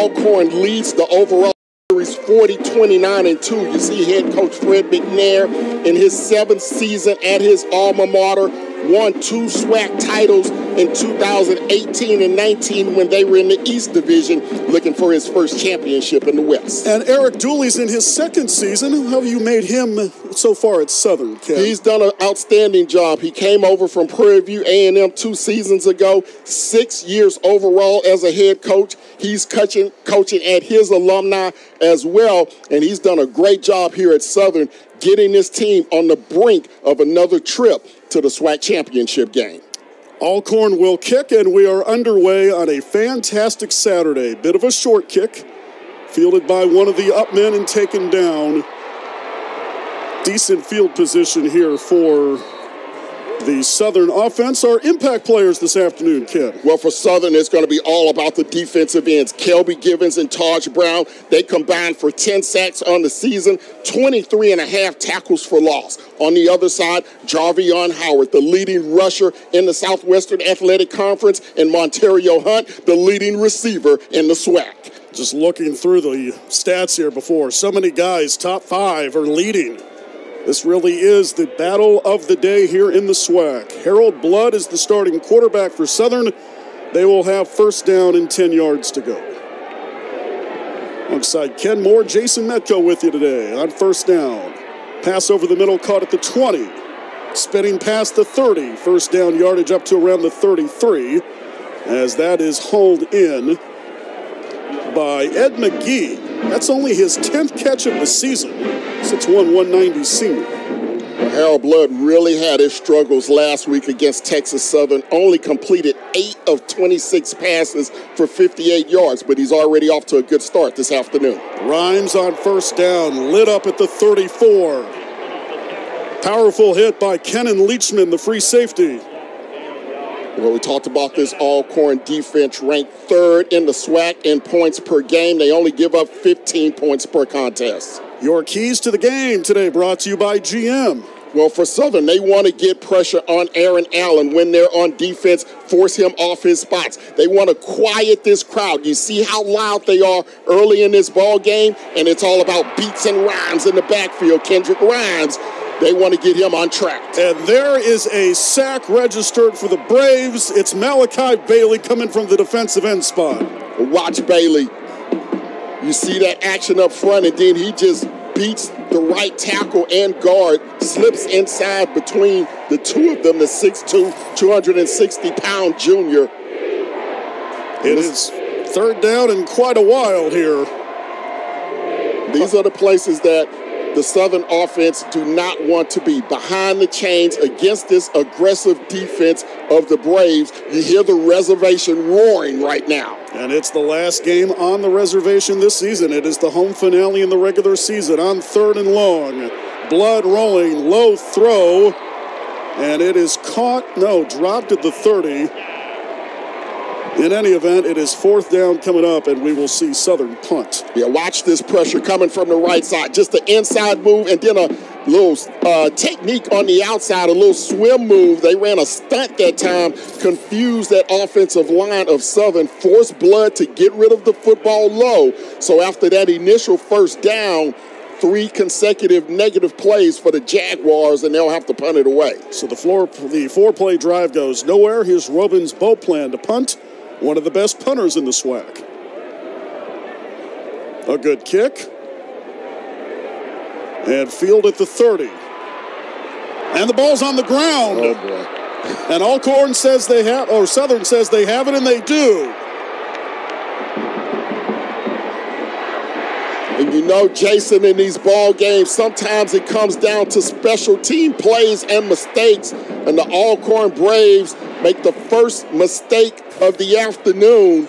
Alcorn leads the overall series 40, 29, and 2. You see head coach Fred McNair in his seventh season at his alma mater won two SWAC titles in 2018 and 19 when they were in the East Division looking for his first championship in the West. And Eric Dooley's in his second season. How have you made him so far at Southern, Ken? He's done an outstanding job. He came over from Prairie View A&M two seasons ago, six years overall as a head coach. He's coaching, coaching at his alumni as well, and he's done a great job here at Southern getting this team on the brink of another trip to the SWAC championship game. Alcorn will kick, and we are underway on a fantastic Saturday. Bit of a short kick, fielded by one of the up men and taken down. Decent field position here for the Southern offense are impact players this afternoon, Ken. Well, for Southern, it's going to be all about the defensive ends. Kelby Givens and Taj Brown, they combined for 10 sacks on the season, 23 and a half tackles for loss. On the other side, Jarvion Howard, the leading rusher in the Southwestern Athletic Conference, and Montario Hunt, the leading receiver in the SWAC. Just looking through the stats here before, so many guys, top five, are leading this really is the battle of the day here in the SWAC. Harold Blood is the starting quarterback for Southern. They will have first down and 10 yards to go. Alongside Ken Moore, Jason Metco with you today on first down. Pass over the middle, caught at the 20. Spinning past the 30. First down yardage up to around the 33. As that is hauled in by Ed McGee. That's only his 10th catch of the season. 6'1", 190 senior. Harold Blood really had his struggles last week against Texas Southern. Only completed 8 of 26 passes for 58 yards, but he's already off to a good start this afternoon. Rhymes on first down, lit up at the 34. Powerful hit by Kennon Leachman, the free safety. Well, we talked about this Alcorn defense ranked third in the SWAC in points per game. They only give up 15 points per contest. Your keys to the game today brought to you by GM. Well, for Southern, they want to get pressure on Aaron Allen when they're on defense, force him off his spots. They want to quiet this crowd. You see how loud they are early in this ball game, and it's all about beats and rhymes in the backfield. Kendrick Rhymes they want to get him on track. And there is a sack registered for the Braves. It's Malachi Bailey coming from the defensive end spot. Watch Bailey. You see that action up front, and then he just beats the right tackle and guard, slips inside between the two of them, the 6'2, 260 pound junior. It is third down in quite a while here. These are the places that the Southern offense do not want to be behind the chains against this aggressive defense of the Braves. You hear the reservation roaring right now. And it's the last game on the reservation this season. It is the home finale in the regular season on third and long. Blood rolling, low throw, and it is caught, no, dropped at the 30. In any event, it is fourth down coming up, and we will see Southern punt. Yeah, watch this pressure coming from the right side. Just the inside move, and then a little uh, technique on the outside, a little swim move. They ran a stunt that time, confused that offensive line of Southern, forced Blood to get rid of the football low. So after that initial first down, three consecutive negative plays for the Jaguars, and they'll have to punt it away. So the floor, the four-play drive goes nowhere. Here's Robin's Beauplan to punt one of the best punters in the SWAC. A good kick. And field at the 30. And the ball's on the ground. Oh, boy. And Alcorn says they have, or Southern says they have it, and they do. And you know, Jason, in these ball games, sometimes it comes down to special team plays and mistakes. And the Alcorn Braves make the first mistake of the afternoon.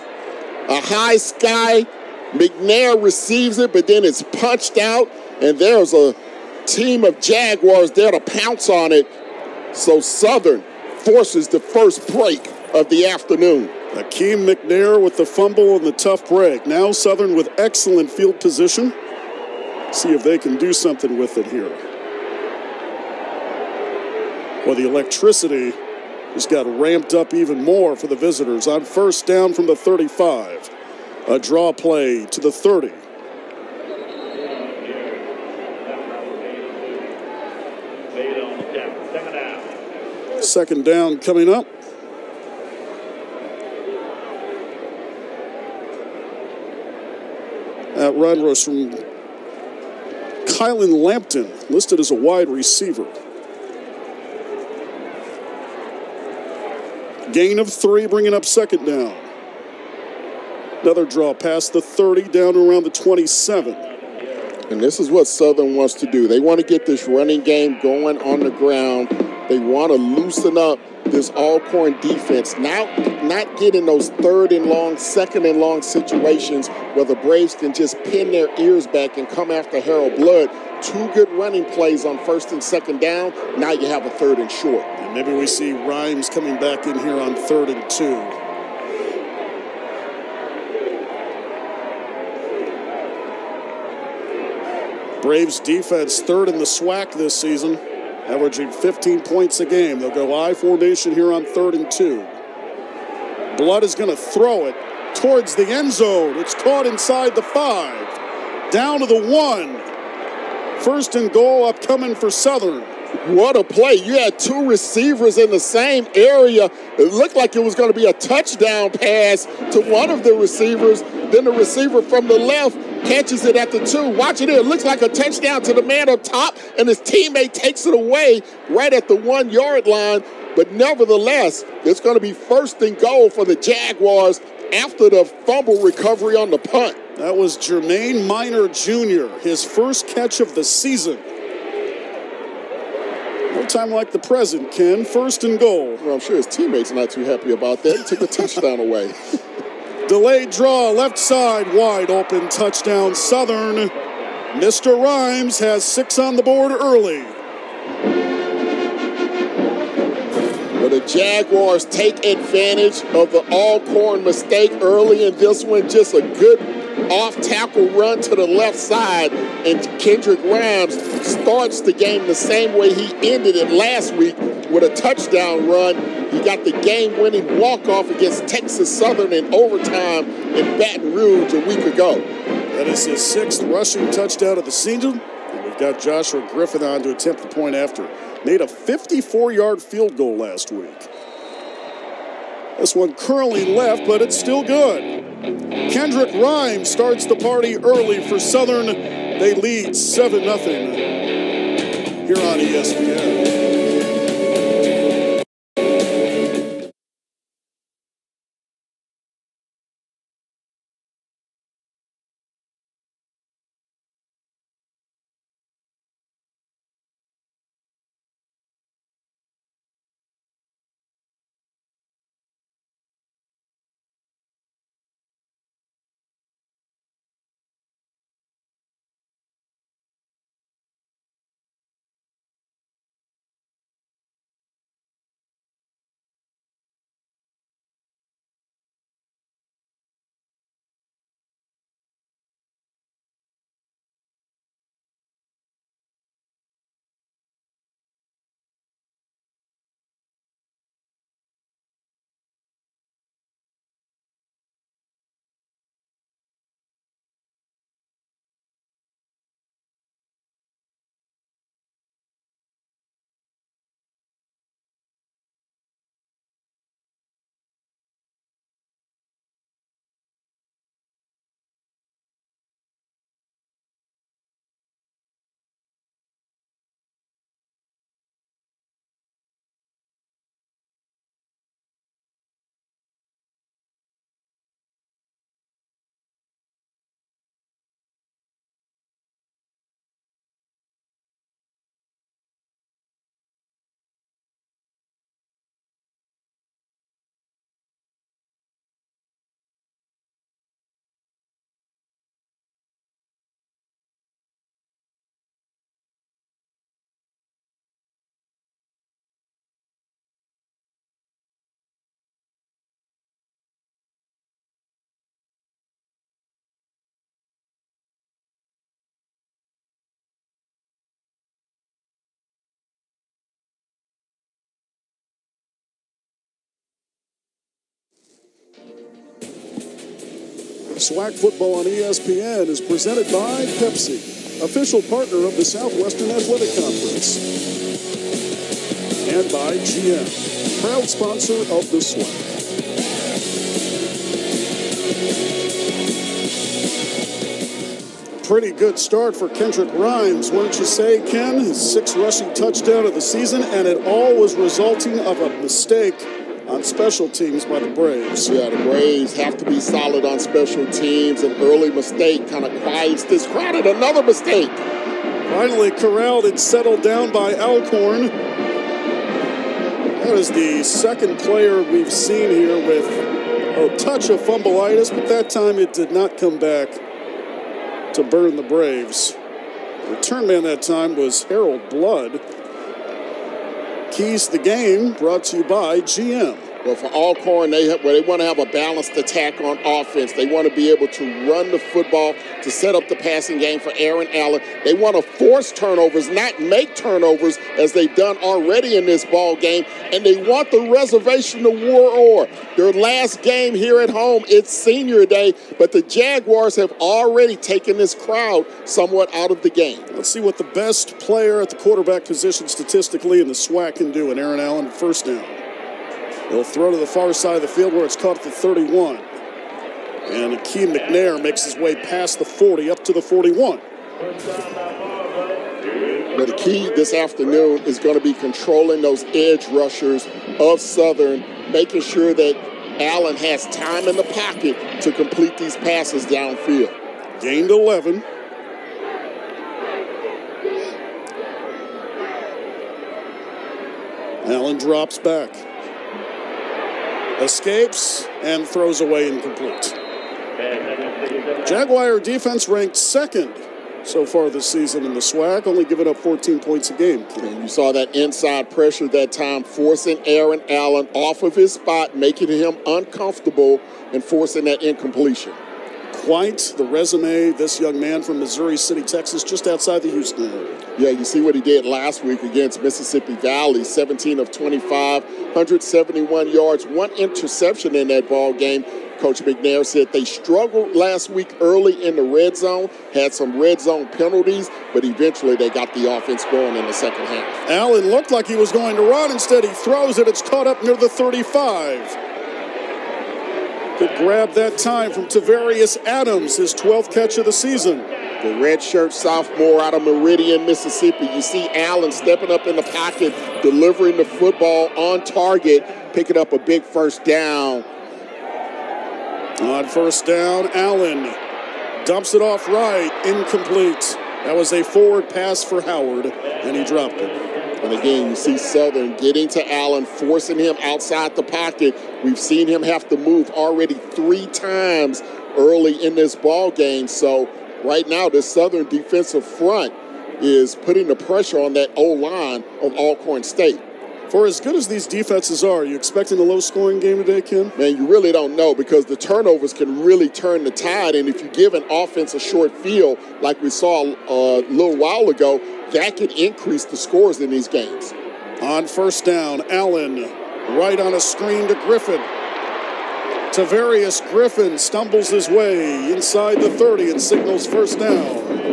A high sky. McNair receives it, but then it's punched out, and there's a team of Jaguars there to pounce on it. So Southern forces the first break of the afternoon. Akeem McNair with the fumble and the tough break. Now Southern with excellent field position. See if they can do something with it here. Well, the electricity has got ramped up even more for the visitors on first down from the 35. A draw play to the 30. Second down coming up. That run was from Kylan Lampton, listed as a wide receiver. Gain of three, bringing up second down. Another draw past the 30, down around the 27. And this is what Southern wants to do. They want to get this running game going on the ground. They want to loosen up this Alcorn defense, now not getting those third and long, second and long situations where the Braves can just pin their ears back and come after Harold Blood. Two good running plays on first and second down. Now you have a third and short. And maybe we see Rhymes coming back in here on third and two. Braves defense third in the SWAC this season, averaging 15 points a game. They'll go I formation here on third and two. Blood is going to throw it towards the end zone. It's caught inside the five, down to the one. First and goal upcoming for Southern. What a play. You had two receivers in the same area. It looked like it was going to be a touchdown pass to one of the receivers. Then the receiver from the left catches it at the two. Watch it. It looks like a touchdown to the man up top, and his teammate takes it away right at the one yard line. But nevertheless, it's going to be first and goal for the Jaguars after the fumble recovery on the punt. That was Jermaine Miner Jr., his first catch of the season. Time like the present, Ken. First and goal. Well, I'm sure his teammates are not too happy about that. He took the touchdown away. Delayed draw, left side, wide open touchdown, Southern. Mr. Rhymes has six on the board early. But the Jaguars take advantage of the Alcorn mistake early in this one. Just a good off tackle run to the left side. And Kendrick Rhymes starts the game the same way he ended it last week with a touchdown run. He got the game winning walk off against Texas Southern in overtime in Baton Rouge a week ago. That is his sixth rushing touchdown of the season. And we've got Joshua Griffin on to attempt the point after. Made a 54 yard field goal last week. This one currently left, but it's still good. Kendrick Rhymes starts the party early for Southern. They lead 7 0 here on ESPN. SWAC football on ESPN is presented by Pepsi, official partner of the Southwestern Athletic Conference, and by GM, proud sponsor of the SWAC. Pretty good start for Kendrick Rhymes, wouldn't you say, Ken? His sixth rushing touchdown of the season, and it all was resulting of a mistake on special teams by the Braves. Yeah, the Braves have to be solid on special teams. An early mistake kind of quiets this crowd, and another mistake. Finally corralled and settled down by Alcorn. That is the second player we've seen here with a touch of fumbleitis, but that time it did not come back to burn the Braves. The return man that time was Harold Blood. Keys the game brought to you by GM. Well, for Alcorn, they have, well, they want to have a balanced attack on offense. They want to be able to run the football to set up the passing game for Aaron Allen. They want to force turnovers, not make turnovers as they've done already in this ball game. And they want the reservation to war or their last game here at home. It's senior day, but the Jaguars have already taken this crowd somewhat out of the game. Let's see what the best player at the quarterback position statistically in the SWAC can do. And Aaron Allen, first down. He'll throw to the far side of the field where it's caught at the 31. And Akeem McNair makes his way past the 40 up to the 41. But the key this afternoon is going to be controlling those edge rushers of Southern, making sure that Allen has time in the pocket to complete these passes downfield. Gained 11. Allen drops back escapes, and throws away incomplete. Jaguar defense ranked second so far this season in the SWAC, only giving up 14 points a game. And you saw that inside pressure that time, forcing Aaron Allen off of his spot, making him uncomfortable, and forcing that incompletion quite the resume this young man from Missouri City, Texas, just outside the Houston area. Yeah, you see what he did last week against Mississippi Valley 17 of 25, 171 yards, one interception in that ball game. Coach McNair said they struggled last week early in the red zone, had some red zone penalties, but eventually they got the offense going in the second half. Allen looked like he was going to run. Instead, he throws it. It's caught up near the 35. Good grab that time from Tavarius Adams, his 12th catch of the season. The redshirt sophomore out of Meridian, Mississippi. You see Allen stepping up in the pocket, delivering the football on target, picking up a big first down. On first down, Allen dumps it off right, incomplete. That was a forward pass for Howard, and he dropped it. And again, you see Southern getting to Allen, forcing him outside the pocket. We've seen him have to move already three times early in this ball game. So right now, this Southern defensive front is putting the pressure on that O line of Alcorn State. For as good as these defenses are, are you expecting a low scoring game today, Ken? Man, you really don't know because the turnovers can really turn the tide. And if you give an offense a short field, like we saw uh, a little while ago, that could increase the scores in these games. On first down, Allen right on a screen to Griffin. Tavarius Griffin stumbles his way inside the 30 and signals first down.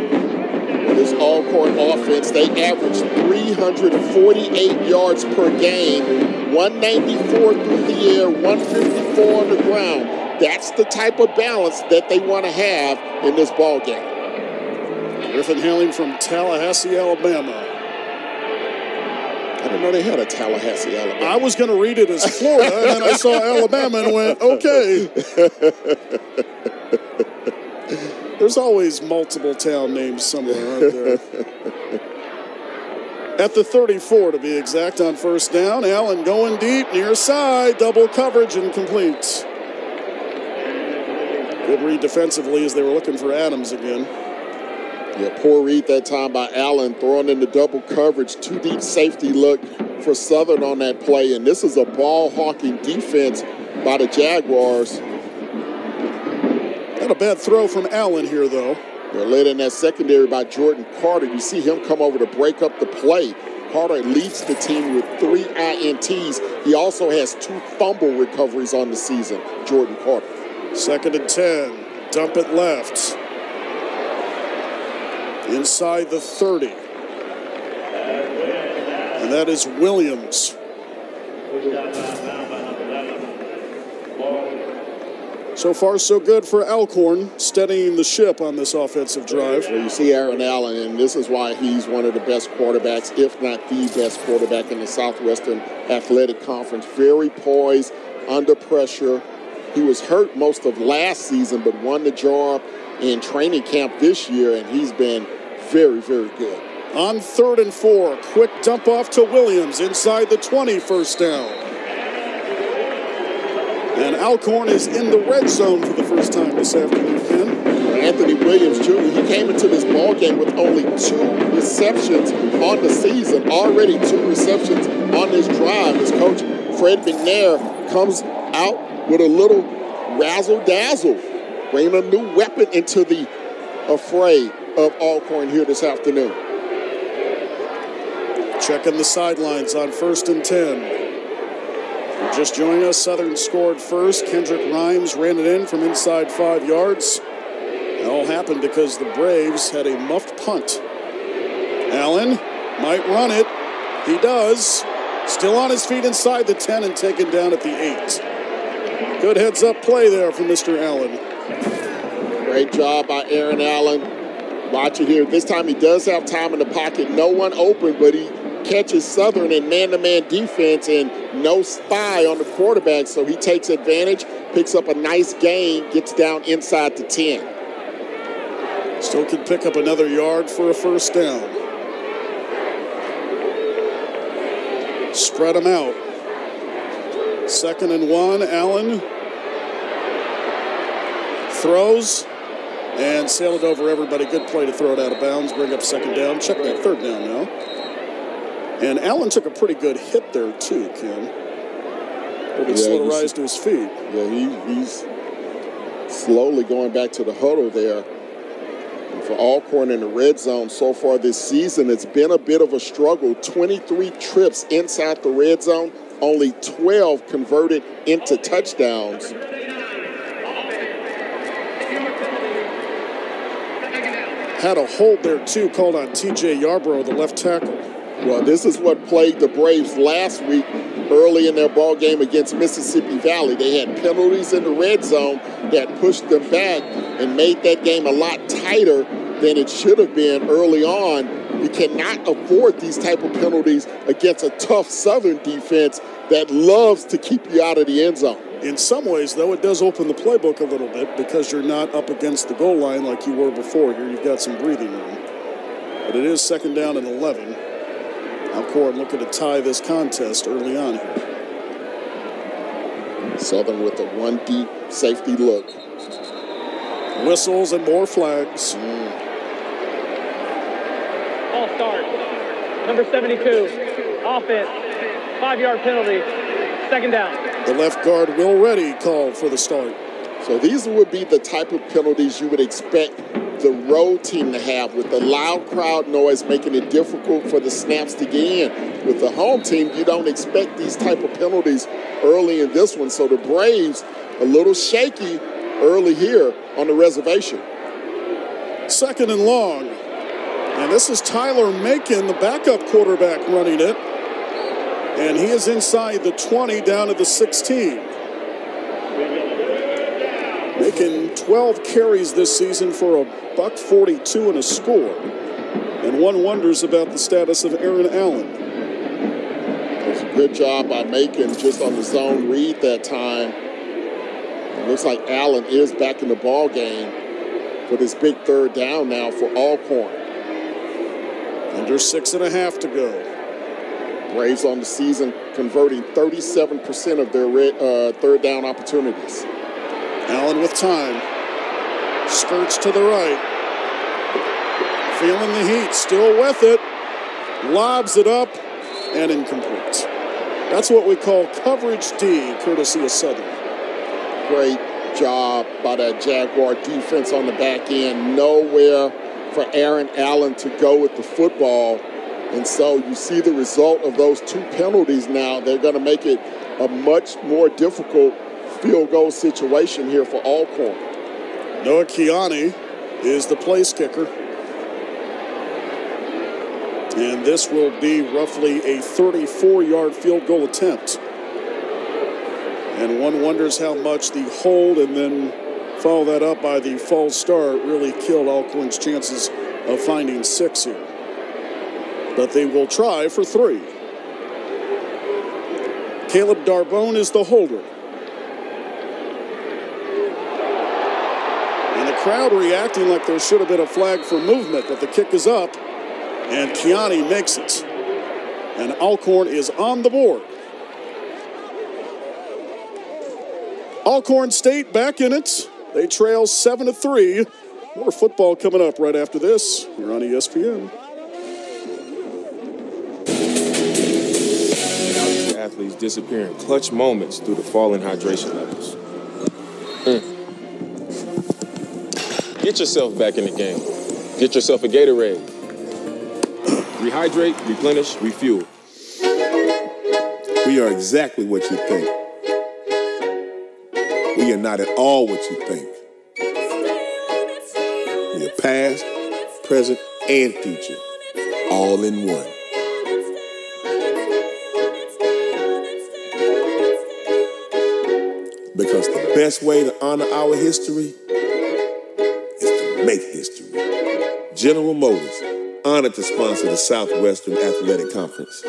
This Alcorn offense, they average 348 yards per game, 194 through the air, 154 on the ground. That's the type of balance that they want to have in this ball game. Griffin hailing from Tallahassee, Alabama. I didn't know they had a Tallahassee, Alabama. I was going to read it as Florida, and then I saw Alabama and went, okay. There's always multiple town names somewhere, aren't there? At the 34, to be exact, on first down. Allen going deep, near side, double coverage, and complete. Good read defensively as they were looking for Adams again. Yeah, poor read that time by Allen, throwing in the double coverage. Too deep safety look for Southern on that play. And this is a ball hawking defense by the Jaguars. Not a bad throw from Allen here, though. They're led in that secondary by Jordan Carter. You see him come over to break up the play. Carter leads the team with three INTs. He also has two fumble recoveries on the season, Jordan Carter. Second and 10. dump it left. Inside the 30. And that is Williams. So far, so good for Alcorn, steadying the ship on this offensive drive. Well, you see Aaron Allen, and this is why he's one of the best quarterbacks, if not the best quarterback in the Southwestern Athletic Conference. Very poised, under pressure. He was hurt most of last season, but won the job in training camp this year, and he's been very, very good. On third and four, quick dump off to Williams inside the 20, first down. And Alcorn is in the red zone for the first time this afternoon, Ken. Anthony Williams Jr., he came into this ball game with only two receptions on the season. Already two receptions on this drive. His coach, Fred McNair, comes out with a little razzle-dazzle, bringing a new weapon into the affray of Alcorn here this afternoon. Checking the sidelines on first and 10. Just joining us, Southern scored first. Kendrick Rhymes ran it in from inside five yards. It all happened because the Braves had a muffed punt. Allen might run it. He does. Still on his feet inside the 10 and taken down at the 8. Good heads up play there from Mr. Allen. Great job by Aaron Allen. Watch it here. This time he does have time in the pocket. No one open, but he catches Southern in man-to-man defense and no spy on the quarterback, so he takes advantage, picks up a nice gain, gets down inside the 10. Still can pick up another yard for a first down. Spread them out. Second and one, Allen throws and sail it over everybody. Good play to throw it out of bounds, bring up second down. Check that third down now. And Allen took a pretty good hit there, too, Ken. But he yeah, slow to rise to his feet. Yeah, he, he's slowly going back to the huddle there. And for Alcorn in the red zone so far this season, it's been a bit of a struggle. 23 trips inside the red zone, only 12 converted into touchdowns. Had a hold there, too, called on TJ Yarbrough, the left tackle. Well, this is what plagued the Braves last week early in their ball game against Mississippi Valley. They had penalties in the red zone that pushed them back and made that game a lot tighter than it should have been early on. You cannot afford these type of penalties against a tough Southern defense that loves to keep you out of the end zone. In some ways, though, it does open the playbook a little bit because you're not up against the goal line like you were before. Here, you've got some breathing room. But it is second down and 11. Alcorn looking to tie this contest early on here. Southern with a one deep safety look. Whistles and more flags. Mm. All start. Number 72. Offense. Five yard penalty. Second down. The left guard Will Ready called for the start. So these would be the type of penalties you would expect the road team to have with the loud crowd noise making it difficult for the snaps to get in. With the home team, you don't expect these type of penalties early in this one. So the Braves a little shaky early here on the reservation. Second and long. And this is Tyler Macon, the backup quarterback, running it. And he is inside the 20 down to the 16 making 12 carries this season for a buck 42 and a score. And one wonders about the status of Aaron Allen. It was a good job by Macon just on the zone read that time. It looks like Allen is back in the ball game for this big third down now for Alcorn. Under six and a half to go. Braves on the season converting 37% of their red, uh, third down opportunities. Allen with time. Skirts to the right. Feeling the heat, still with it. Lobs it up and incomplete. That's what we call coverage D, courtesy of Southern. Great job by that Jaguar defense on the back end. Nowhere for Aaron Allen to go with the football. And so you see the result of those two penalties now. They're going to make it a much more difficult field goal situation here for Alcorn. Noah Kiani is the place kicker. And this will be roughly a 34 yard field goal attempt. And one wonders how much the hold and then follow that up by the false start really killed Alcorn's chances of finding six here. But they will try for three. Caleb Darbone is the holder. And the crowd reacting like there should have been a flag for movement, but the kick is up, and Kiani makes it. And Alcorn is on the board. Alcorn State back in it. They trail 7 to 3. More football coming up right after this. You're on ESPN. Athletes disappearing clutch moments through the falling hydration levels. Get yourself back in the game. Get yourself a Gatorade. Rehydrate, replenish, refuel. We are exactly what you think. We are not at all what you think. We are past, present, and future, all in one. Because the best way to honor our history General Motors, honored to sponsor the Southwestern Athletic Conference.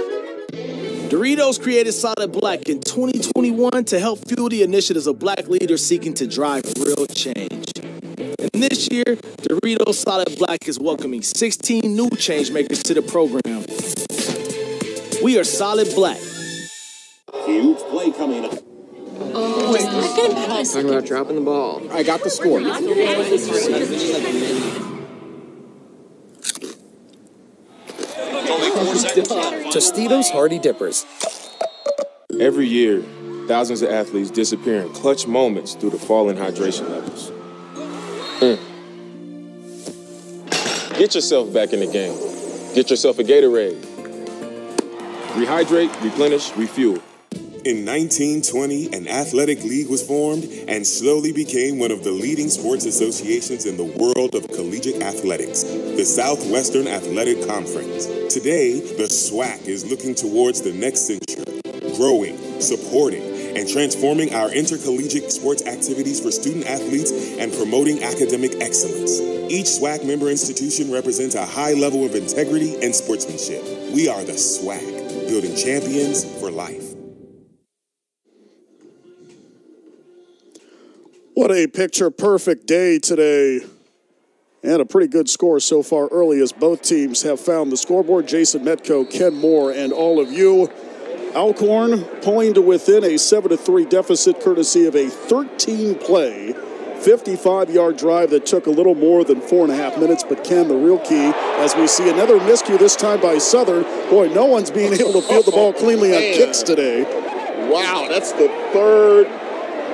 Doritos created Solid Black in 2021 to help fuel the initiatives of black leaders seeking to drive real change. And this year, Doritos Solid Black is welcoming 16 new change makers to the program. We are Solid Black. Huge play coming up. Oh, wait, Talking about dropping the ball. I got the score. Tostitos Hardy Dippers. Every year, thousands of athletes disappear in clutch moments due to falling hydration levels. Mm. Get yourself back in the game. Get yourself a Gatorade. Rehydrate, replenish, refuel. In 1920, an athletic league was formed and slowly became one of the leading sports associations in the world of collegiate athletics, the Southwestern Athletic Conference. Today, the SWAC is looking towards the next century, growing, supporting, and transforming our intercollegiate sports activities for student athletes and promoting academic excellence. Each SWAC member institution represents a high level of integrity and sportsmanship. We are the SWAC, building champions for life. What a picture perfect day today. And a pretty good score so far early as both teams have found the scoreboard. Jason Metco, Ken Moore, and all of you. Alcorn pulling to within a 7 3 deficit courtesy of a 13 play, 55 yard drive that took a little more than four and a half minutes. But Ken, the real key, as we see another miscue this time by Southern. Boy, no one's being able to field the ball cleanly on kicks today. Wow, that's the third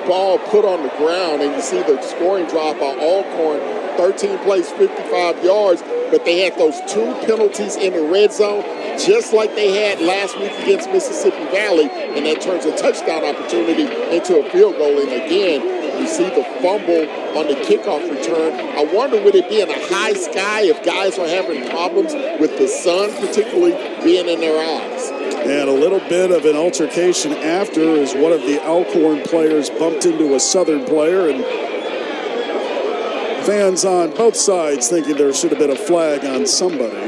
ball put on the ground, and you see the scoring drop by Alcorn, 13 plays, 55 yards, but they had those two penalties in the red zone, just like they had last week against Mississippi Valley, and that turns a touchdown opportunity into a field goal. And again, you see the fumble on the kickoff return. I wonder would it be in a high sky if guys are having problems with the sun, particularly being in their eyes? And a little bit of an altercation after as one of the Alcorn players bumped into a Southern player and fans on both sides thinking there should have been a flag on somebody.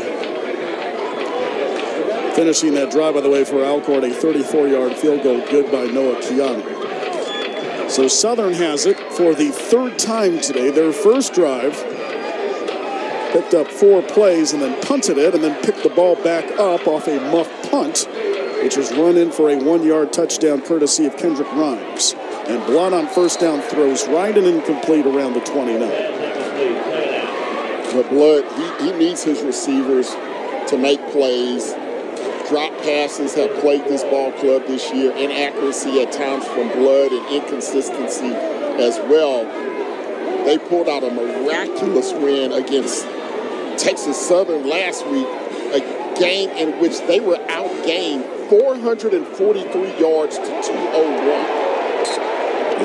Finishing that drive, by the way, for Alcorn, a 34-yard field goal, good by Noah Kiani. So Southern has it for the third time today. Their first drive picked up four plays and then punted it and then picked the ball back up off a muff punt which was run in for a one-yard touchdown courtesy of Kendrick Rhymes. And Blood on first down throws right and incomplete around the 29. But Blood, he, he needs his receivers to make plays. Drop passes have plagued this ball club this year. Inaccuracy at times from Blood and inconsistency as well. They pulled out a miraculous win against Texas Southern last week, a game in which they were outgained 443 yards to 201.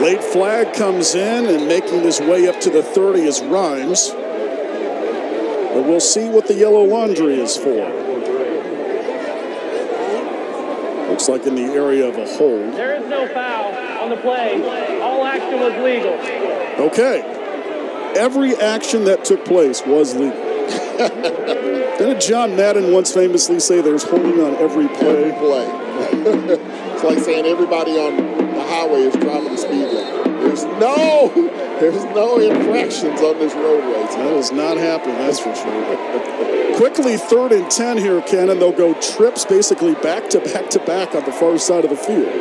Late flag comes in and making his way up to the 30 is Rhymes. But we'll see what the yellow laundry is for. Looks like in the area of a hold. There is no foul on the play. All action was legal. Okay. Every action that took place was legal. Didn't John Madden once famously say there's holding on every play? Every play. it's like saying everybody on the highway is driving the speed limit. There's no, there's no infractions on this roadway. That does not happen, that's for sure. Quickly, third and 10 here, Ken, and they'll go trips basically back to back to back on the far side of the field.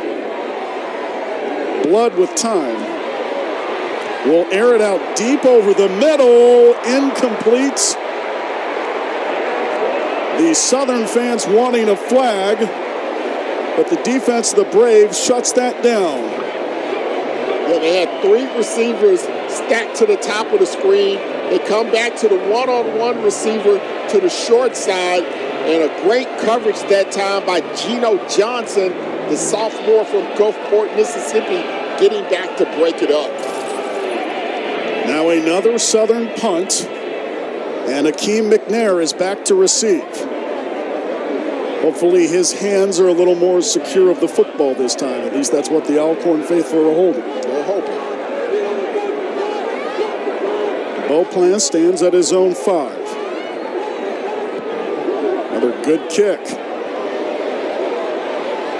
Blood with time. Will air it out deep over the middle. Incomplete. The Southern fans wanting a flag, but the defense of the Braves shuts that down. Yeah, they had three receivers stacked to the top of the screen. They come back to the one-on-one receiver to the short side, and a great coverage that time by Gino Johnson, the sophomore from Gulfport, Mississippi, getting back to break it up. Now another Southern punt, and Akeem McNair is back to receive. Hopefully his hands are a little more secure of the football this time. At least that's what the Alcorn faithful are holding. They're hoping. Beauplan stands at his own five. Another good kick.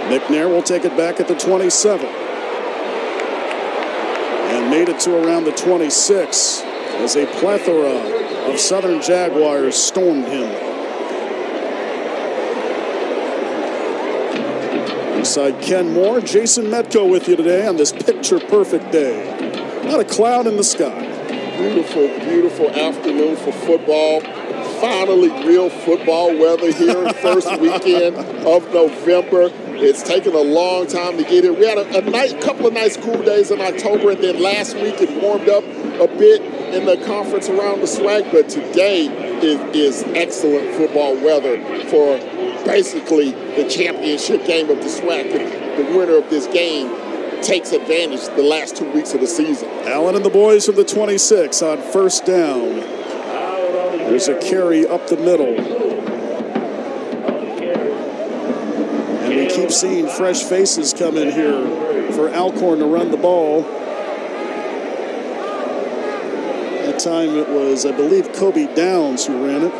McNair will take it back at the 27. And made it to around the 26 as a plethora of Southern Jaguars stormed him. Inside Ken Moore, Jason Metco with you today on this picture perfect day. Not a cloud in the sky. Beautiful, beautiful afternoon for football. Finally, real football weather here first weekend of November. It's taken a long time to get here. We had a, a night, couple of nice cool days in October, and then last week it warmed up a bit in the conference around the SWAC, but today is, is excellent football weather for basically the championship game of the SWAC. The, the winner of this game takes advantage the last two weeks of the season. Allen and the boys from the 26 on first down. There's a carry up the middle. And we keep seeing fresh faces come in here for Alcorn to run the ball. Time it was, I believe, Kobe Downs who ran it.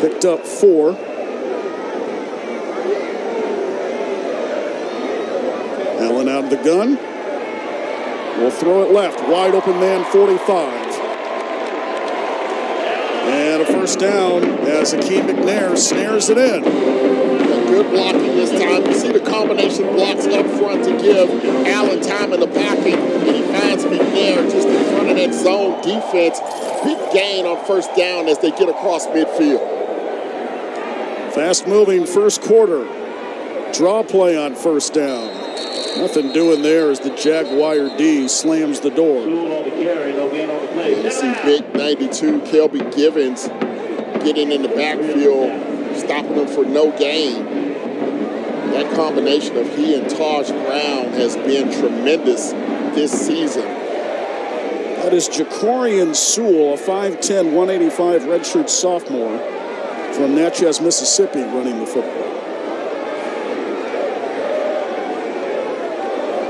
Picked up four. Allen out of the gun. Will throw it left. Wide open man 45. And a first down as Akeem McNair snares it in. Good blocking this time. You see the combination blocks up front to give Allen time in the pocket, and he finds McNair just in front of that zone defense. Big gain on first down as they get across midfield. Fast moving first quarter. Draw play on first down. Nothing doing there as the Jaguar D slams the door. You see big 92 Kelby Givens getting in the backfield, stopping them for no gain. That combination of he and Taj Brown has been tremendous this season. That is Jacorian Sewell, a 5'10", 185 redshirt sophomore from Natchez, Mississippi, running the football.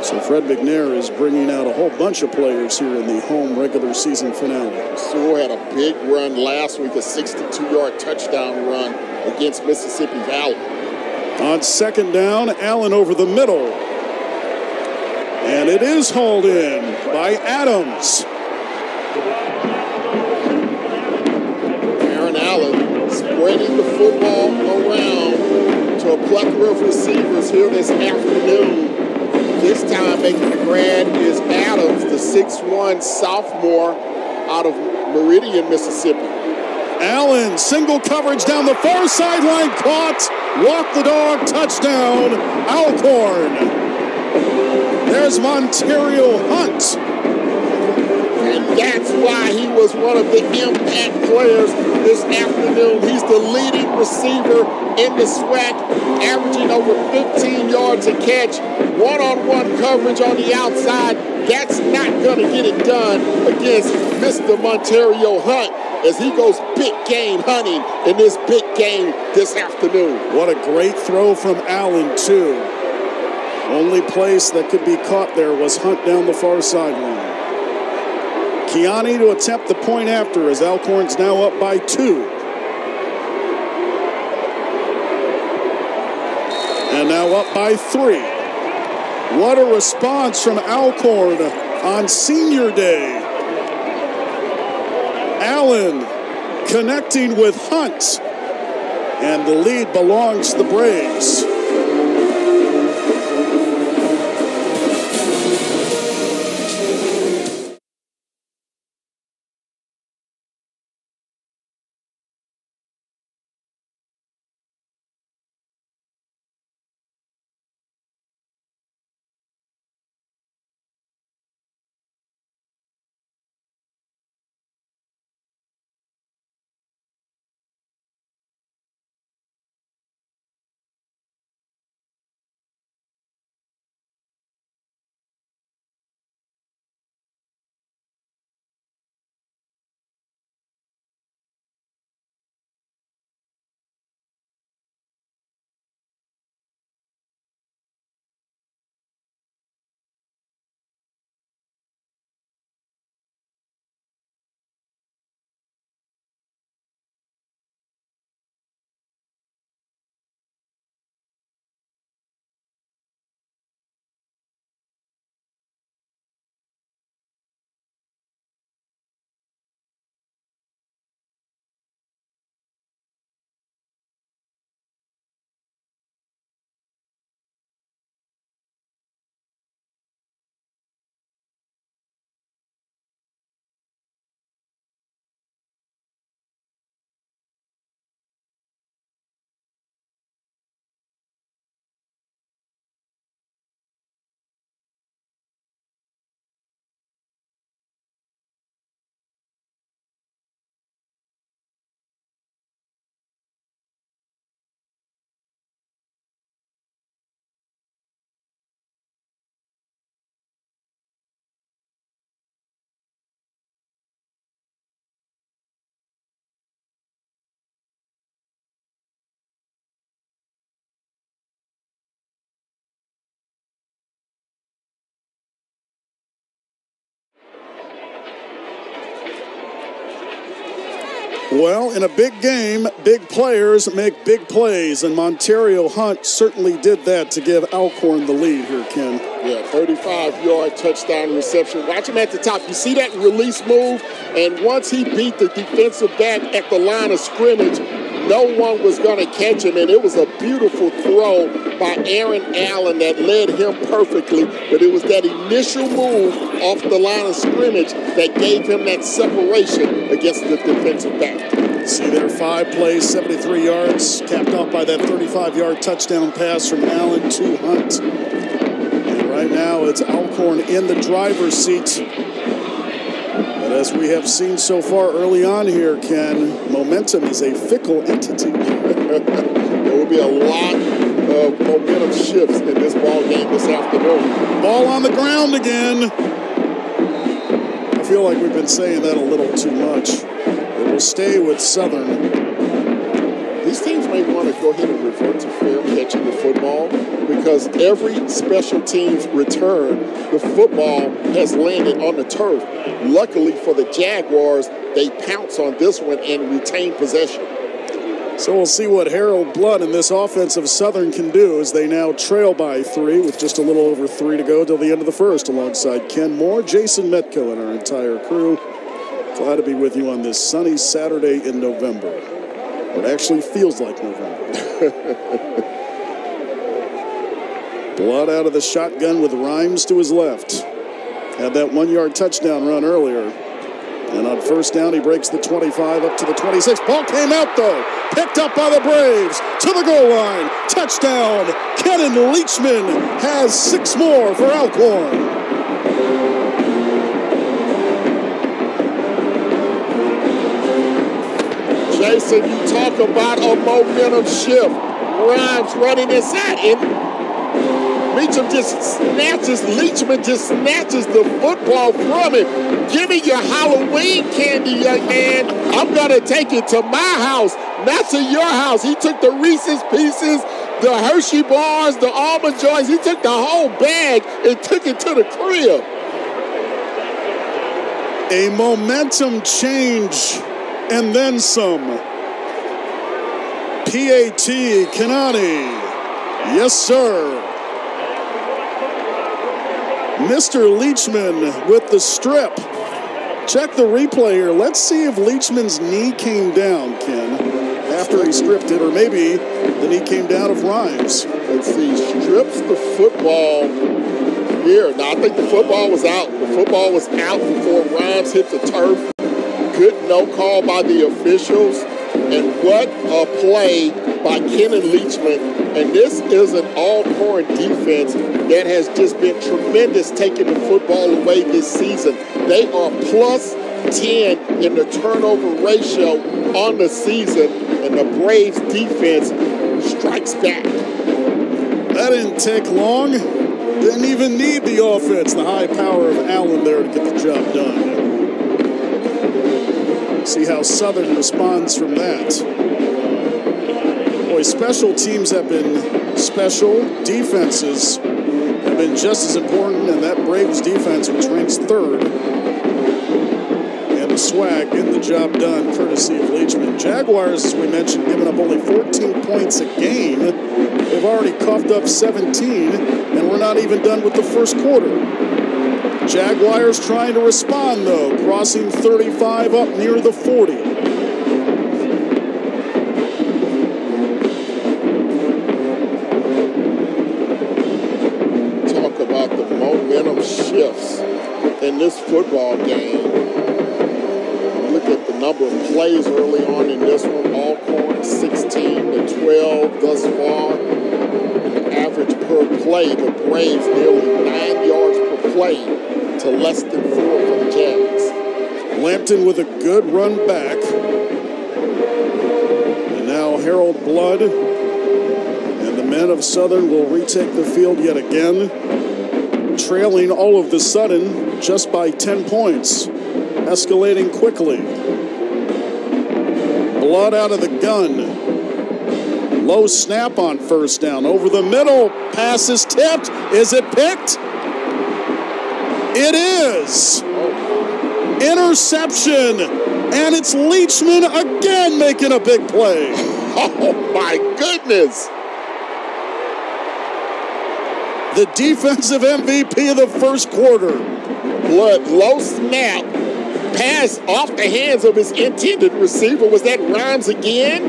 So Fred McNair is bringing out a whole bunch of players here in the home regular season finale. Sewell had a big run last week, a 62-yard touchdown run against Mississippi Valley. On second down, Allen over the middle. And it is hauled in by Adams. Aaron Allen spreading the football around to a plethora of receivers here this afternoon. This time making the grad is Adams, the 6'1 sophomore out of Meridian, Mississippi. Allen, single coverage down the far sideline, caught. Walk the dog, touchdown, Alcorn. There's Montario Hunt. And that's why he was one of the impact players this afternoon. He's the leading receiver in the SWAC, averaging over 15 yards a catch one-on-one coverage on the outside. That's not going to get it done against Mr. Montario Hunt as he goes big game hunting in this big game this afternoon. What a great throw from Allen, too. Only place that could be caught there was Hunt down the far sideline. Kiani to attempt the point after as Alcorn's now up by two. And now up by three. What a response from Alcorn on senior day. Allen connecting with Hunt. And the lead belongs to the Braves. Well, in a big game, big players make big plays, and Montario Hunt certainly did that to give Alcorn the lead here, Ken. Yeah, 35 yard touchdown reception. Watch him at the top. You see that release move? And once he beat the defensive back at the line of scrimmage, no one was going to catch him. And it was a beautiful throw by Aaron Allen that led him perfectly. But it was that initial move off the line of scrimmage that gave him that separation against the defensive back. See there, five plays, 73 yards, capped off by that 35 yard touchdown pass from Allen to Hunt. And right now, it's Alcorn in the driver's seat. But as we have seen so far early on here, Ken, momentum is a fickle entity. there will be a lot of momentum shifts in this ball game this afternoon. Ball on the ground again. I feel like we've been saying that a little too much. It will stay with Southern. These teams may want to go ahead and revert to catching the football because every special teams return, the football has landed on the turf. Luckily for the Jaguars, they pounce on this one and retain possession. So we'll see what Harold Blood and this offensive Southern can do as they now trail by three with just a little over three to go till the end of the first alongside Ken Moore, Jason Metco, and our entire crew. Glad to be with you on this sunny Saturday in November. It actually feels like November. Blood out of the shotgun with Rhymes to his left. Had that one yard touchdown run earlier. And on first down, he breaks the 25 up to the 26. Ball came out, though. Picked up by the Braves to the goal line. Touchdown. Kenan Leachman has six more for Alcorn. Jason, you talk about a momentum shift. Rhymes running inside. And Meacham just snatches, Leachman just snatches the football from him. Give me your Halloween candy, young man. I'm going to take it to my house, not to your house. He took the Reese's Pieces, the Hershey bars, the almond joys. He took the whole bag and took it to the crib. A momentum change and then some. PAT Kanani. Yes, sir. Mr. Leachman with the strip. Check the replay here. Let's see if Leachman's knee came down, Ken, after he stripped it, or maybe the knee came down of Rhymes. Let's see. Strips the football here. Now, I think the football was out. The football was out before Rhymes hit the turf. Good no call by the officials. And what a play by Kenan Leachman. And this is an Alcorn defense that has just been tremendous taking the football away this season. They are plus 10 in the turnover ratio on the season, and the Braves defense strikes back. That didn't take long. Didn't even need the offense. The high power of Allen there to get the job done. See how Southern responds from that. Boy, special teams have been special. Defenses have been just as important, and that Braves defense, which ranks third, and the swag getting the job done courtesy of Leachman. Jaguars, as we mentioned, giving up only 14 points a game. They've already coughed up 17, and we're not even done with the first quarter. Jaguars trying to respond, though, crossing 35 up near the 40. In this football game. Look at the number of plays early on in this one. all Alcorn 16 to 12 thus far. The average per play, the Braves nearly nine yards per play to less than four for the Jags. Lampton with a good run back. And now Harold Blood and the men of Southern will retake the field yet again, trailing all of the sudden just by 10 points, escalating quickly. Blood out of the gun. Low snap on first down. Over the middle. Pass is tipped. Is it picked? It is. Interception. And it's Leachman again making a big play. Oh, my goodness. The defensive MVP of the first quarter. Blood, low snap, pass off the hands of his intended receiver. Was that Rhymes again?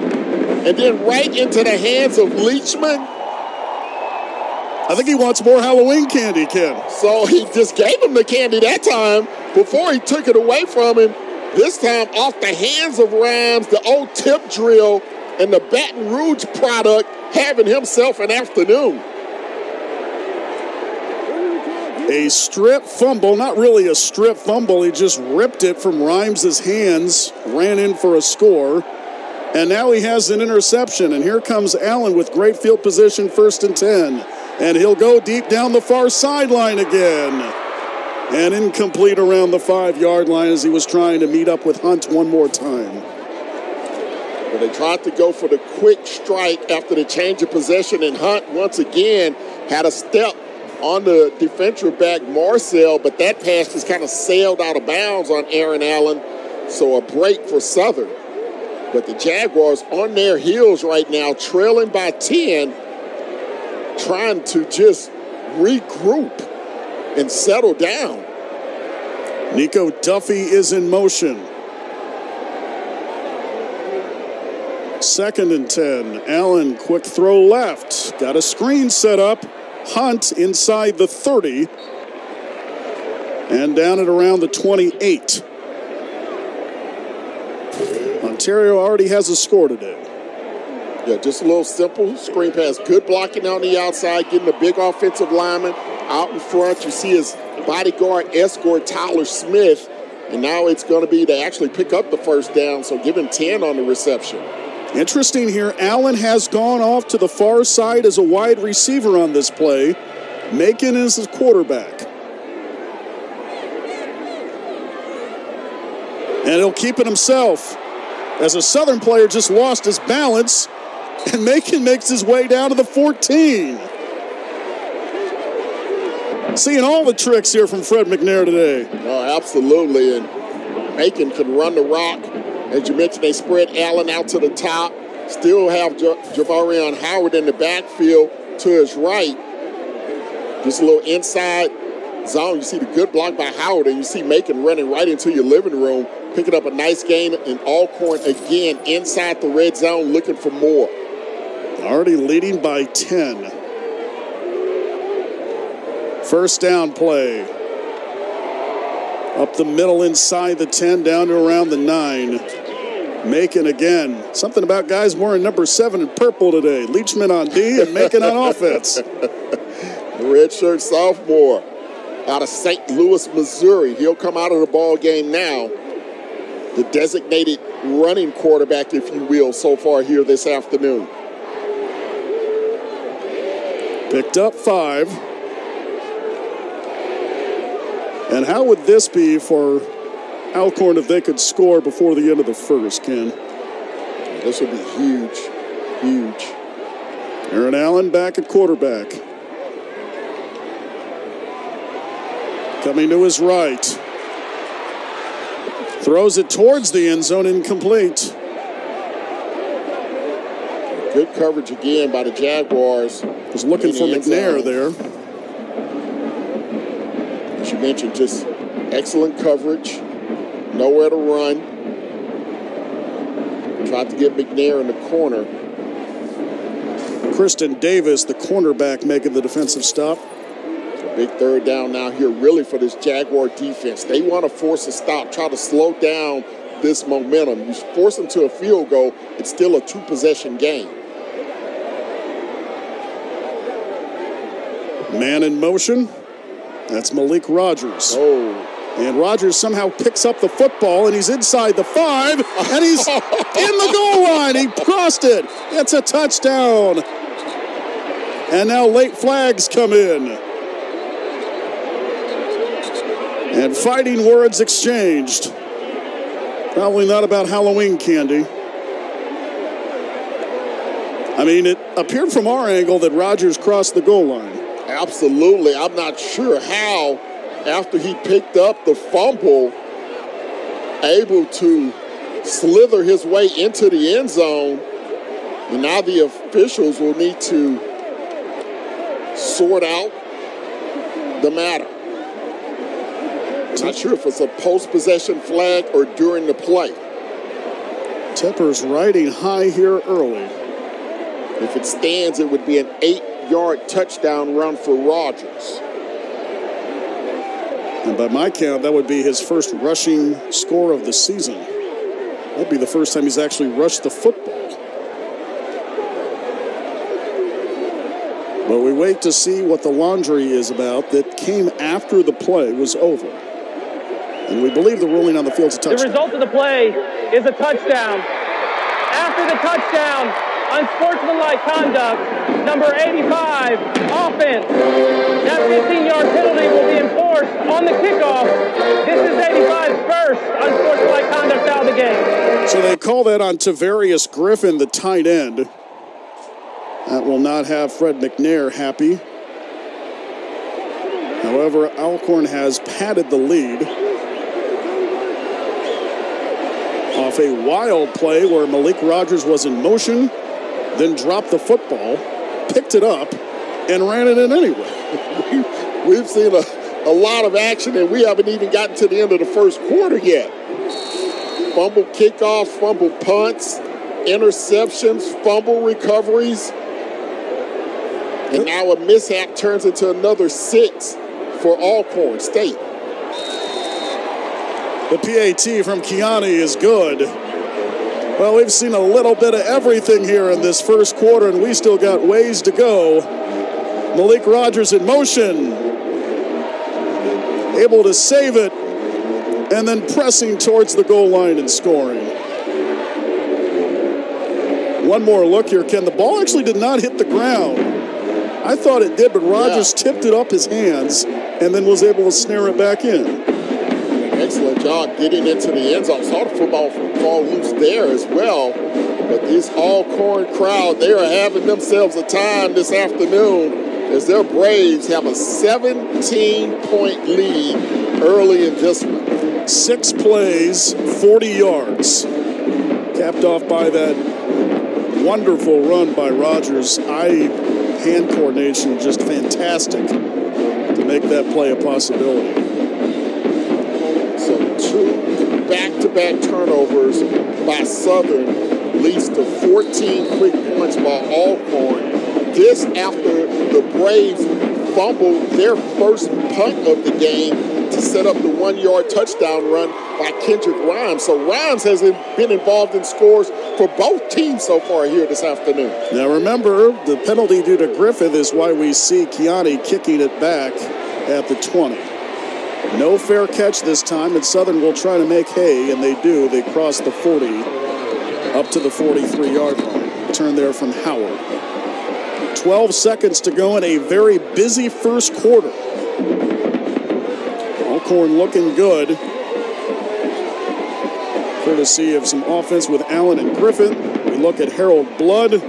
And then right into the hands of Leachman. I think he wants more Halloween candy, Ken. So he just gave him the candy that time before he took it away from him. This time off the hands of Rhymes, the old tip drill, and the Baton Rouge product having himself an afternoon. A strip fumble, not really a strip fumble. He just ripped it from Rhymes' hands, ran in for a score, and now he has an interception. And here comes Allen with great field position, first and 10. And he'll go deep down the far sideline again. And incomplete around the five yard line as he was trying to meet up with Hunt one more time. But they tried to go for the quick strike after the change of possession, and Hunt once again had a step on the defensive back Marcel, but that pass just kind of sailed out of bounds on Aaron Allen. So a break for Southern. But the Jaguars on their heels right now, trailing by 10, trying to just regroup and settle down. Nico Duffy is in motion. Second and 10. Allen, quick throw left. Got a screen set up. Hunt inside the 30. And down at around the 28. Ontario already has a score today. Yeah, just a little simple screen pass. Good blocking on the outside, getting a big offensive lineman out in front. You see his bodyguard escort Tyler Smith. And now it's going to be to actually pick up the first down, so give him 10 on the reception. Interesting here, Allen has gone off to the far side as a wide receiver on this play. Macon is his quarterback. And he'll keep it himself as a Southern player just lost his balance, and Macon makes his way down to the 14. Seeing all the tricks here from Fred McNair today. Oh, absolutely. And Macon can run the rock. As you mentioned, they spread Allen out to the top. Still have J- Javarion Howard in the backfield to his right. Just a little inside zone. You see the good block by Howard, and you see Macon running right into your living room, picking up a nice gain in Alcorn again inside the red zone, looking for more. Already leading by 10. First down play. Up the middle inside the 10, down to around the 9. Macon again. Something about guys wearing number 7 in purple today. Leachman on D and Macon on offense. Redshirt sophomore out of St. Louis, Missouri. He'll come out of the ball game now. The designated running quarterback, if you will, so far here this afternoon. Picked up five. And how would this be for Alcorn if they could score before the end of the first, Ken? This would be huge. Huge. Aaron Allen back at quarterback. Coming to his right. Throws it towards the end zone, incomplete. Good coverage again by the Jaguars. Was looking for McNair there. As you mentioned, just excellent coverage. Nowhere to run. Tried to get McNair in the corner. Kristen Davis, the cornerback, making the defensive stop. Big third down now here, really, for this Jaguar defense. They want to force a stop, try to slow down this momentum. You force them to a field goal, it's still a two possession game. Man in motion. That's Malik Rogers. Oh. And Rogers somehow picks up the football and he's inside the five and he's in the goal line. He crossed it. It's a touchdown. And now late flags come in. And fighting words exchanged. Probably not about Halloween candy. I mean, it appeared from our angle that Rogers crossed the goal line. Absolutely. I'm not sure how, after he picked up the fumble, able to slither his way into the end zone. And now the officials will need to sort out the matter. Not sure if it's a post possession flag or during the play. Tepper's riding high here early. If it stands, it would be an eight yard touchdown run for Rogers. And by my count, that would be his first rushing score of the season. That'd be the first time he's actually rushed the football. But we wait to see what the laundry is about that came after the play was over. And we believe the ruling on the field's a touchdown. The result of the play is a touchdown. After the touchdown, unsportsmanlike conduct, number 85, offense. That 15-yard penalty will be enforced on the kickoff. This is 85's first unsportsmanlike conduct out of the game. So they call that on Tavarius Griffin, the tight end. That will not have Fred McNair happy. However, Alcorn has padded the lead. Off a wild play where Malik Rogers was in motion, then dropped the football, picked it up, and ran it in anyway. We've seen a, a lot of action, and we haven't even gotten to the end of the first quarter yet. Fumble kickoffs, fumble punts, interceptions, fumble recoveries. And now a mishap turns into another six for Alcorn State. The PAT from Kiani is good. Well, we've seen a little bit of everything here in this first quarter, and we still got ways to go. Malik Rogers in motion, able to save it, and then pressing towards the goal line and scoring. One more look here, Ken. The ball actually did not hit the ground. I thought it did, but Rogers yeah. tipped it up his hands and then was able to snare it back in. Excellent job getting into the end zone. Saw the football fall loose there as well. But this Alcorn crowd, they are having themselves a time this afternoon as their Braves have a 17 point lead early in this one. Six plays, 40 yards. Capped off by that wonderful run by Rogers. Eye hand coordination just fantastic to make that play a possibility. Back-to-back turnovers by Southern leads to 14 quick points by Alcorn. This after the Braves fumbled their first punt of the game to set up the one yard touchdown run by Kendrick Rhymes. So Rhymes has been involved in scores for both teams so far here this afternoon. Now remember, the penalty due to Griffin is why we see Kiani kicking it back at the 20. No fair catch this time, and Southern will try to make hay, and they do. They cross the 40 up to the 43 yard line. Turn there from Howard. 12 seconds to go in a very busy first quarter. Alcorn looking good. Courtesy of some offense with Allen and Griffin. We look at Harold Blood.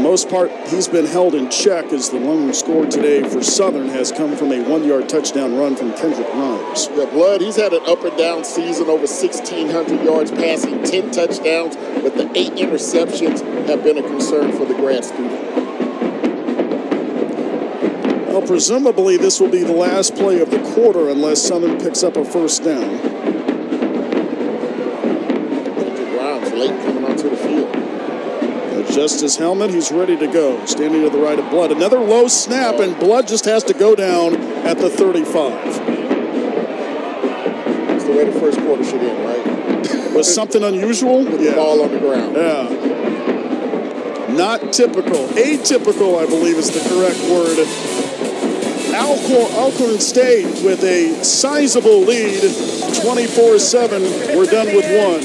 The most part, he's been held in check as the lone score today for Southern has come from a one-yard touchdown run from Kendrick Rhymes. Yeah, Blood, he's had an up and down season, over 1,600 yards passing, 10 touchdowns, but the eight interceptions have been a concern for the grad student. Well, presumably this will be the last play of the quarter unless Southern picks up a first down. Brown's late Adjusts his helmet. He's ready to go. Standing to the right of Blood. Another low snap, and Blood just has to go down at the 35. That's the way the first quarter should end, right? Was something unusual? With yeah. the ball on the ground. Yeah. Not typical. Atypical, I believe, is the correct word Alcorn, Alcorn State with a sizable lead, 24-7. We're done with one.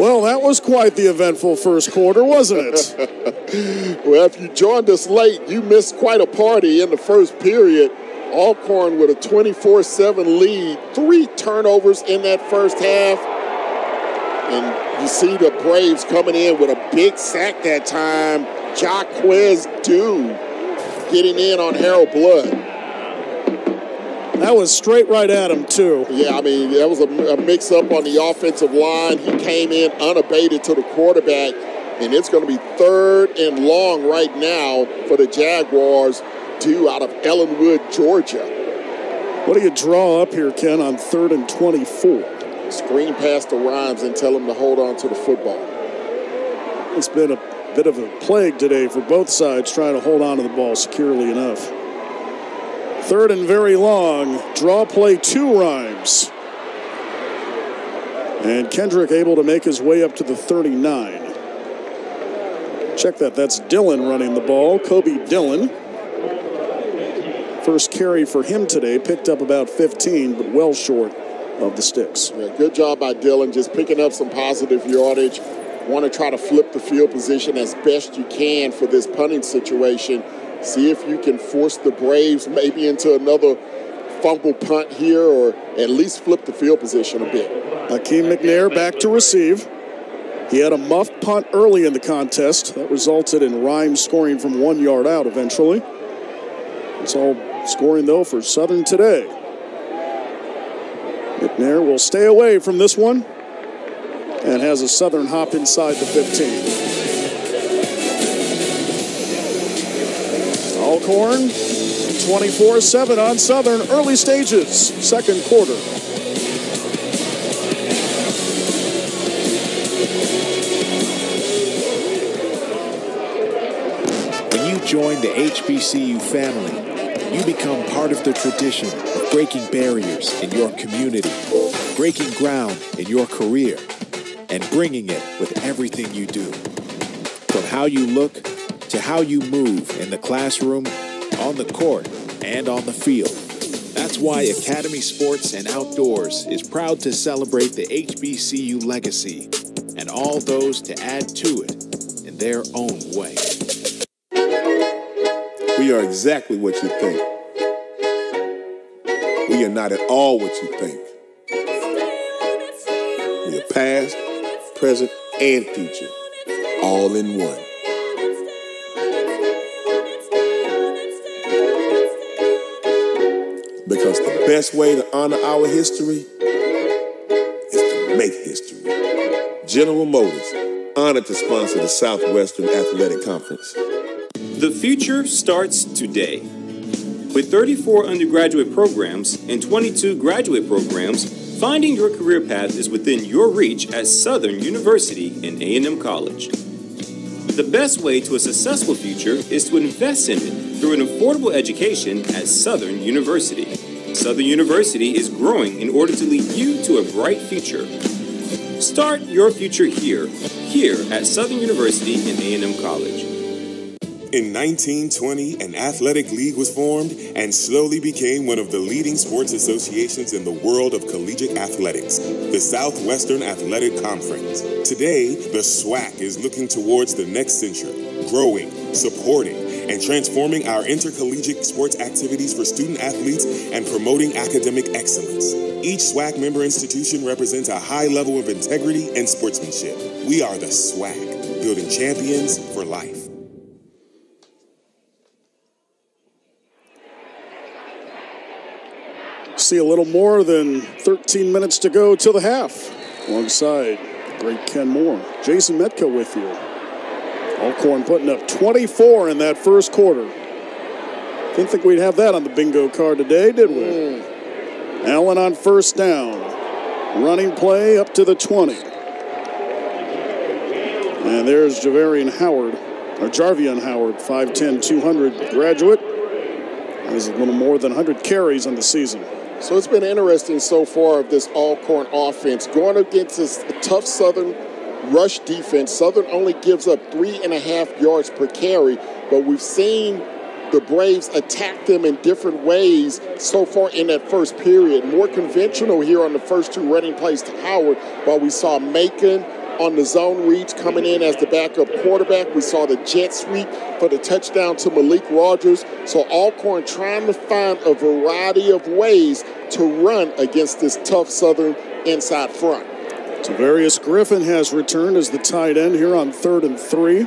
Well, that was quite the eventful first quarter, wasn't it? well, if you joined us late, you missed quite a party in the first period. Alcorn with a 24 7 lead, three turnovers in that first half. And you see the Braves coming in with a big sack that time. Jaquez Dew getting in on Harold Blood. That was straight right at him, too. Yeah, I mean, that was a, a mix up on the offensive line. He came in unabated to the quarterback, and it's going to be third and long right now for the Jaguars, Dew out of Ellenwood, Georgia. What do you draw up here, Ken, on third and 24? Screen past the Rhymes and tell him to hold on to the football. It's been a bit of a plague today for both sides trying to hold on to the ball securely enough. Third and very long. Draw play to Rhymes. And Kendrick able to make his way up to the 39. Check that. That's Dylan running the ball. Kobe Dylan. First carry for him today. Picked up about 15, but well short of the sticks. Yeah, good job by Dylan just picking up some positive yardage. Want to try to flip the field position as best you can for this punting situation See if you can force the Braves maybe into another fumble punt here or at least flip the field position a bit. Akeem McNair back to receive. He had a muff punt early in the contest. That resulted in Rhymes scoring from one yard out eventually. It's all scoring, though, for Southern today. McNair will stay away from this one and has a Southern hop inside the 15. Alcorn 24 7 on Southern, early stages, second quarter. When you join the HBCU family, you become part of the tradition of breaking barriers in your community, breaking ground in your career, and bringing it with everything you do. From how you look to how you move in the classroom, on the court, and on the field. That's why Academy Sports and Outdoors is proud to celebrate the HBCU legacy and all those to add to it in their own way. We are exactly what you think. We are not at all what you think. We are past, present, and future, all in one. Best way to honor our history is to make history. General Motors, honored to sponsor the Southwestern Athletic Conference. The future starts today. With 34 undergraduate programs and 22 graduate programs, finding your career path is within your reach at Southern University and A&M College. The best way to a successful future is to invest in it through an affordable education at Southern University. Southern University is growing in order to lead you to a bright future. Start your future here, here at Southern University and A&M College. In 1920, an athletic league was formed and slowly became one of the leading sports associations in the world of collegiate athletics, the Southwestern Athletic Conference. Today, the SWAC is looking towards the next century, growing, supporting, and transforming our intercollegiate sports activities for student athletes and promoting academic excellence. Each SWAC member institution represents a high level of integrity and sportsmanship. We are the SWAC, building champions for life. See a little more than 13 minutes to go till the half. Alongside great Ken Moore, Jason Metco with you. Alcorn putting up 24 in that first quarter. Didn't think we'd have that on the bingo card today, did we? Mm. Allen on first down. Running play up to the 20. And there's Javarian Howard, or Jarvian Howard, 5'10, 200 graduate. Has a little more than 100 carries on the season. So it's been interesting so far of this Alcorn offense going against this tough Southern rush defense. Southern only gives up three and a half yards per carry, but we've seen the Braves attack them in different ways so far in that first period. More conventional here on the first two running plays to Howard, while we saw Macon on the zone reads coming in as the backup quarterback. We saw the jet sweep for the touchdown to Malik Rogers. So Alcorn trying to find a variety of ways to run against this tough Southern inside front. Tavarius Griffin has returned as the tight end here on third and three.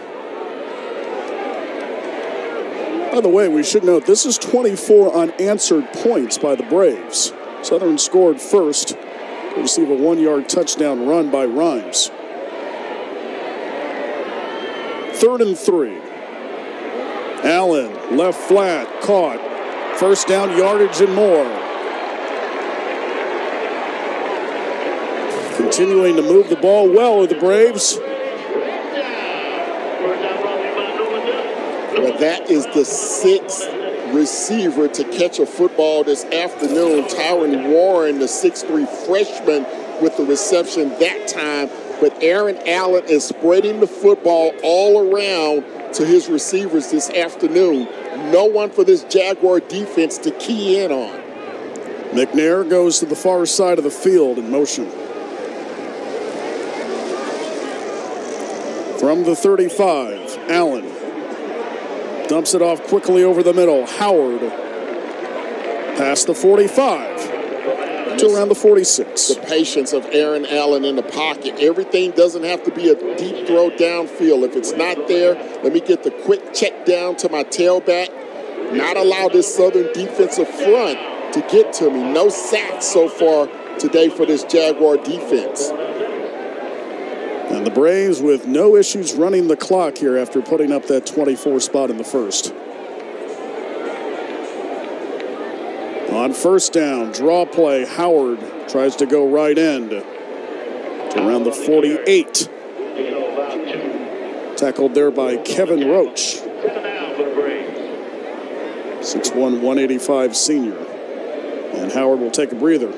By the way, we should note this is 24 unanswered points by the Braves. Southern scored first to receive a one yard touchdown run by Rhymes. Third and three. Allen, left flat, caught. First down yardage and more. Continuing to move the ball well with the Braves. Well, that is the sixth receiver to catch a football this afternoon. Tyron Warren, the 6'3 freshman, with the reception that time. But Aaron Allen is spreading the football all around to his receivers this afternoon. No one for this Jaguar defense to key in on. McNair goes to the far side of the field in motion. From the 35, Allen dumps it off quickly over the middle. Howard past the 45 to around the 46. The patience of Aaron Allen in the pocket. Everything doesn't have to be a deep throw downfield. If it's not there, let me get the quick check down to my tailback. Not allow this Southern defensive front to get to me. No sacks so far today for this Jaguar defense. And the Braves with no issues running the clock here after putting up that 24 spot in the first. On first down, draw play, Howard tries to go right end to around the 48. Tackled there by Kevin Roach. 6'1, 185 senior. And Howard will take a breather.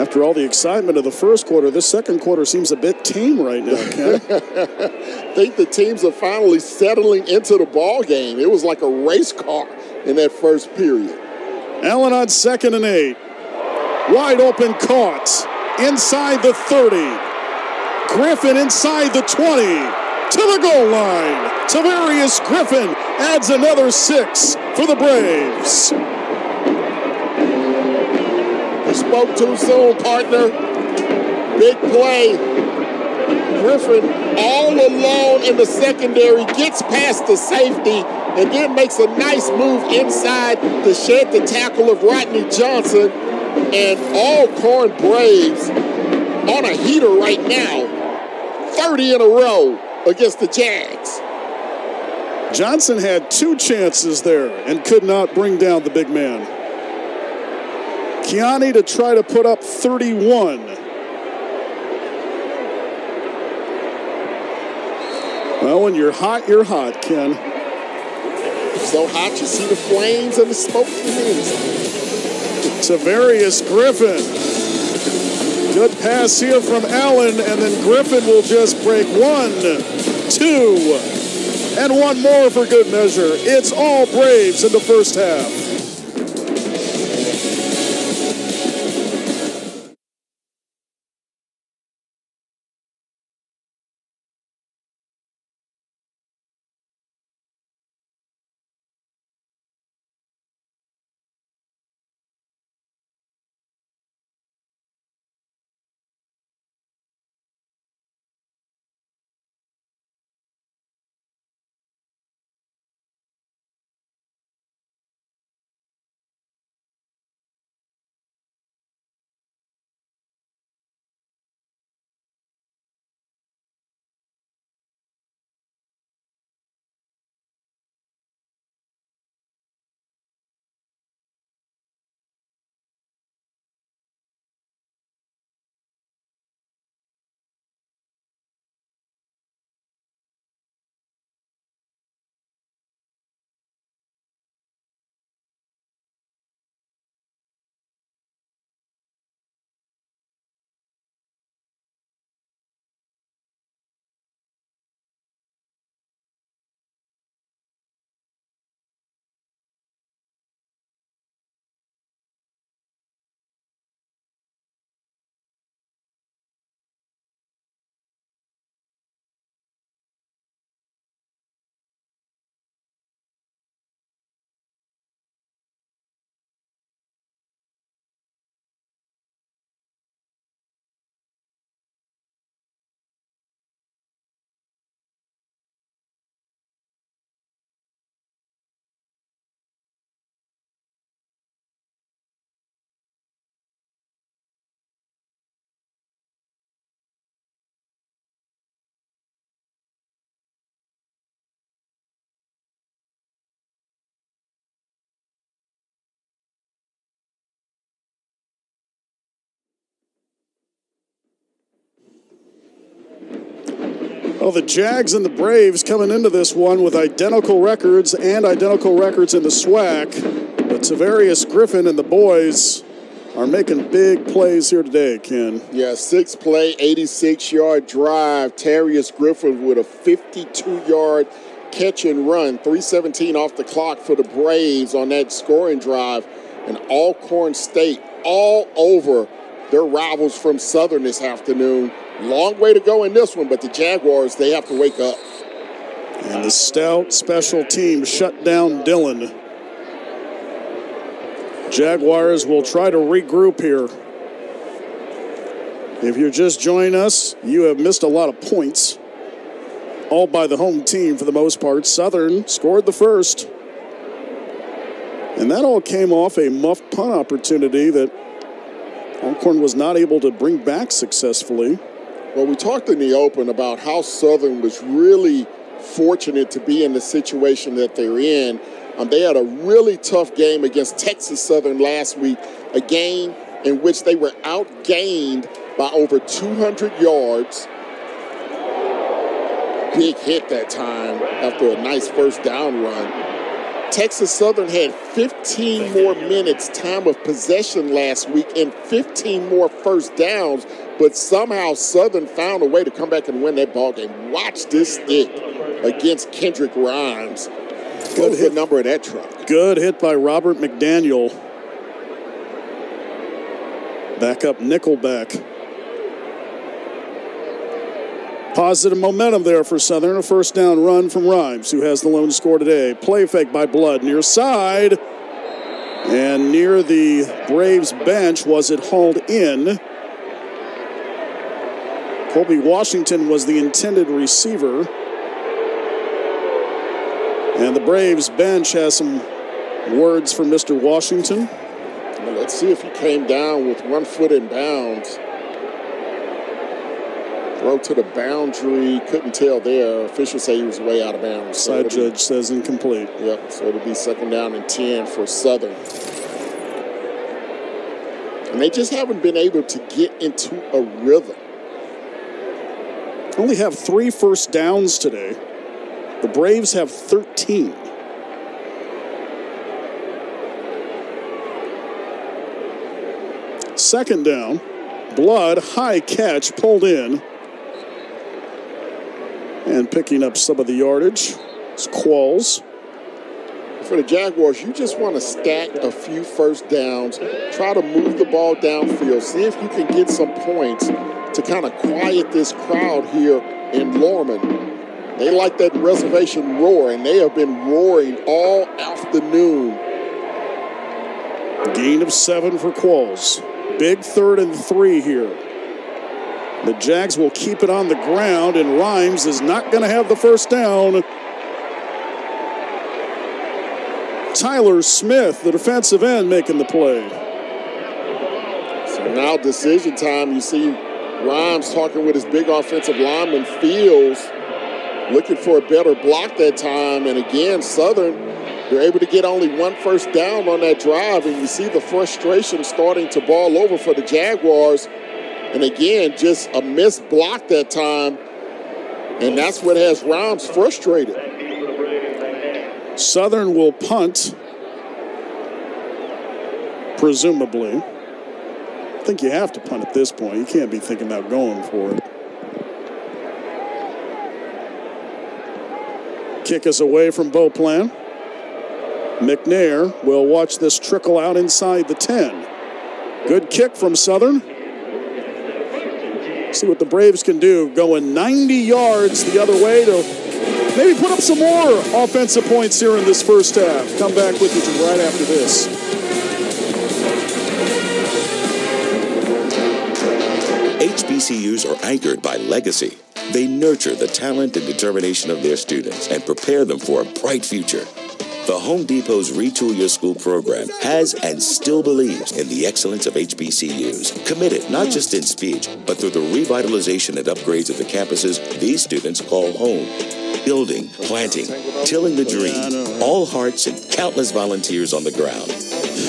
After all the excitement of the first quarter, this second quarter seems a bit tame right now. I think the teams are finally settling into the ball game. It was like a race car in that first period. Allen on second and eight. Wide open caught inside the 30. Griffin inside the 20 to the goal line. Tavarius Griffin adds another six for the Braves. You spoke too soon, partner. Big play. Griffin all alone in the secondary gets past the safety and then makes a nice move inside to shed the tackle of Rodney Johnson. And all corn Braves on a heater right now. 30 in a row against the Jags. Johnson had two chances there and could not bring down the big man. Kiani to try to put up 31. Well, when you're hot, you're hot, Ken. So hot, you see the flames and the smoke from the inside. Tavarius Griffin. Good pass here from Allen, and then Griffin will just break one, two, and one more for good measure. It's all Braves in the first half. Well, the Jags and the Braves coming into this one with identical records and identical records in the SWAC. But Tavarius Griffin and the boys are making big plays here today, Ken. Yeah, six play, 86 yard drive. Tarius Griffin with a 52 yard catch and run. 317 off the clock for the Braves on that scoring drive. And Alcorn State all over their rivals from Southern this afternoon. Long way to go in this one, but the Jaguars, they have to wake up. And the stout special team shut down Dillon. Jaguars will try to regroup here. If you're just joining us, you have missed a lot of points. All by the home team for the most part. Southern scored the first. And that all came off a muffed punt opportunity that Alcorn was not able to bring back successfully. Well, we talked in the open about how Southern was really fortunate to be in the situation that they're in. Um, they had a really tough game against Texas Southern last week, a game in which they were outgained by over 200 yards. Big hit that time after a nice first down run. Texas Southern had 15 more minutes time of possession last week and 15 more first downs, but somehow Southern found a way to come back and win that ball game. Watch this stick against Kendrick Rhymes. Good hit. number of that truck? Good hit by Robert McDaniel. Back up Nickelback. Positive momentum there for Southern. A first down run from Rhymes, who has the lone score today. Play fake by Blood near side. And near the Braves bench was it hauled in. Colby Washington was the intended receiver. And the Braves bench has some words for Mr. Washington. Well, let's see if he came down with one foot in bounds. Throw to the boundary, couldn't tell there. Officials say he was way out of bounds. So Side judge be, says incomplete. Yep, so it'll be second down and 10 for Southern. And they just haven't been able to get into a rhythm. Only have three first downs today. The Braves have 13. Second down, Blood, high catch, pulled in. And picking up some of the yardage is Qualls. For the Jaguars, you just want to stack a few first downs, try to move the ball downfield, see if you can get some points to kind of quiet this crowd here in Lorman. They like that reservation roar, and they have been roaring all afternoon. Gain of seven for Qualls. Big third and three here. The Jags will keep it on the ground, and Rhymes is not going to have the first down. Tyler Smith, the defensive end, making the play. So now decision time. You see Rhymes talking with his big offensive lineman, Fields, looking for a better block that time. And again, Southern, they're able to get only one first down on that drive. And you see the frustration starting to ball over for the Jaguars. And again, just a missed block that time. And that's what has Rhymes frustrated. Southern will punt, presumably. I think you have to punt at this point. You can't be thinking about going for it. Kick is away from Beauplan. McNair will watch this trickle out inside the 10. Good kick from Southern. See what the Braves can do. Going 90 yards the other way to maybe put up some more offensive points here in this first half. Come back with you right after this. HBCUs are anchored by legacy. They nurture the talent and determination of their students and prepare them for a bright future. The Home Depot's Retool Your School program has and still believes in the excellence of HBCUs, committed not just in speech, but through the revitalization and upgrades of the campuses these students call home. Building, planting, tilling the dream, all hearts and countless volunteers on the ground.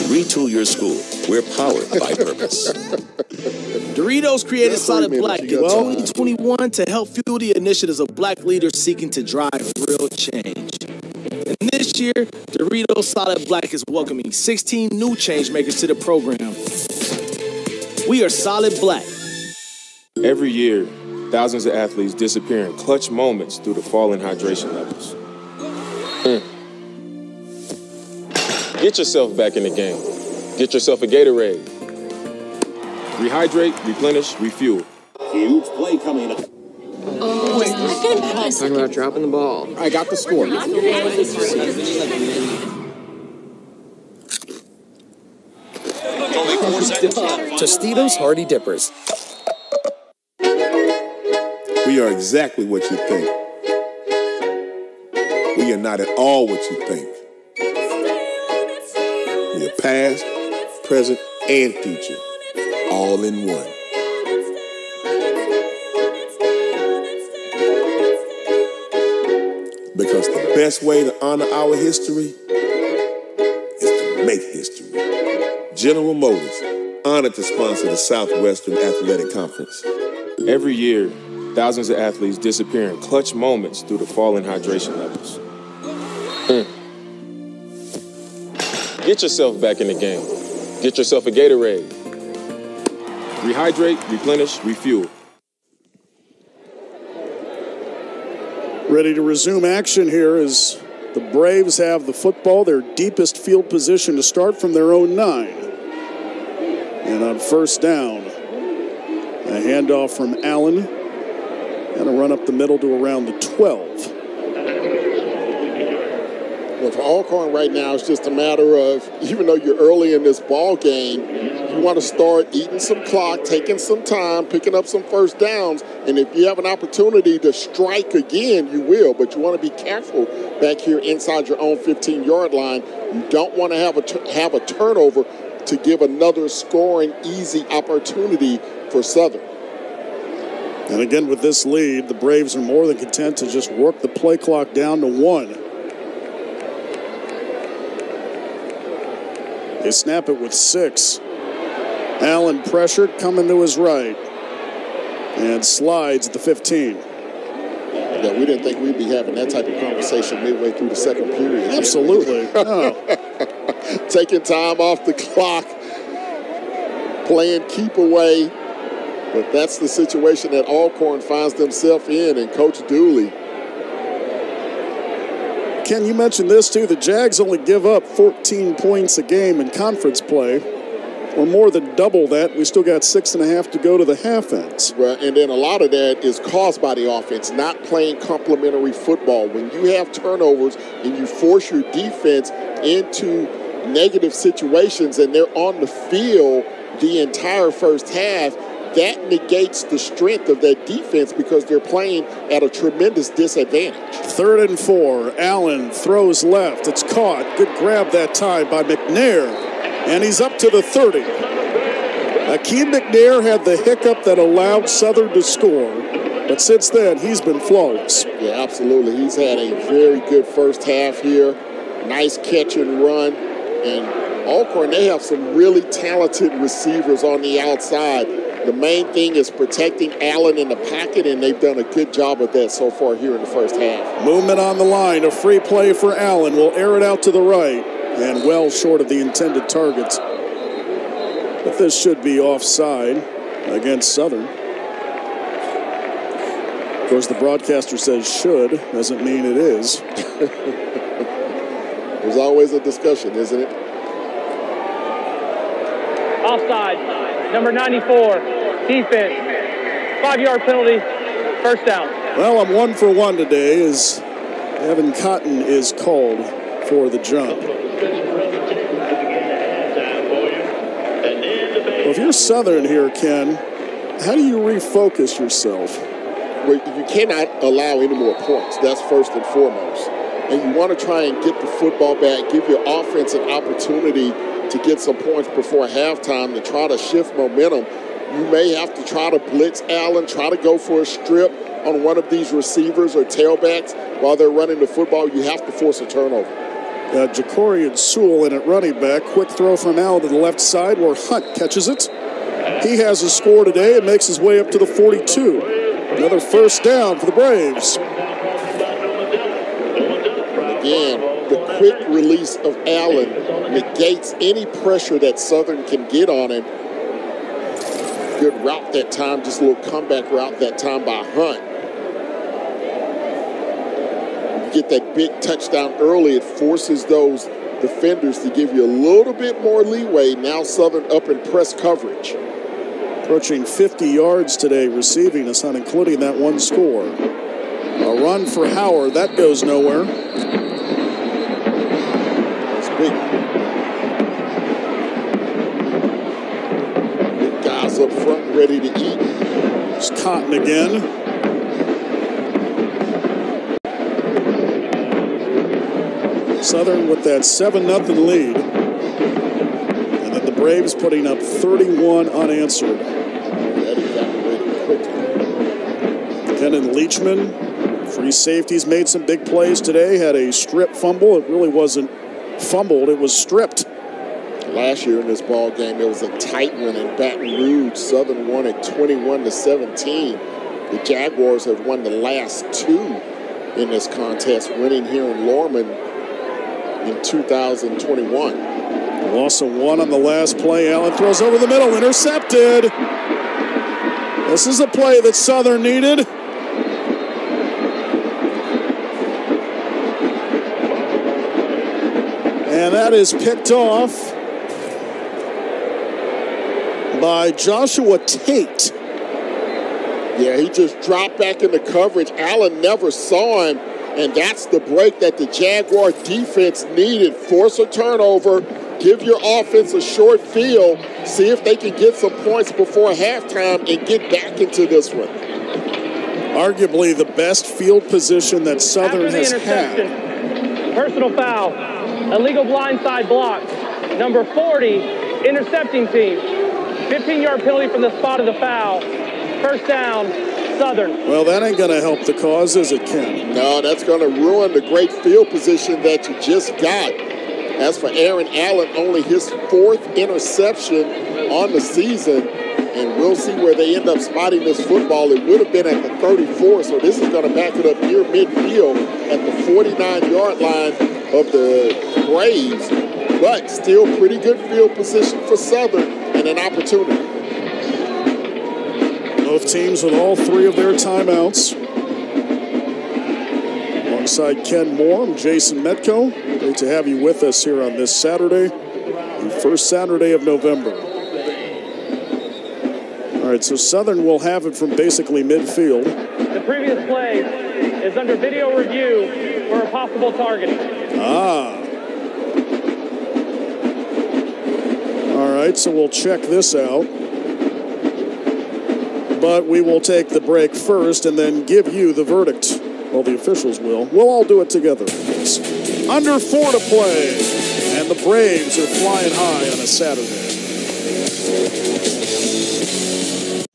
Retool Your School. We're powered by purpose. Doritos created Solid Black in 2021 to help fuel the initiatives of black leaders seeking to drive real change. And this year, Doritos Solid Black is welcoming 16 new changemakers to the program. We are Solid Black. Every year, thousands of athletes disappear in clutch moments due to falling hydration levels. Mm. Get yourself back in the game. Get yourself a Gatorade. Rehydrate, replenish, refuel. Huge play coming up. Oh, wait. Talking about dropping the ball. I got the score. Tostitos Hardy Dippers. We are exactly what you think. We are not at all what you think. We are past, present, and future, all in one. Because the best way to honor our history is to make history. General Motors, honored to sponsor the Southwestern Athletic Conference. Every year, thousands of athletes disappear in clutch moments due to falling hydration levels. Mm. Get yourself back in the game. Get yourself a Gatorade. Rehydrate, replenish, refuel. Ready to resume action here as the Braves have the football, their deepest field position to start from their own nine. And on first down, a handoff from Allen and a run up the middle to around the 12. Well, for Alcorn right now, it's just a matter of even though you're early in this ball game, you want to start eating some clock, taking some time, picking up some first downs, and if you have an opportunity to strike again, you will. But you want to be careful back here inside your own 15-yard line. You don't want to have a have a turnover to give another scoring easy opportunity for Southern. And again, with this lead, the Braves are more than content to just work the play clock down to one. They snap it with six. Allen pressured, coming to his right. And slides at the 15. Yeah, we didn't think we'd be having that type of conversation midway through the second period. Absolutely. no. Taking time off the clock, playing keep away. But that's the situation that Alcorn finds themselves in, and Coach Dooley Ken, you mentioned this too. The Jags only give up 14 points a game in conference play, or more than double that. We still got six and a half to go to the half ends. Well, and then a lot of that is caused by the offense not playing complementary football. When you have turnovers and you force your defense into negative situations and they're on the field the entire first half, that negates the strength of that defense because they're playing at a tremendous disadvantage. Third and four. Allen throws left. It's caught. Good grab that time by McNair. And he's up to the 30. Akeem McNair had the hiccup that allowed Southern to score. But since then, he's been flawless. Yeah, absolutely. He's had a very good first half here. Nice catch and run. And Alcorn, they have some really talented receivers on the outside. The main thing is protecting Allen in the pocket, and they've done a good job of that so far here in the first half. Movement on the line, a free play for Allen. We'll air it out to the right, and well short of the intended targets. But this should be offside against Southern. Of course, the broadcaster says should, doesn't mean it is. There's always a discussion, isn't it? Offside, number 94, defense, five-yard penalty, first down. Well, I'm one for one today as Evan Cotton is called for the jump. Well, if you're Southern here, Ken, how do you refocus yourself? Well, you cannot allow any more points. That's first and foremost. And you want to try and get the football back, give your offense an opportunity to get some points before halftime to try to shift momentum. You may have to try to blitz Allen, try to go for a strip on one of these receivers or tailbacks while they're running the football. You have to force a turnover. Uh, Jacorian Sewell in at running back. Quick throw from Allen to the left side where Hunt catches it. He has a score today and makes his way up to the 42. Another first down for the Braves. Again, the quick release of Allen negates any pressure that Southern can get on him. Good route that time, just a little comeback route that time by Hunt. You get that big touchdown early, it forces those defenders to give you a little bit more leeway. Now Southern up in press coverage. Approaching 50 yards today receiving, us, not including that one score. A run for Howard, that goes nowhere. It's big. Big guys up front ready to eat. It's Cotton again. Southern with that 7 0 lead. And then the Braves putting up 31 unanswered. Kenan Leachman, free safeties, made some big plays today. Had a strip fumble. It really wasn't fumbled, it was stripped. Last year in this ball game, it was a tight one in Baton Rouge. Southern won it 21 to 17. The Jaguars have won the last two in this contest, winning here in Lorman in 2021. Loss of one on the last play. Allen throws over the middle, intercepted. This is a play that Southern needed. And that is picked off by Joshua Tate. Yeah, he just dropped back into coverage. Allen never saw him, and that's the break that the Jaguar defense needed. Force a turnover, give your offense a short field, see if they can get some points before halftime and get back into this one. Arguably the best field position that Southern After the has had. personal foul, illegal blindside block, number 40, intercepting team. 15-yard penalty from the spot of the foul. First down, Southern. Well, that ain't going to help the cause, is it, Ken? No, that's going to ruin the great field position that you just got. As for Aaron Allen, only his fourth interception on the season, and we'll see where they end up spotting this football. It would have been at the 34, so this is going to back it up near midfield at the 49-yard line of the Braves, but still pretty good field position for Southern and an opportunity. Both teams with all three of their timeouts. Alongside Ken Moore, I'm Jason Metco. Great to have you with us here on this Saturday, the first Saturday of November. All right, so Southern will have it from basically midfield. The previous play is under video review for a possible targeting. Ah. All right, so we'll check this out. But we will take the break first and then give you the verdict. Well, the officials will. We'll all do it together. It's under four to play, and the Braves are flying high on a Saturday.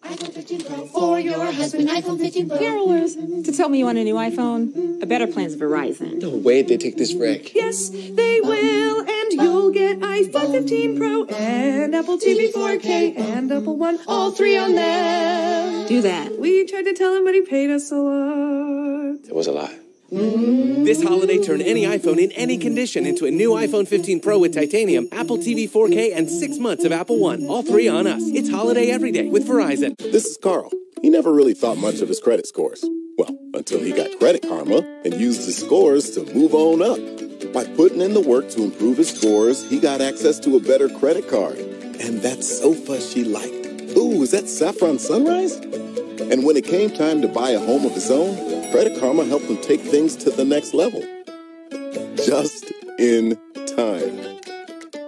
iPhone 15 Pro For your husband, iPhone 15 Pro. Carolers, to tell me you want a new iPhone, a better plan's Verizon. No way they take this break. Yes, they will, and you'll get iPhone 15 Pro and Apple TV 4K and Apple One, all three on them. Do that. We tried to tell him, but he paid us a lot. It was a lot. This holiday, turn any iPhone in any condition into a new iPhone 15 Pro with titanium, Apple TV 4K, and six months of Apple One. All three on us. It's holiday every day with Verizon. This is Carl. He never really thought much of his credit scores. Well, until he got Credit Karma and used his scores to move on up. By putting in the work to improve his scores, he got access to a better credit card. And that sofa she liked. Ooh, is that Saffron Sunrise? And when it came time to buy a home of his own, Credit Karma helped him take things to the next level. Just in time.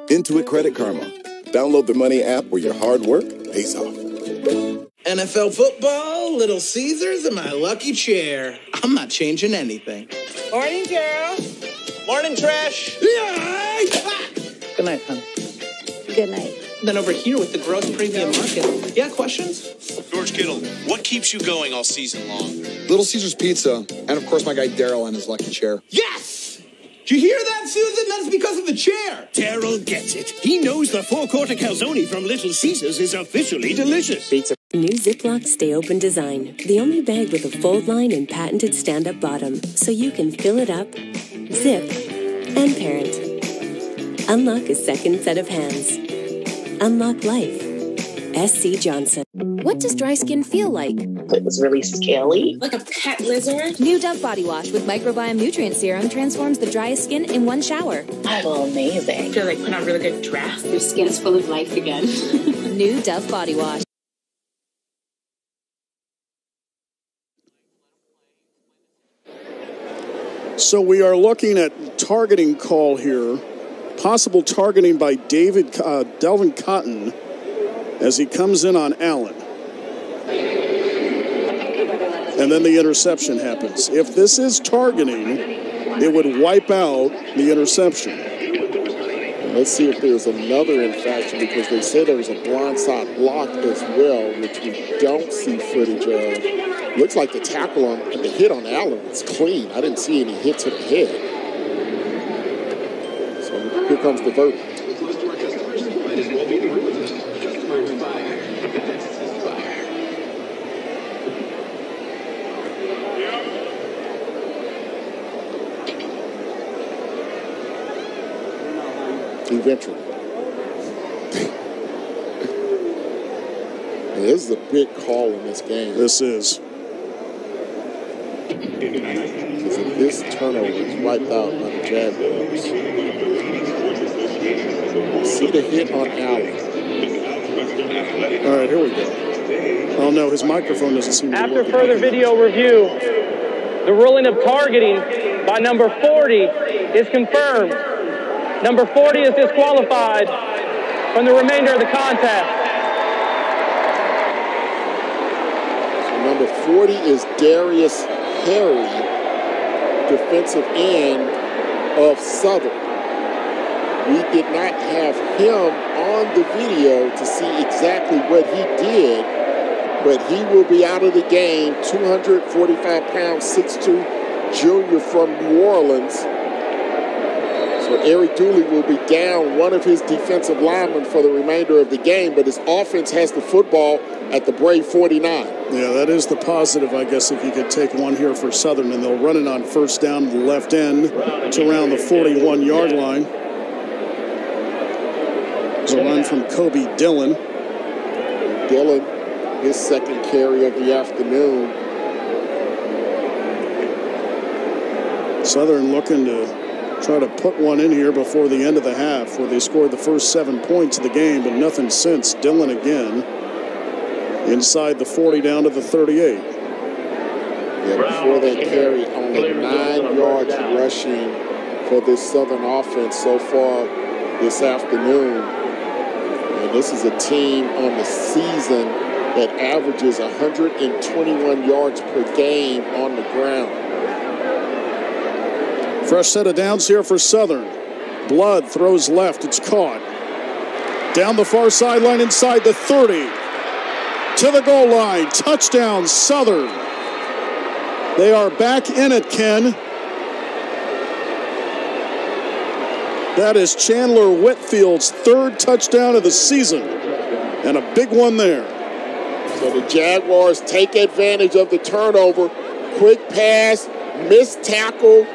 Intuit Credit Karma. Download the Money app where your hard work pays off. NFL football, Little Caesars, and my lucky chair. I'm not changing anything. Morning, Carol. Morning, Trash. Good night, honey. Good night. Then over here with the gross premium market. Yeah, questions? George Kittle, what keeps you going all season long? Little Caesars Pizza, and of course my guy Daryl and his lucky chair. Yes! Did you hear that, Susan? That's because of the chair. Daryl gets it. He knows the four-quarter calzone from Little Caesars is officially delicious. Pizza. New Ziploc Stay Open design. The only bag with a fold line and patented stand-up bottom, so you can fill it up, zip, and parent. Unlock a second set of hands. Unlock life. SC Johnson. What does dry skin feel like? It was really scaly. Like a pet lizard? New Dove Body Wash with Microbiome Nutrient Serum transforms the driest skin in one shower. I feel amazing. I feel like put on a really good dress. Your skin's full of life again. New Dove Body Wash. So we are looking at targeting call here, possible targeting by David uh, Delvin Cotton as he comes in on Allen. And then the interception happens. If this is targeting, it would wipe out the interception. Let's see if there's another infraction because they say there was a blindside block as well, which we don't see footage of. Looks like the tackle on the hit on Allen was clean. I didn't see any hit to the head. So here comes the verdict. Eventually. this is a big call in this game. This is. Because if this turnover is wiped out by the Jaguars. See the hit on Allen. All right, here we go. Oh no, his microphone doesn't seem to be After further video review, the ruling of targeting by number 40 is confirmed. Number 40 is disqualified from the remainder of the contest. So number 40 is Darius Harry, defensive end of Southern. We did not have him on the video to see exactly what he did, but he will be out of the game. 245 pounds, 6'2 junior from New Orleans. Eric Dooley will be down one of his defensive linemen for the remainder of the game, but his offense has the football at the Brave 49. Yeah, that is the positive, I guess, if you could take one here for Southern, and they'll run it on first down to the left end to around the 41 yard line. It's a run from Kobe Dillon. Dillon, his second carry of the afternoon. Southern looking to try to put one in here before the end of the half, where they scored the first seven points of the game, but nothing since. Dillon again inside the 40 down to the 38. Yeah, before that carry, only nine yards rushing for this Southern offense so far this afternoon. And this is a team on the season that averages 121 yards per game on the ground. Fresh set of downs here for Southern. Blood throws left. It's caught. Down the far sideline inside the 30. To the goal line. Touchdown, Southern. They are back in it, Ken. That is Chandler Whitfield's third touchdown of the season. And a big one there. So the Jaguars take advantage of the turnover. Quick pass, missed tackle,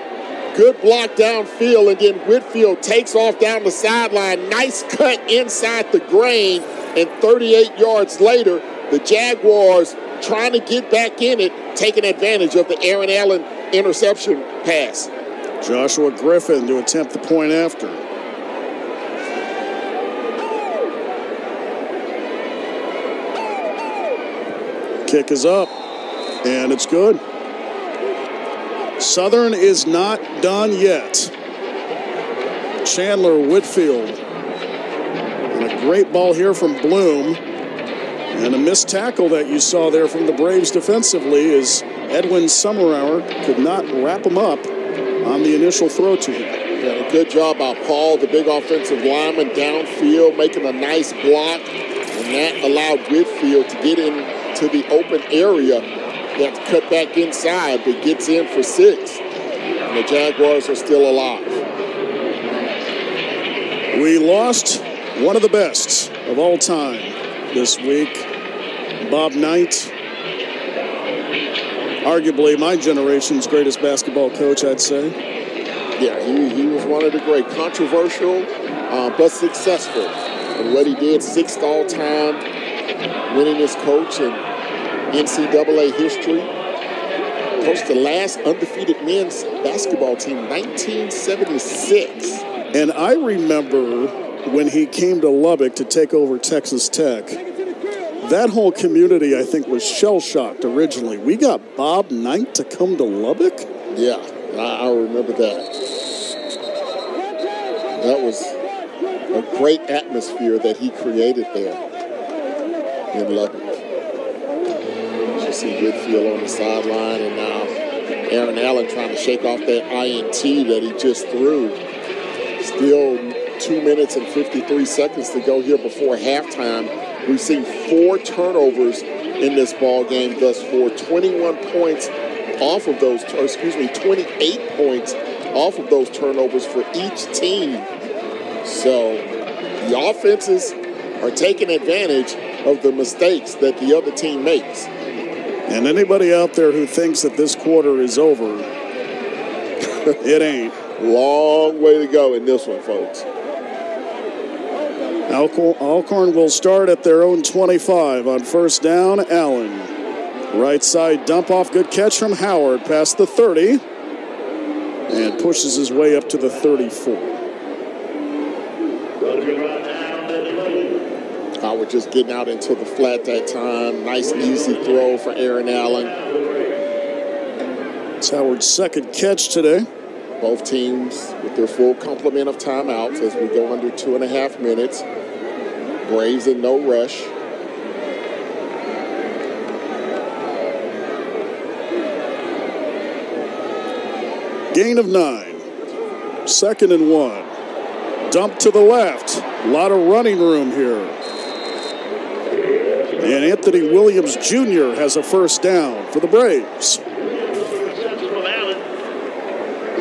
good block downfield, and then Whitfield takes off down the sideline. Nice cut inside the grain, and 38 yards later, the Jaguars trying to get back in it, taking advantage of the Aaron Allen interception pass. Joshua Griffin to attempt the point after. Kick is up, and it's good. Southern is not done yet. Chandler Whitfield. And a great ball here from Blood. And a missed tackle that you saw there from the Braves defensively is Edwin Summerhour could not wrap him up on the initial throw to him. Yeah, a good job by Paul, the big offensive lineman, downfield, making a nice block. And that allowed Whitfield to get into the open area. They have to cut back inside, but gets in for six. And the Jaguars are still alive. We lost one of the best of all time this week, Bob Knight. Arguably my generation's greatest basketball coach, I'd say. Yeah, he, he was one of the great, controversial, uh, but successful. And what he did, sixth all time, winning winningest coach in NCAA history. Coached the last undefeated men's basketball team, 1976. And I remember when he came to Lubbock to take over Texas Tech, that whole community, I think, was shell shocked originally. We got Bob Knight to come to Lubbock? Yeah, I, I remember that. That was a great atmosphere that he created there in Lubbock. See Whitfield on the sideline, and now Aaron Allen trying to shake off that INT that he just threw. Still two minutes and 53 seconds to go here before halftime. We've seen four turnovers in this ball game thus far, 21 points off of those, or excuse me, 28 points off of those turnovers for each team. So the offenses are taking advantage of the mistakes that the other team makes. And anybody out there who thinks that this quarter is over, it ain't. Long way to go in this one, folks. Alcorn, Alcorn will start at their own 25 on first down. Allen. Right side dump off. Good catch from Howard past the 30 and pushes his way up to the 34. Howard just getting out into the flat that time. Nice, easy throw for Aaron Allen. It's Howard's second catch today. Both teams with their full complement of timeouts as we go under two and a half minutes. Braves in no rush. Gain of nine. Second and one. Dump to the left. A lot of running room here. And Anthony Williams Jr. has a first down for the Braves.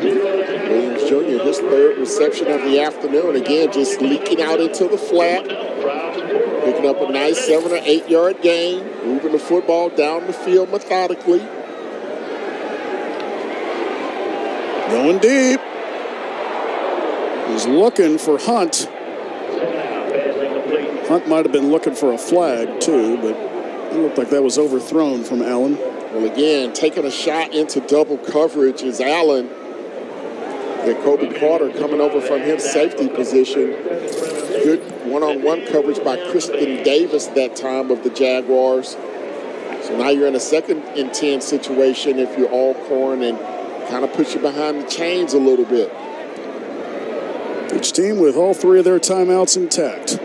Williams Jr., his third reception of the afternoon. Again, just leaking out into the flat. Picking up a nice seven or eight yard gain. Moving the football down the field methodically. Going deep. He's looking for Hunt. Hunt might have been looking for a flag too, but it looked like that was overthrown from Allen. Well, again, taking a shot into double coverage is Allen. And Kobe Carter coming over from his safety position. Good one-on-one coverage by Kristen Davis that time of the Jaguars. So now you're in a second and 10 situation if you're all corn and kind of puts you behind the chains a little bit. Each team with all three of their timeouts intact.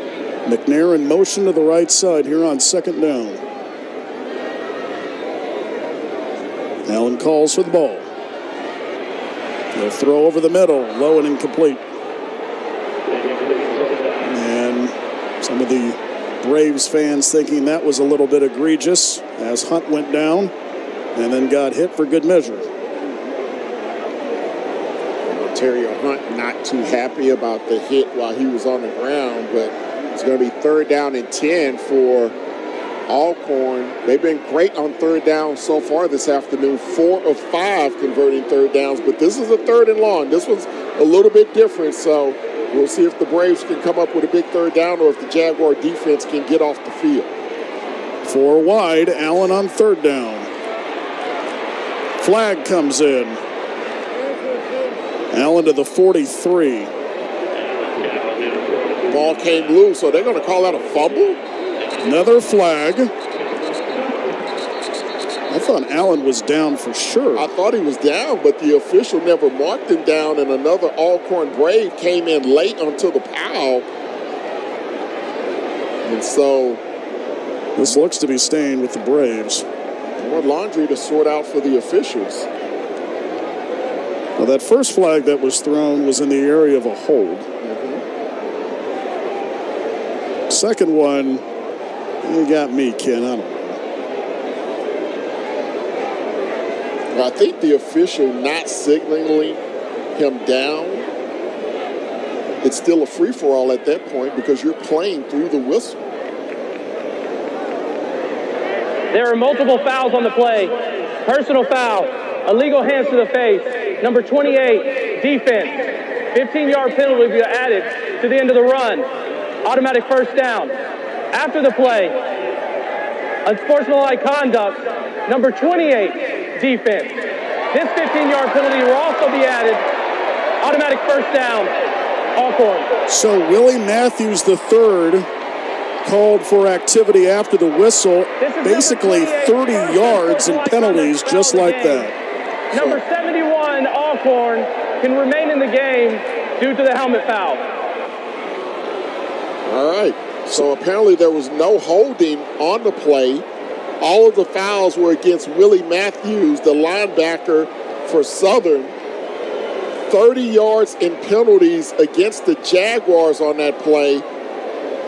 McNair in motion to the right side here on second down. Allen calls for the ball. He'll throw over the middle, low and incomplete. And some of the Braves fans thinking that was a little bit egregious as Hunt went down and then got hit for good measure. Ontario Hunt not too happy about the hit while he was on the ground, but it's going to be third down and 10 for Alcorn. They've been great on third down so far this afternoon, four of five converting third downs, but this is a third and long. This one's a little bit different, so we'll see if the Braves can come up with a big third down or if the Jaguar defense can get off the field. Four wide, Allen on third down. Flag comes in. Allen to the 43. Ball came loose, so they're going to call that a fumble? Another flag. I thought Allen was down for sure. I thought he was down, but the official never marked him down, and another Alcorn Brave came in late onto the pile. And so. This looks to be staying with the Braves. More laundry to sort out for the officials. Well, that first flag that was thrown was in the area of a hold. Second one, you got me, Ken. I don't know. I think the official not signaling him down it's still a free for all at that point because you're playing through the whistle. There are multiple fouls on the play. Personal foul, illegal hands to the face. Number 28, defense. 15 yard penalty will be added to the end of the run. Automatic first down. After the play, unsportsmanlike conduct. Number 28, defense. This 15 yard penalty will also be added. Automatic first down. Alcorn. So Willie Matthews the third called for activity after the whistle. Basically 30 yards and penalties just like that. Number 71, Alcorn, can remain in the game due to the helmet foul. All right. So apparently there was no holding on the play. All of the fouls were against Willie Matthews, the linebacker for Southern. 30 yards in penalties against the Jaguars on that play.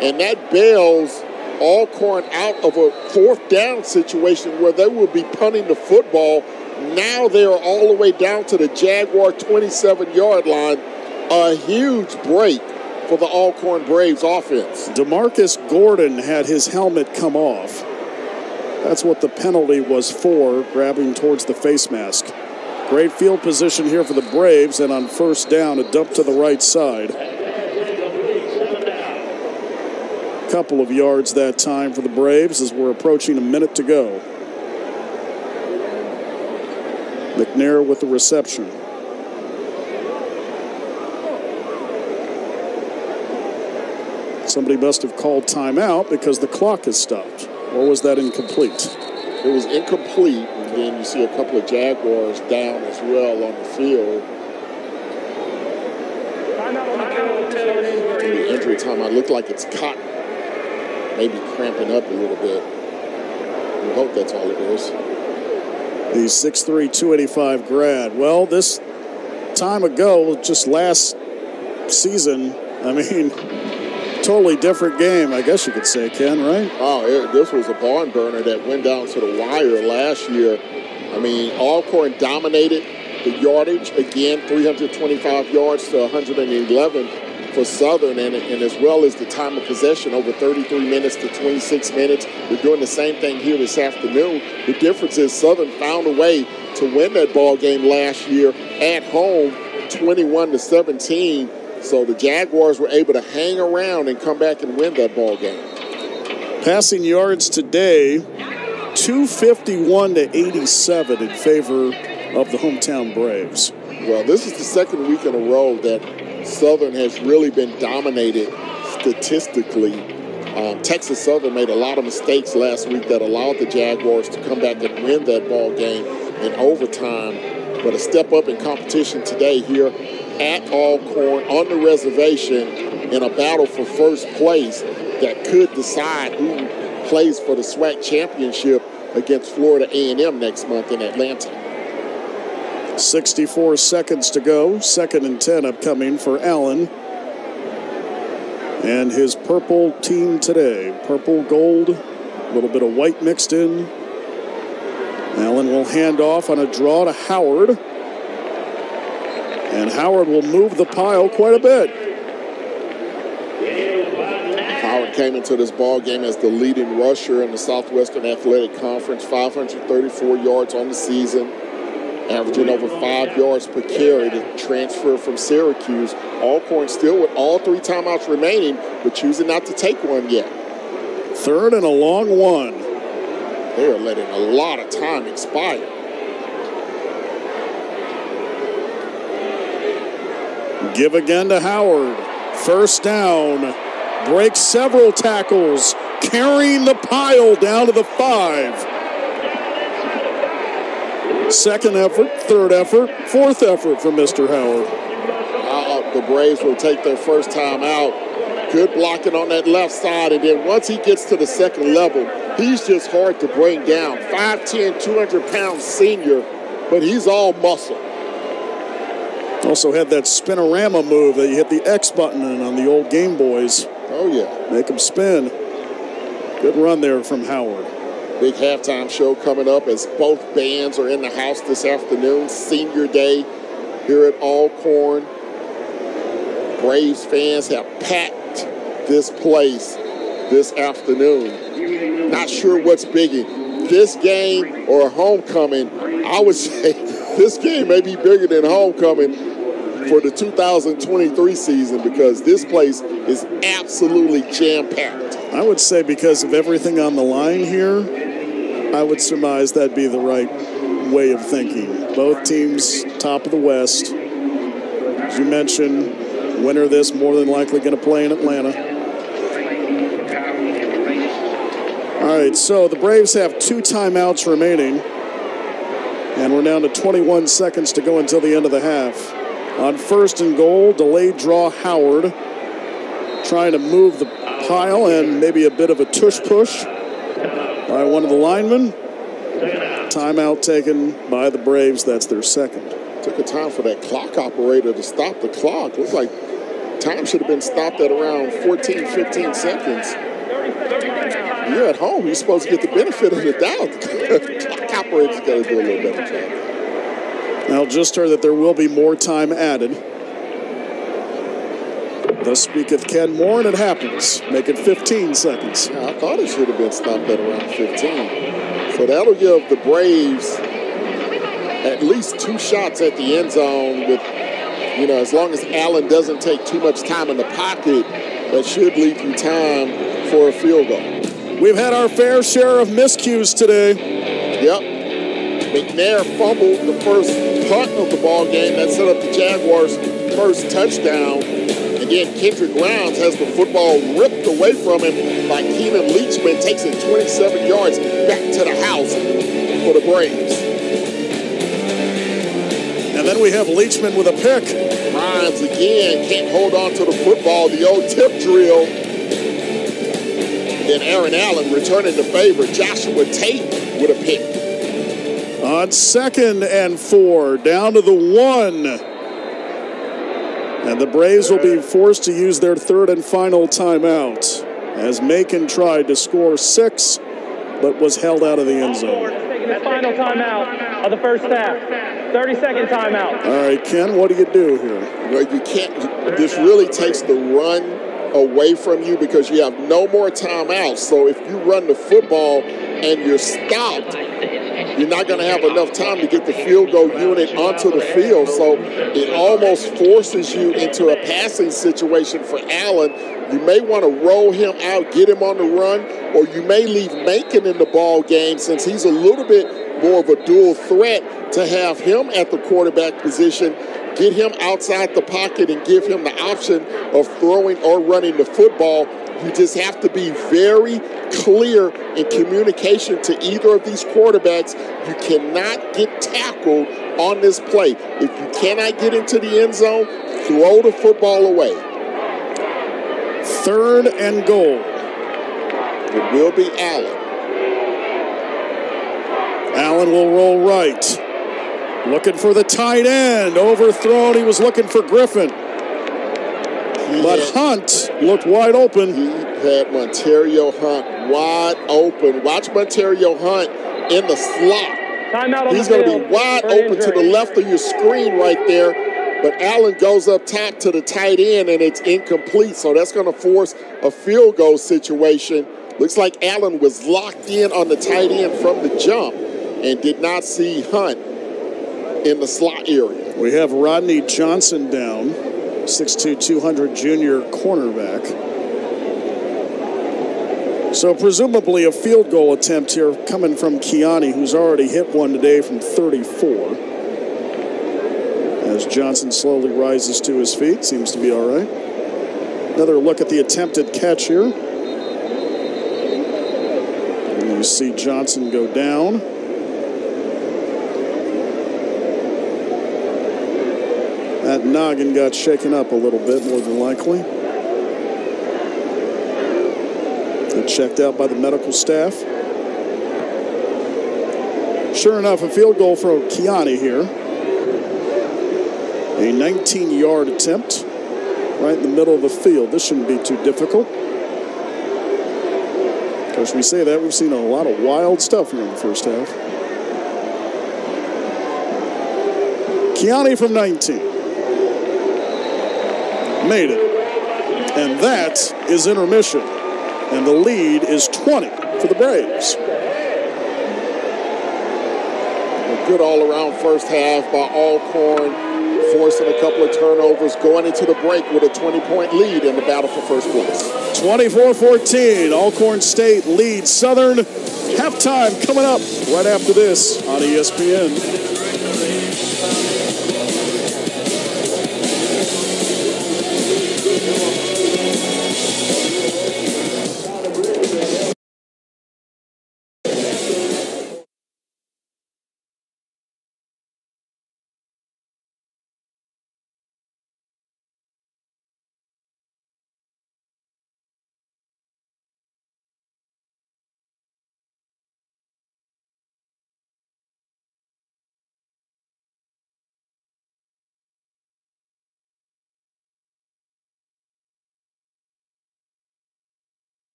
And that bails Alcorn out of a fourth down situation where they would be punting the football. Now they are all the way down to the Jaguar 27 yard line. A huge break for the Alcorn Braves offense. Demarcus Gordon had his helmet come off. That's what the penalty was for, grabbing towards the face mask. Great field position here for the Braves, and on first down, a dump to the right side. Couple of yards that time for the Braves as we're approaching a minute to go. McNair with the reception. Somebody must have called timeout because the clock has stopped. Or was that incomplete? It was incomplete, and then you see a couple of Jaguars down as well on the field. The injury time, I look like it's caught, maybe cramping up a little bit. We hope that's all it is. The 6'3", 285 grad. Well, this time ago, just last season, I mean, totally different game, I guess you could say, Ken, right? Oh, it, this was a barn burner that went down to the wire last year. I mean, Alcorn dominated the yardage again, 325 yards to 111 for Southern, and, and as well as the time of possession, over 33 minutes to 26 minutes. We're doing the same thing here this afternoon. The difference is Southern found a way to win that ball game last year at home, 21 to 17. So the Jaguars were able to hang around and come back and win that ball game. Passing yards today, 251 to 87 in favor of the hometown Braves. Well, this is the second week in a row that Southern has really been dominated statistically. Um, Texas Southern made a lot of mistakes last week that allowed the Jaguars to come back and win that ball game in overtime. But a step up in competition today here at Alcorn on the reservation in a battle for first place that could decide who plays for the SWAC championship against Florida A&M next month in Atlanta. 64 seconds to go. Second and 10 upcoming for Allen. And his purple team today. Purple, gold, a little bit of white mixed in. Allen will hand off on a draw to Howard. And Howard will move the pile quite a bit. Howard came into this ball game as the leading rusher in the Southwestern Athletic Conference, 534 yards on the season, averaging over five yards per carry to transfer from Syracuse. Alcorn still with all three timeouts remaining, but choosing not to take one yet. Third and a long one. They are letting a lot of time expire. Give again to Howard. First down. Breaks several tackles. Carrying the pile down to the five. Second effort, third effort, fourth effort for Mr. Howard. The Braves will take their first time out. Good blocking on that left side. And then once he gets to the second level, he's just hard to bring down. 5'10, 200 pound senior, but he's all muscle. Also had that spinorama move that you hit the X button on the old Game Boys. Oh, yeah. Make them spin. Good run there from Howard. Big halftime show coming up as both bands are in the house this afternoon. Senior Day here at Alcorn. Braves fans have packed this place this afternoon. Not sure what's bigger, this game or homecoming. I would say this game may be bigger than homecoming for the 2023 season because this place is absolutely jam packed. I would say because of everything on the line here, I would surmise that'd be the right way of thinking. Both teams top of the West. As you mentioned, winner this more than likely going to play in Atlanta. All right, so the Braves have two timeouts remaining, and we're down to 21 seconds to go until the end of the half. On first and goal, delayed draw Howard, trying to move the pile and maybe a bit of a tush push by one of the linemen. Timeout taken by the Braves. That's their second. Took a time for that clock operator to stop the clock. Looks like time should have been stopped at around 14, 15 seconds. You're at home. You're supposed to get the benefit of the doubt. clock operator's got to do a little better job. Now, just heard that there will be more time added. Thus speaketh Ken Moore, and it happens. Make it 15 seconds. Yeah, I thought it should have been stopped at around 15. So that'll give the Braves at least two shots at the end zone with, you know, as long as Allen doesn't take too much time in the pocket, that should leave you time for a field goal. We've had our fair share of miscues today. Yep. McNair fumbled the first punt of the ball game that set up the Jaguars' first touchdown. And then Kendrick Rounds has the football ripped away from him by Keenan Leachman, takes it 27 yards back to the house for the Braves. And then we have Leachman with a pick. Rhymes again can't hold on to the football, the old tip drill. Then Aaron Allen returning the favor. Joshua Tate with a pick. On second and four, down to the one. And the Braves will be forced to use their third and final timeout as Macon tried to score six, but was held out of the end zone. Taking the final timeout of the first half. 30 second timeout. All right, Ken, what do you do here? Well, you can't. This really takes the run away from you because you have no more timeouts. So if you run the football and you're stopped, you're not going to have enough time to get the field goal unit onto the field. So it almost forces you into a passing situation for Allen. You may want to roll him out, get him on the run, or you may leave Macon in the ball game since he's a little bit more of a dual threat to have him at the quarterback position get him outside the pocket and give him the option of throwing or running the football. You just have to be very clear in communication to either of these quarterbacks. You cannot get tackled on this play. If you cannot get into the end zone, throw the football away. Third and goal. It will be Allen. Allen will roll right. Looking for the tight end. Overthrown. He was looking for Griffin. He but had, Hunt looked wide open. He had Montario Hunt wide open. Watch Montario Hunt in the slot. Timeout on He's going to be wide for open to the left of your screen right there. But Allen goes up top to the tight end and it's incomplete. So that's going to force a field goal situation. Looks like Allen was locked in on the tight end from the jump and did not see Hunt in the slot area. We have Rodney Johnson down, 6'2", 200 junior cornerback. So presumably a field goal attempt here coming from Kiani, who's already hit one today from 34. As Johnson slowly rises to his feet, seems to be all right. Another look at the attempted catch here. And you see Johnson go down. Noggin got shaken up a little bit, more than likely. Got checked out by the medical staff. Sure enough, a field goal for Kiani here. A 19 yard attempt right in the middle of the field. This shouldn't be too difficult. Of course, we say that, we've seen a lot of wild stuff here in the first half. Kiani from 19. Made it. And that is intermission. And the lead is 20 for the Braves. A good all around first half by Alcorn, forcing a couple of turnovers, going into the break with a 20 point lead in the battle for first place. 24 14. Alcorn State leads Southern. Halftime coming up right after this on ESPN.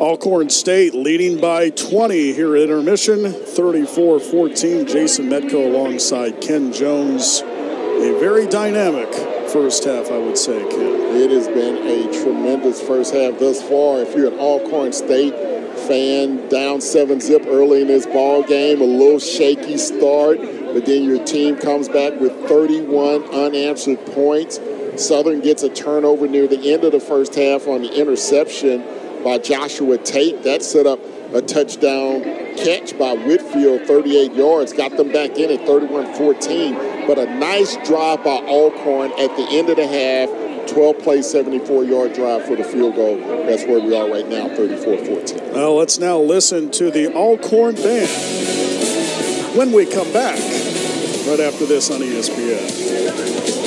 Alcorn State leading by 20 here at intermission, 34 14. Jason Metco alongside Ken Jones. A very dynamic first half, I would say, Ken. It has been a tremendous first half thus far. If you're an Alcorn State fan, down seven zip early in this ball game, a little shaky start, but then your team comes back with 31 unanswered points. Southern gets a turnover near the end of the first half on the interception by Joshua Tate. That set up a touchdown catch by Whitfield, 38 yards, got them back in at 31 14. But a nice drive by Alcorn at the end of the half 12 play, 74 yard drive for the field goal. That's where we are right now, 34 14. Well, let's now listen to the Alcorn Band when we come back, right after this on ESPN.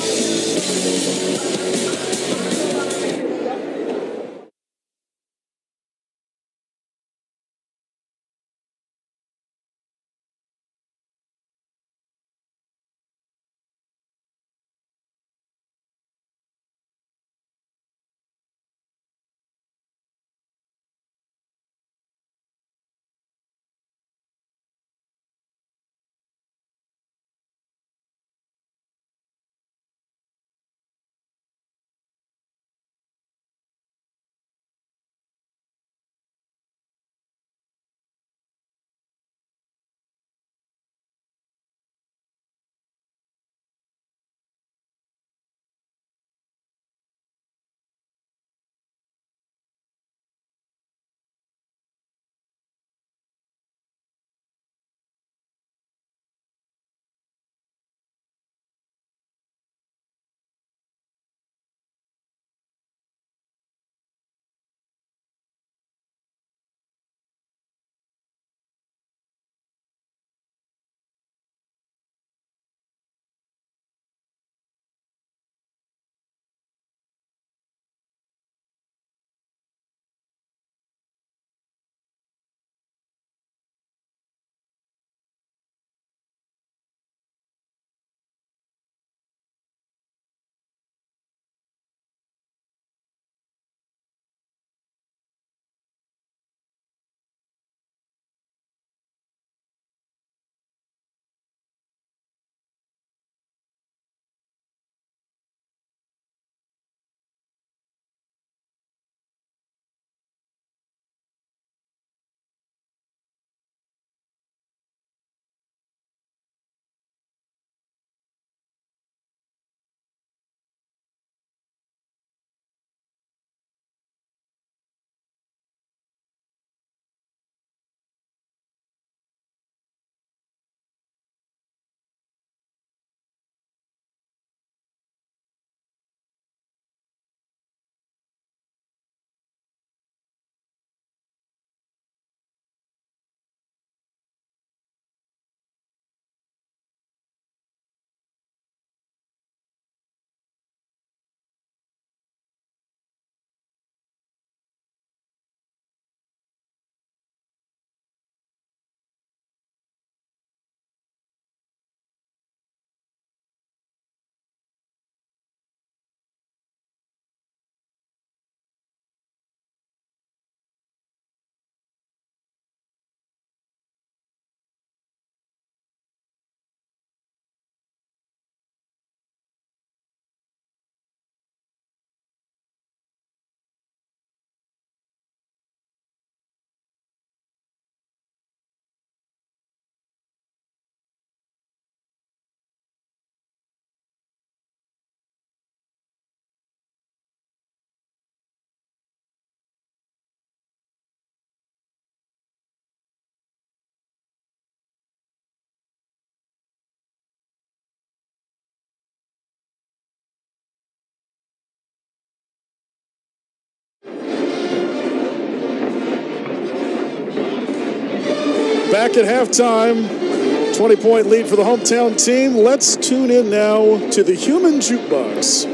Back at halftime, 20 point lead for the hometown team. Let's tune in now to the Human Jukebox.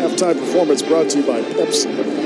Halftime performance brought to you by Pepsi.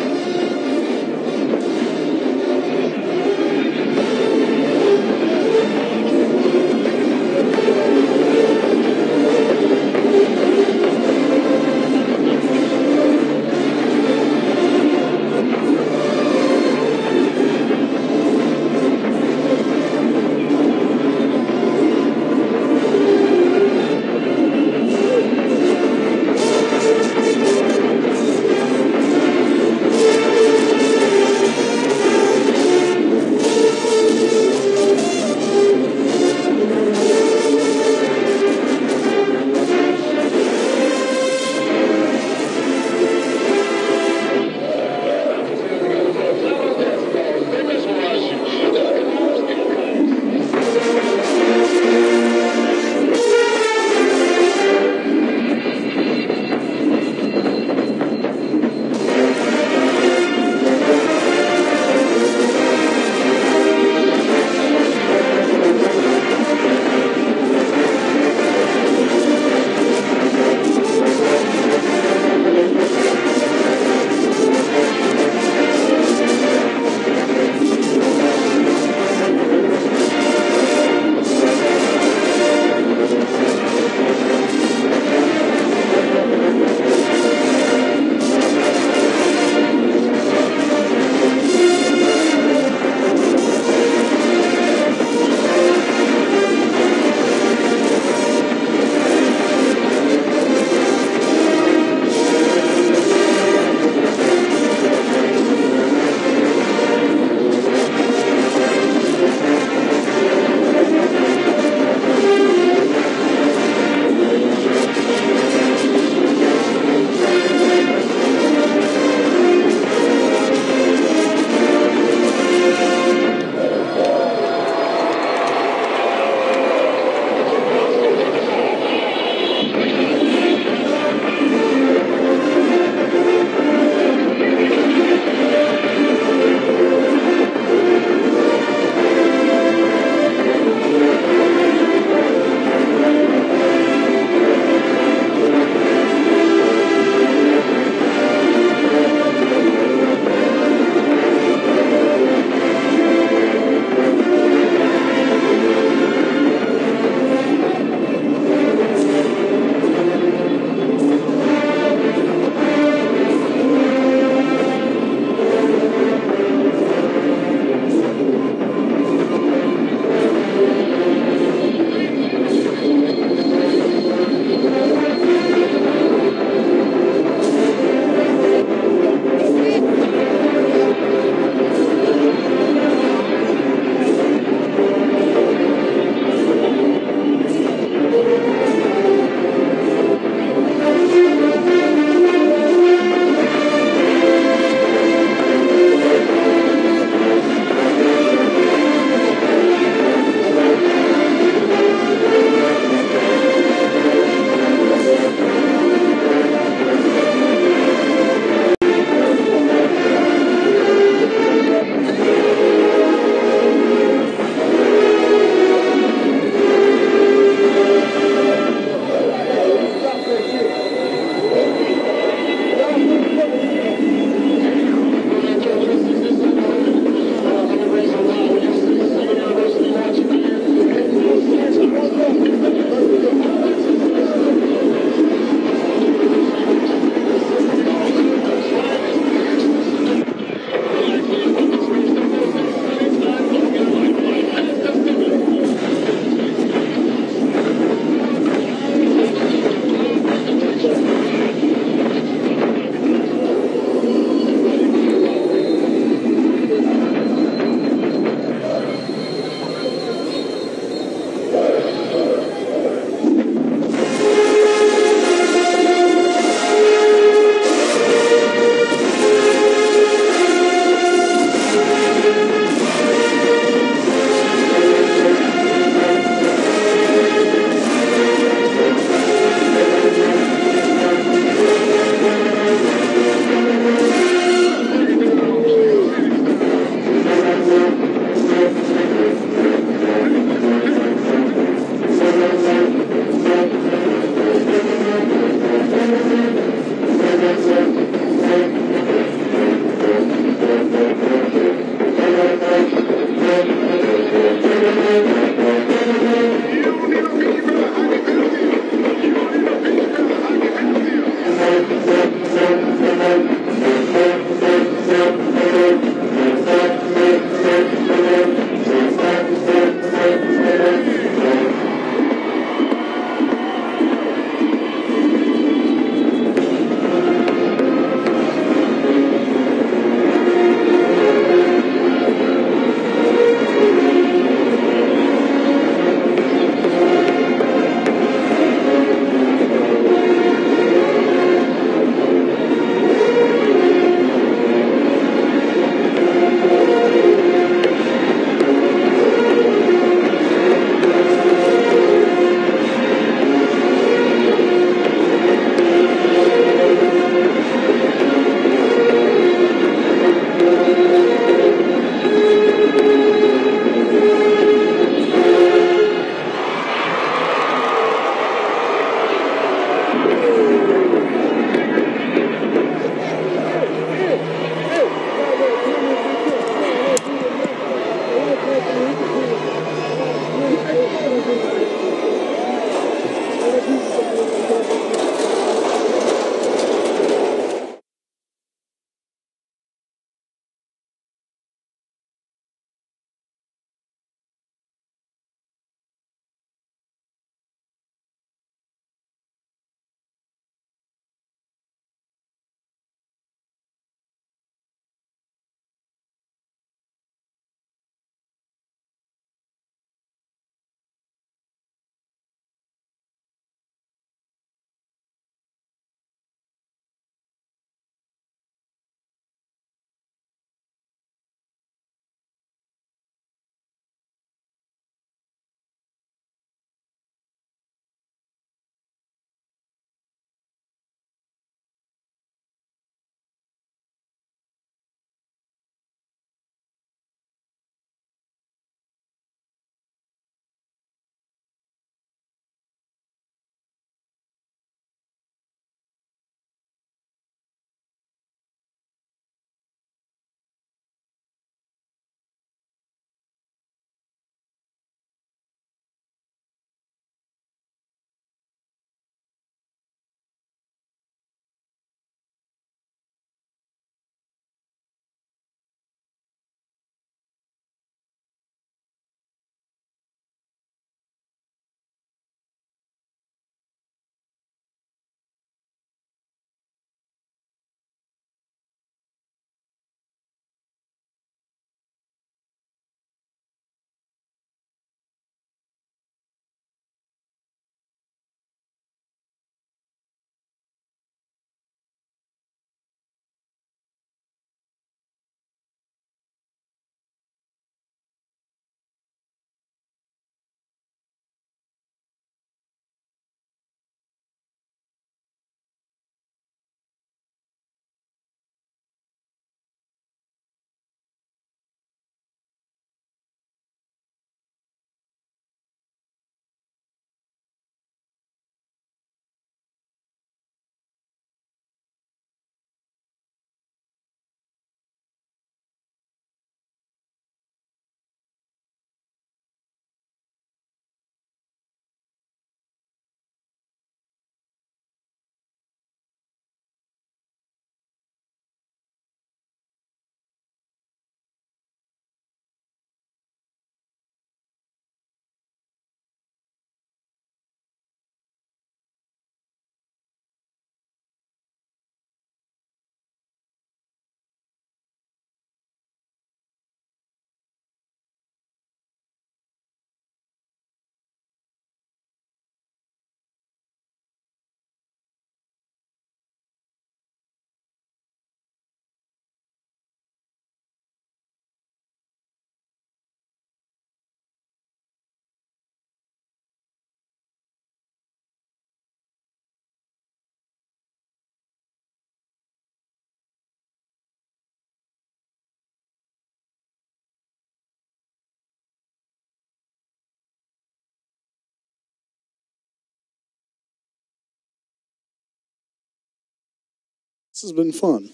This has been fun.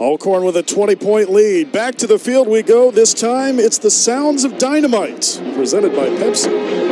Alcorn with a 20 point lead. Back to the field we go. This time it's the Sounds of Dyn-O-Mite, presented by Pepsi.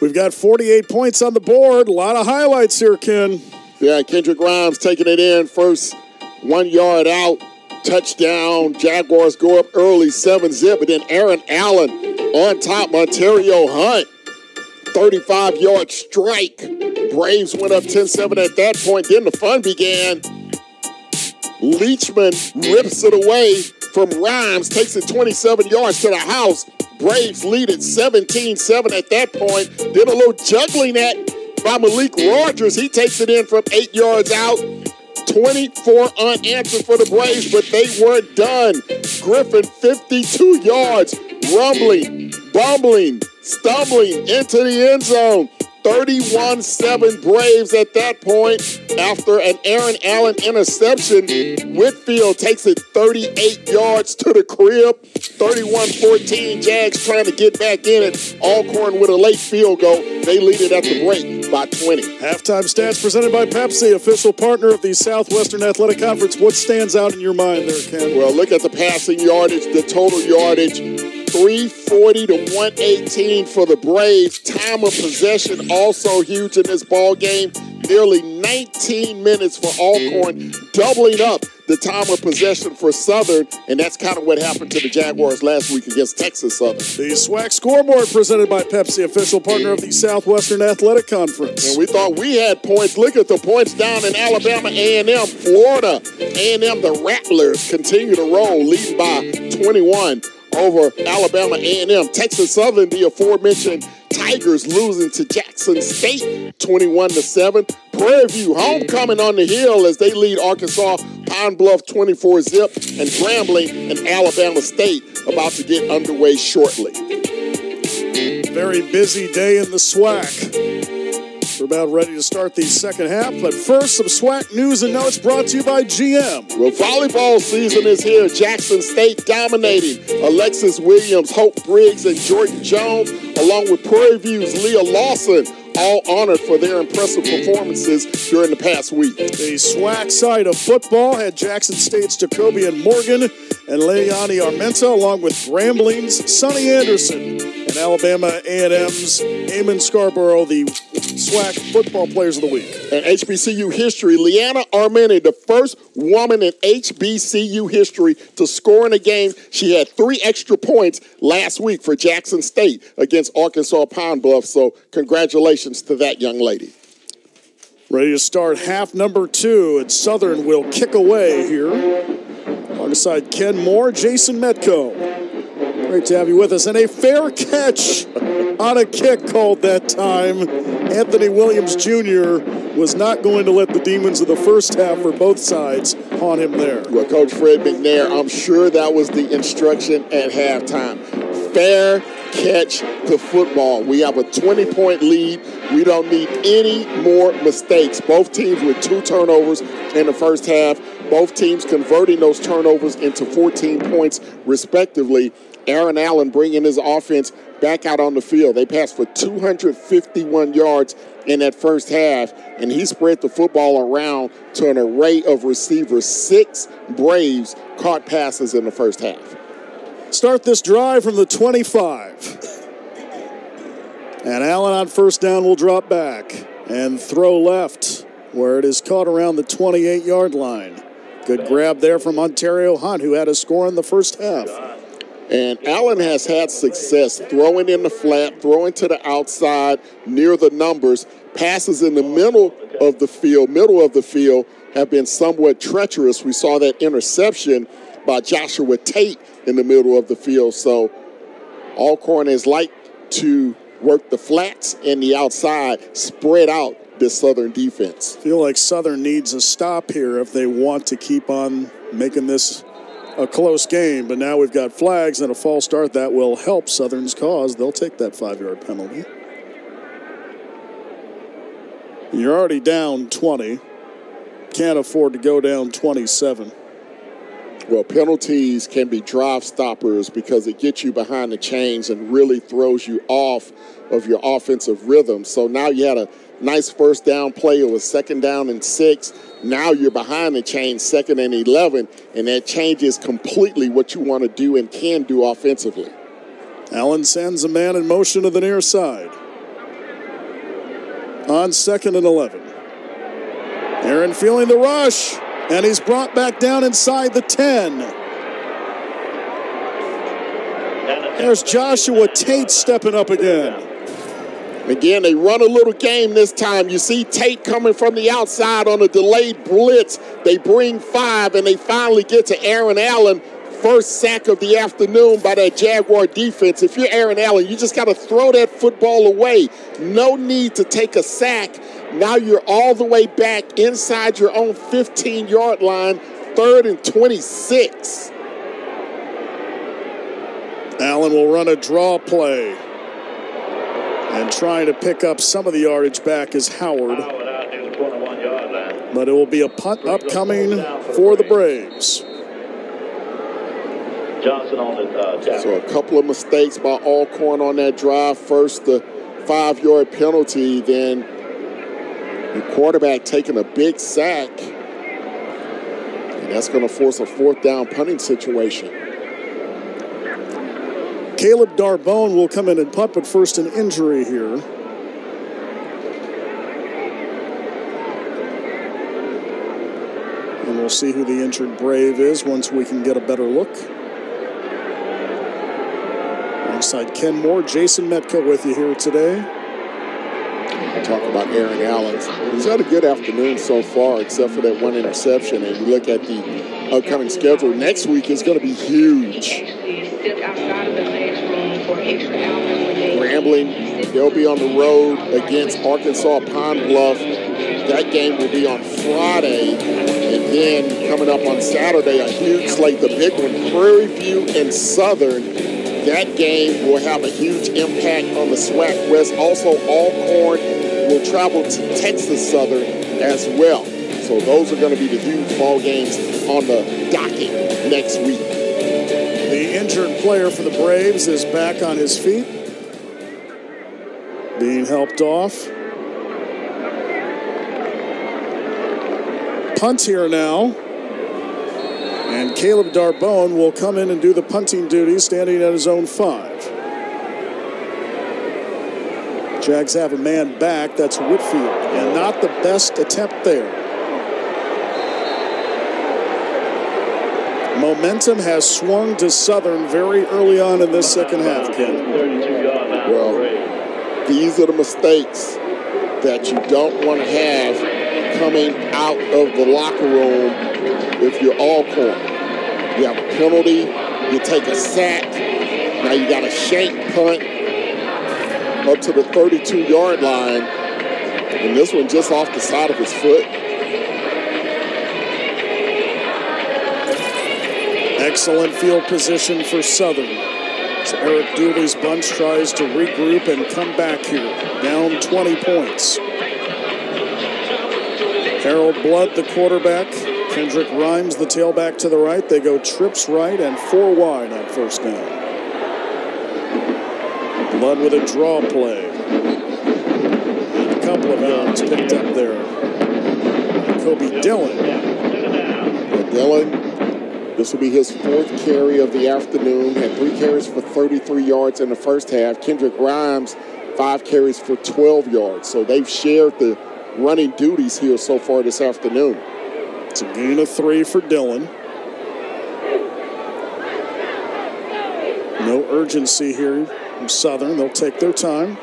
We've got 48 points on the board. A lot of highlights here, Ken. Yeah, Kendrick Rhymes taking it in first, one yard out, touchdown. Jaguars go up early, seven zip, and then Aaron Allen on top. Ontario Hunt, 35 yard strike. Braves went up 10 7 at that point. Then the fun began. Leachman rips it away from Rhymes, takes it 27 yards to the house. Braves lead at 17 7 at that point. Did a little juggling at by Malik Rogers. He takes it in from eight yards out. 24 unanswered for the Braves, but they weren't done. Griffin, 52 yards, rumbling, bumbling, stumbling into the end zone. 31 7 Braves at that point after an Aaron Allen interception. Whitfield takes it 38 yards to the crib. 31 14. Jags trying to get back in it. Alcorn with a late field goal. They lead it at the break by 20. Halftime stats presented by Pepsi, official partner of the Southwestern Athletic Conference. What stands out in your mind there, Ken? Well, look at the passing yardage, the total yardage. 340 to 118 for the Braves. Time of possession also huge in this ball game. Nearly 19 minutes for Alcorn, doubling up the time of possession for Southern, and that's kind of what happened to the Jaguars last week against Texas Southern. The SWAC scoreboard presented by Pepsi, official partner of the Southwestern Athletic Conference. And we thought we had points. Look at the points down in Alabama, A&M, Florida. A&M, the Rattlers continue to roll, leading by 21 over Alabama A&M. Texas Southern, the aforementioned Tigers losing to Jackson State 21 to 7. Prairie View homecoming on the hill as they lead Arkansas Pine Bluff 24 zip and Grambling and Alabama State about to get underway shortly. Very busy day in the SWAC. We're about ready to start the second half, but first, some SWAC news and notes brought to you by GM. Well, volleyball season is here. Jackson State dominating. Alexis Williams, Hope Briggs, and Jordan Jones, along with Prairie View's Leah Lawson, all honored for their impressive performances during the past week. The SWAC side of football had Jackson State's Jacoby and Morgan and Leilani Armenta, along with Grambling's Sonny Anderson and Alabama A&M's Eamon Scarborough, the SWAC football players of the week. And HBCU history, Leilani Armenta, the first woman in HBCU history to score in a game. She had three extra points last week for Jackson State against Arkansas Pine Bluff. So congratulations to that young lady. Ready to start half number two, and Southern will kick away here. Alongside Ken Moore, Jason Metco. Great to have you with us. And a fair catch on a kick called that time. Anthony Williams Jr. was not going to let the demons of the first half for both sides haunt him there. Well, Coach Fred McNair, I'm sure that was the instruction at halftime. Fair catch to football. We have a 20 point lead. We don't need any more mistakes. Both teams with two turnovers in the first half. Both teams converting those turnovers into 14 points, respectively. Aaron Allen bringing his offense back out on the field. They passed for 251 yards in that first half, and he spread the football around to an array of receivers. Six Braves caught passes in the first half. Start this drive from the 25. And Allen on first down will drop back and throw left, where it is caught around the 28 yard line. Good grab there from Ontario Hunt, who had a score in the first half. And Allen has had success throwing in the flat, throwing to the outside near the numbers. Passes in the middle of the field, middle of the field, have been somewhat treacherous. We saw that interception by Joshua Tate in the middle of the field. So Alcorn is like to work the flats and the outside, spread out this Southern defense. feel like Southern needs a stop here if they want to keep on making this a close game, but now we've got flags and a false start that will help Southern's cause. They'll take that five yard penalty. You're already down 20. Can't afford to go down 27. Well, penalties can be drive stoppers because it gets you behind the chains and really throws you off of your offensive rhythm. So now you had a nice first down play. It was second down and six. Now you're behind the chain, second and 11, and that changes completely what you want to do and can do offensively. Allen sends a man in motion to the near side. on second and 11. Aaron feeling the rush, and he's brought back down inside the 10. There's Joshua Tate stepping up again. Again, they run a little game this time. You see Tate coming from the outside on a delayed blitz. They bring five, and they finally get to Aaron Allen. First sack of the afternoon by that Jaguar defense. If you're Aaron Allen, you just got to throw that football away. No need to take a sack. Now you're all the way back inside your own 15 yard line, third and 26. Allen will run a draw play. And trying to pick up some of the yardage back is Howard. But it will be a punt upcoming for the Braves. Johnson on the uh, So a couple of mistakes by Alcorn on that drive. First, the five-yard penalty, then the quarterback taking a big sack. And that's going to force a fourth down punting situation. Caleb Darbone will come in and punt, but first an injury here. And we'll see who the injured Brave is once we can get a better look. Alongside Ken Moore, Jason Metco with you here today. Talk about Aaron Allen. He's had a good afternoon so far, except for that one interception. And you look at the upcoming schedule, next week is going to be huge. Grambling, they'll be on the road against Arkansas Pine Bluff. That game will be on Friday. And then coming up on Saturday, a huge slate, the big one, Prairie View and Southern that game will have a huge impact on the SWAC West. Also, Alcorn will travel to Texas Southern as well. So those are going to be the huge ball games on the docket next week. The injured player for the Braves is back on his feet, being helped off. Punt here now. And Caleb Darbone will come in and do the punting duties, standing at his own five. Jags have a man back. That's Whitfield. And not the best attempt there. Momentum has swung to Southern very early on in this second half, Ken. Well, these are the mistakes that you don't want to have coming out of the locker room if you're Alcorn. You have a penalty, you take a sack, now you got a shank punt up to the 32 yard line, and this one just off the side of his foot. Excellent field position for Southern. So Eric Dooley's bunch tries to regroup and come back here, down 20 points. Harold Blood, the quarterback. Kendrick Rhymes, the tailback to the right. They go trips right and four wide on first down. Blood with a draw play. A couple of yards picked up there. Kobe Dillon. Dillon, this will be his fourth carry of the afternoon. Had three carries for 33 yards in the first half. Kendrick Rhymes, five carries for 12 yards. So they've shared the running duties here so far this afternoon. It's a gain of three for Dillon. No urgency here from Southern. They'll take their time.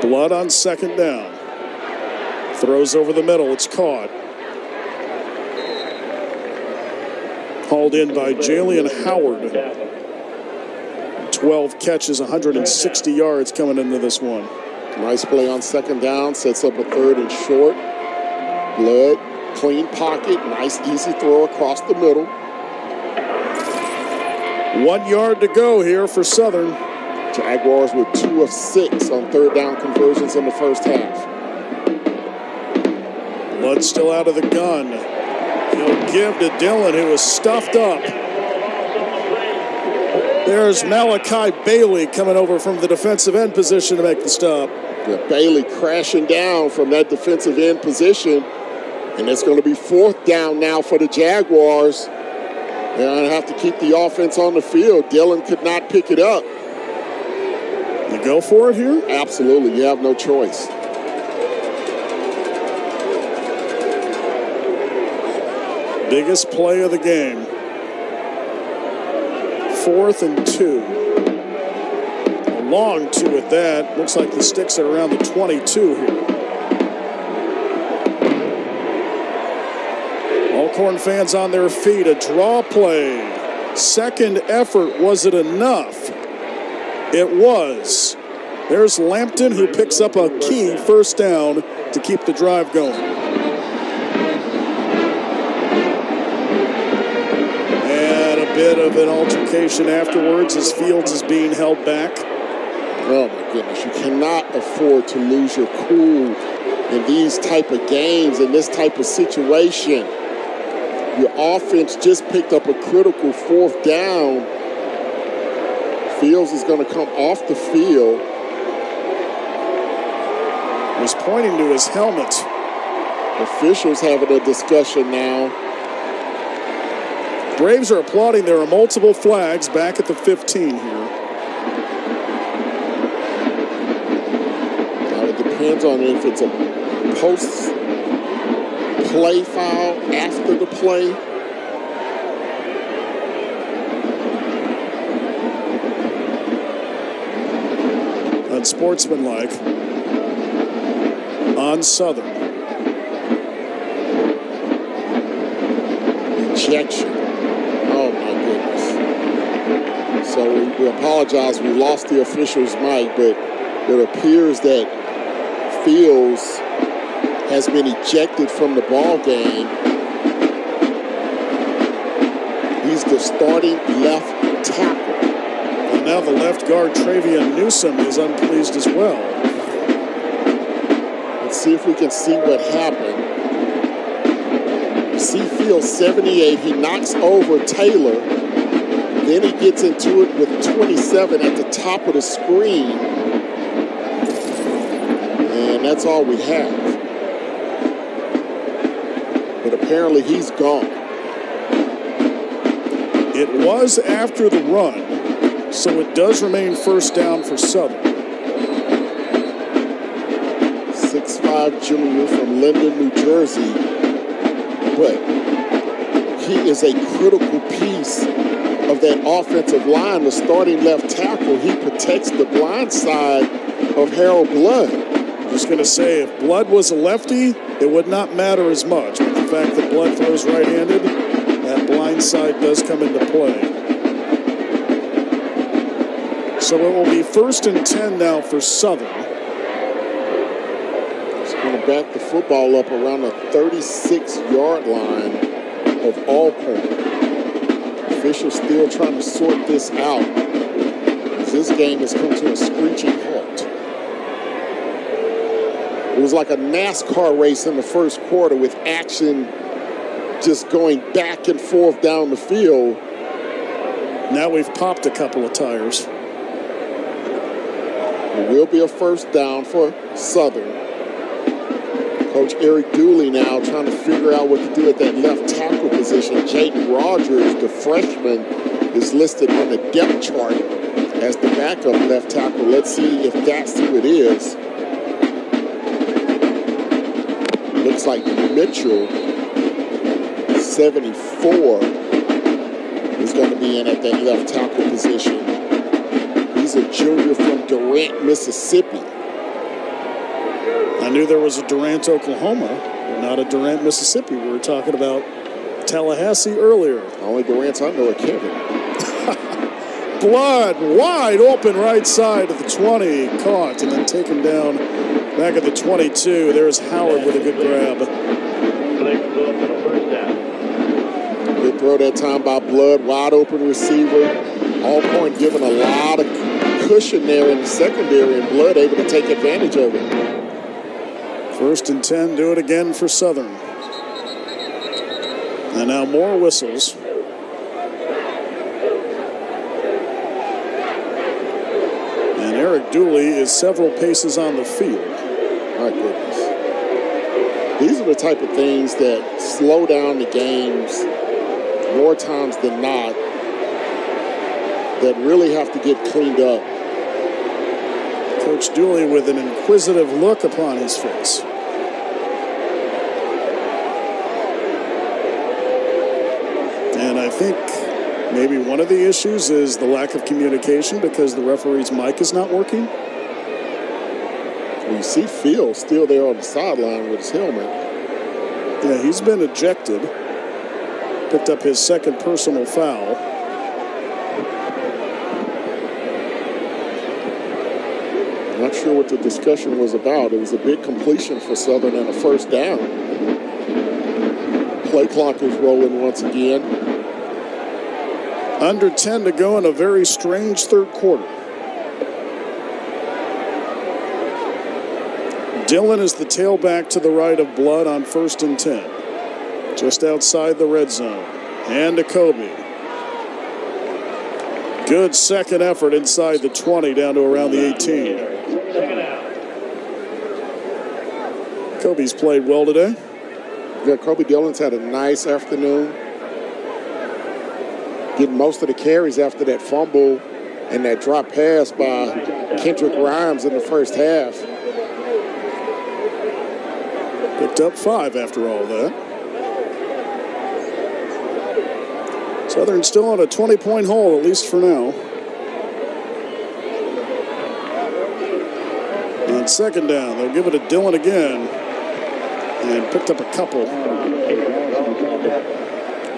Blood on second down. Throws over the middle. It's caught. Hauled in by Jalen Howard. 12 catches, 160 yards coming into this one. Nice play on second down, sets up a third and short. Blood, clean pocket, nice easy throw across the middle. One yard to go here for Southern. Jaguars with two of six on third down conversions in the first half. Blood still out of the gun. He'll give to Dillon, who is stuffed up. There's Malachi Bailey coming over from the defensive end position to make the stop. Yeah, Bailey crashing down from that defensive end position. And it's going to be fourth down now for the Jaguars. They're going to have to keep the offense on the field. Dillon could not pick it up. You go for it here? Absolutely. You have no choice. Biggest play of the game. Fourth and two. A long two at that. Looks like the sticks are around the 22 here. Alcorn fans on their feet. A draw play. Second effort. Was it enough? It was. There's Lampton who picks up a key first down to keep the drive going. Bit of an altercation afterwards as Fields is being held back. Oh my goodness, you cannot afford to lose your cool in these type of games, in this type of situation. Your offense just picked up a critical fourth down. Fields is going to come off the field. Was pointing to his helmet. Officials having a discussion now. Braves are applauding. There are multiple flags back at the 15 here. Now it depends on if it's a post play foul after the play. Unsportsmanlike on Southern. Ejection. Oh my goodness. So we, we apologize. We lost the official's mic, but it appears that Fields has been ejected from the ball game. He's the starting left tackle. And now the left guard, Travian Newsom, is unpleased as well. Let's see if we can see what happened. You see Fields 78. He knocks over Taylor. Then he gets into it with 27 at the top of the screen. And that's all we have. But apparently he's gone. It was after the run, so it does remain first down for Southern. 6'5 junior from Linden, New Jersey. But he is a critical piece of that offensive line, the starting left tackle. He protects the blind side of Harold Blood. I'm just going to say, if Blood was a lefty, it would not matter as much. But the fact that Blood throws right handed, that blind side does come into play. So it will be first and 10 now for Southern. He's going to back the football up around the 36 yard line of Alcorn. Officials still trying to sort this out as this game has come to a screeching halt. It was like a NASCAR race in the first quarter with action just going back and forth down the field. Now we've popped a couple of tires. It will be a first down for Southern. Coach Eric Dooley now trying to figure out what to do at that left tackle position. Jake Rogers, the freshman, is listed on the depth chart as the backup left tackle. Let's see if that's who it is. Looks like Mitchell, 74, is going to be in at that left tackle position. He's a junior from Durant, Mississippi. I knew there was a Durant, Oklahoma, but not a Durant, Mississippi. We were talking about Tallahassee earlier. Only Durants I know are Kevin. Blood wide open right side of the 20, caught and then taken down back at the 22. There's Howard with a good grab. Good throw that time by Blood, wide open receiver. All point given a lot of cushion there in the secondary, and Blood able to take advantage of it. First and 10, do it again for Southern. And now more whistles. And Eric Dooley is several paces on the field. My goodness. These are the type of things that slow down the games more times than not that really have to get cleaned up. Coach Dooley with an inquisitive look upon his face. And I think maybe one of the issues is the lack of communication because the referee's mic is not working. We see Phil still there on the sideline with his helmet. Yeah, he's been ejected. Picked up his second personal foul. Not sure what the discussion was about. It was a big completion for Southern and a first down. Play clock is rolling once again. Under 10 to go in a very strange third quarter. Dillon is the tailback to the right of Blood on first and 10. Just outside the red zone. And to Kobe. Good second effort inside the 20 down to around the 18. Kobe's played well today. Yeah, Kobe Dillon's had a nice afternoon. Getting most of the carries after that fumble and that drop pass by Kendrick Rhymes in the first half. Picked up five after all that. Southern still on a 20 point hole, at least for now. On second down, they'll give it to Dillon again. And picked up a couple.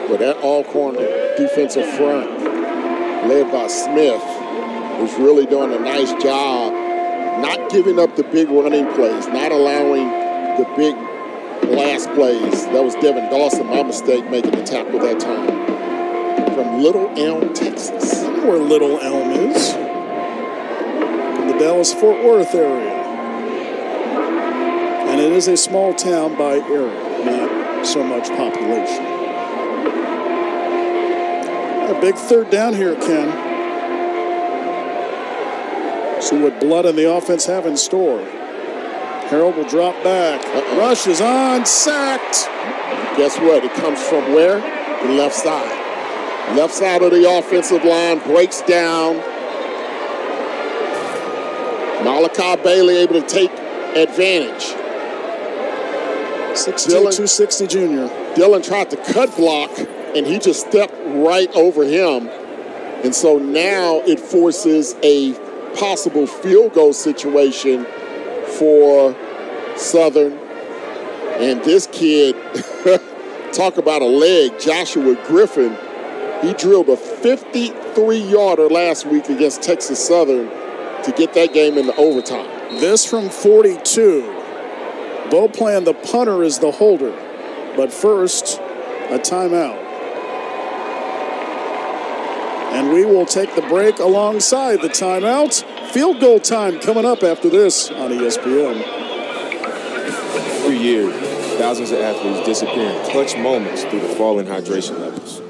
But that Alcorn defensive front, led by Smith, is really doing a nice job not giving up the big running plays, not allowing the big blast plays. That was Devin Dawson, my mistake, making the tackle that time. From Little Elm, Texas. Where Little Elm is. In the Dallas-Fort Worth area. And it is a small town by area, not so much population. A big third down here, Ken. See what Blood and the offense have in store. Harold will drop back. Uh-oh. Rush is on, sacked. Guess what? It comes from where? The left side. Left side of the offensive line breaks down. Malachi Bailey able to take advantage. 6'2", 260 junior. Dillon tried to cut block, and he just stepped right over him. And so now it forces a possible field goal situation for Southern. And this kid, talk about a leg, Joshua Griffin, he drilled a 53-yarder last week against Texas Southern to get that game into overtime. This from 42. Beauplan the punter is the holder. But first, a timeout. And we will take the break alongside the timeout. Field goal time coming up after this on ESPN. Every year, thousands of athletes disappear in clutch moments through the falling hydration levels.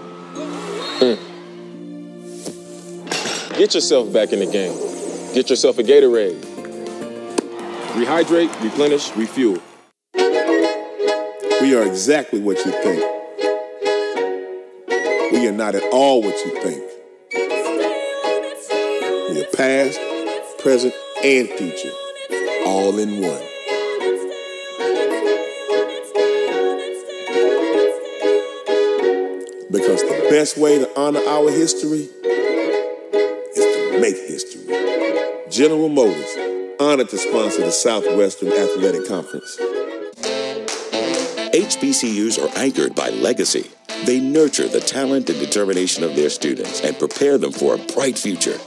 Mm. Get yourself back in the game. Get yourself a Gatorade. Rehydrate, replenish, refuel. We are exactly what you think. We are not at all what you think. Are past, present, and future, all in one. Because the best way to honor our history is to make history. General Motors, honored to sponsor the Southwestern Athletic Conference. HBCUs are anchored by legacy. They nurture the talent and determination of their students and prepare them for a bright future.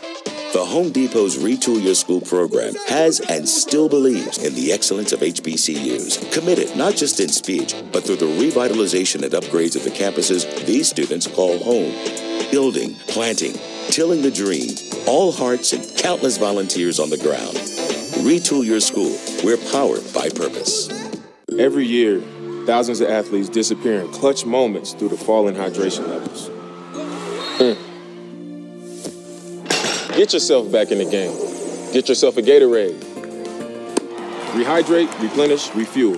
The Home Depot's Retool Your School program has and still believes in the excellence of HBCUs, committed not just in speech, but through the revitalization and upgrades of the campuses these students call home. Building, planting, tilling the dream, all hearts and countless volunteers on the ground. Retool Your School. We're powered by purpose. Every year, thousands of athletes disappear in clutch moments due to falling hydration levels. Mm. Get yourself back in the game. Get yourself a Gatorade. Rehydrate, replenish, refuel.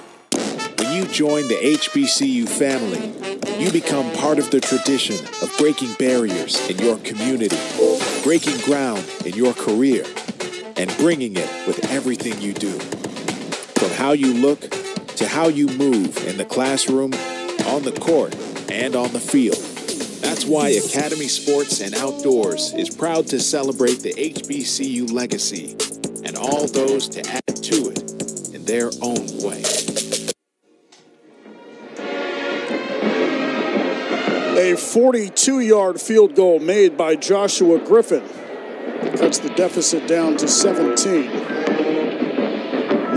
When you join the HBCU family, you become part of the tradition of breaking barriers in your community, breaking ground in your career, and bringing it with everything you do. From how you look to how you move in the classroom, on the court, and on the field. That's why Academy Sports and Outdoors is proud to celebrate the HBCU legacy and all those to add to it in their own way. A 42 yard field goal made by Joshua Griffin cuts the deficit down to 17.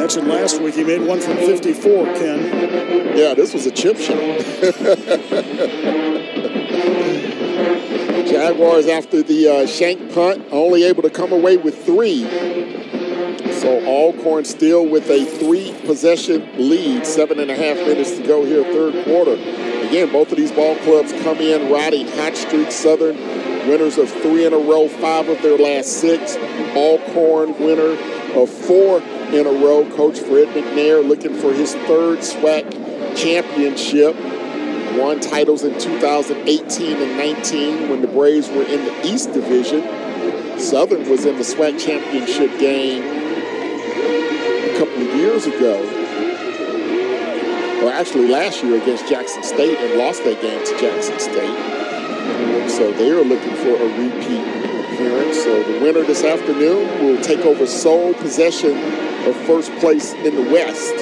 Mentioned last week he made one from 54, Ken. Yeah, this was a chip shot. Jaguars, after the uh, shank punt, only able to come away with three. So Alcorn still with a three possession lead, seven and a half minutes to go here, third quarter. Again, both of these ball clubs come in riding hot streak. Southern winners of three in a row, five of their last six. Alcorn winner of four in a row. Coach Fred McNair looking for his third SWAC championship. Won titles in 2018 and 19 when the Braves were in the East Division. Southern was in the SWAC championship game a couple of years ago or actually last year against Jackson State and lost that game to Jackson State. So they are looking for a repeat So the winner this afternoon will take over sole possession of first place in the West.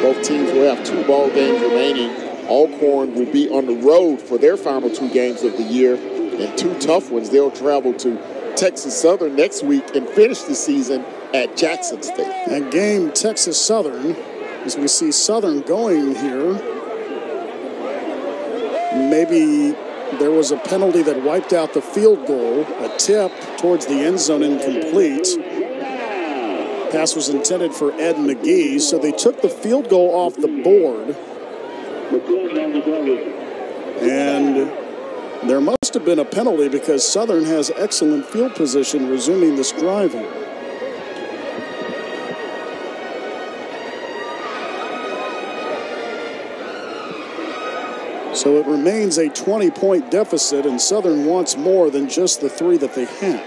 Both teams will have two ball games remaining. Alcorn will be on the road for their final two games of the year and two tough ones. They'll travel to Texas Southern next week and finish the season at Jackson State. And game Texas Southern as we see Southern going here. Maybe there was a penalty that wiped out the field goal, a tip towards the end zone incomplete. Pass was intended for Ed McGee, so they took the field goal off the board. And there must have been a penalty because Southern has excellent field position resuming this drive here. So it remains a 20 point deficit, and Southern wants more than just the three that they had.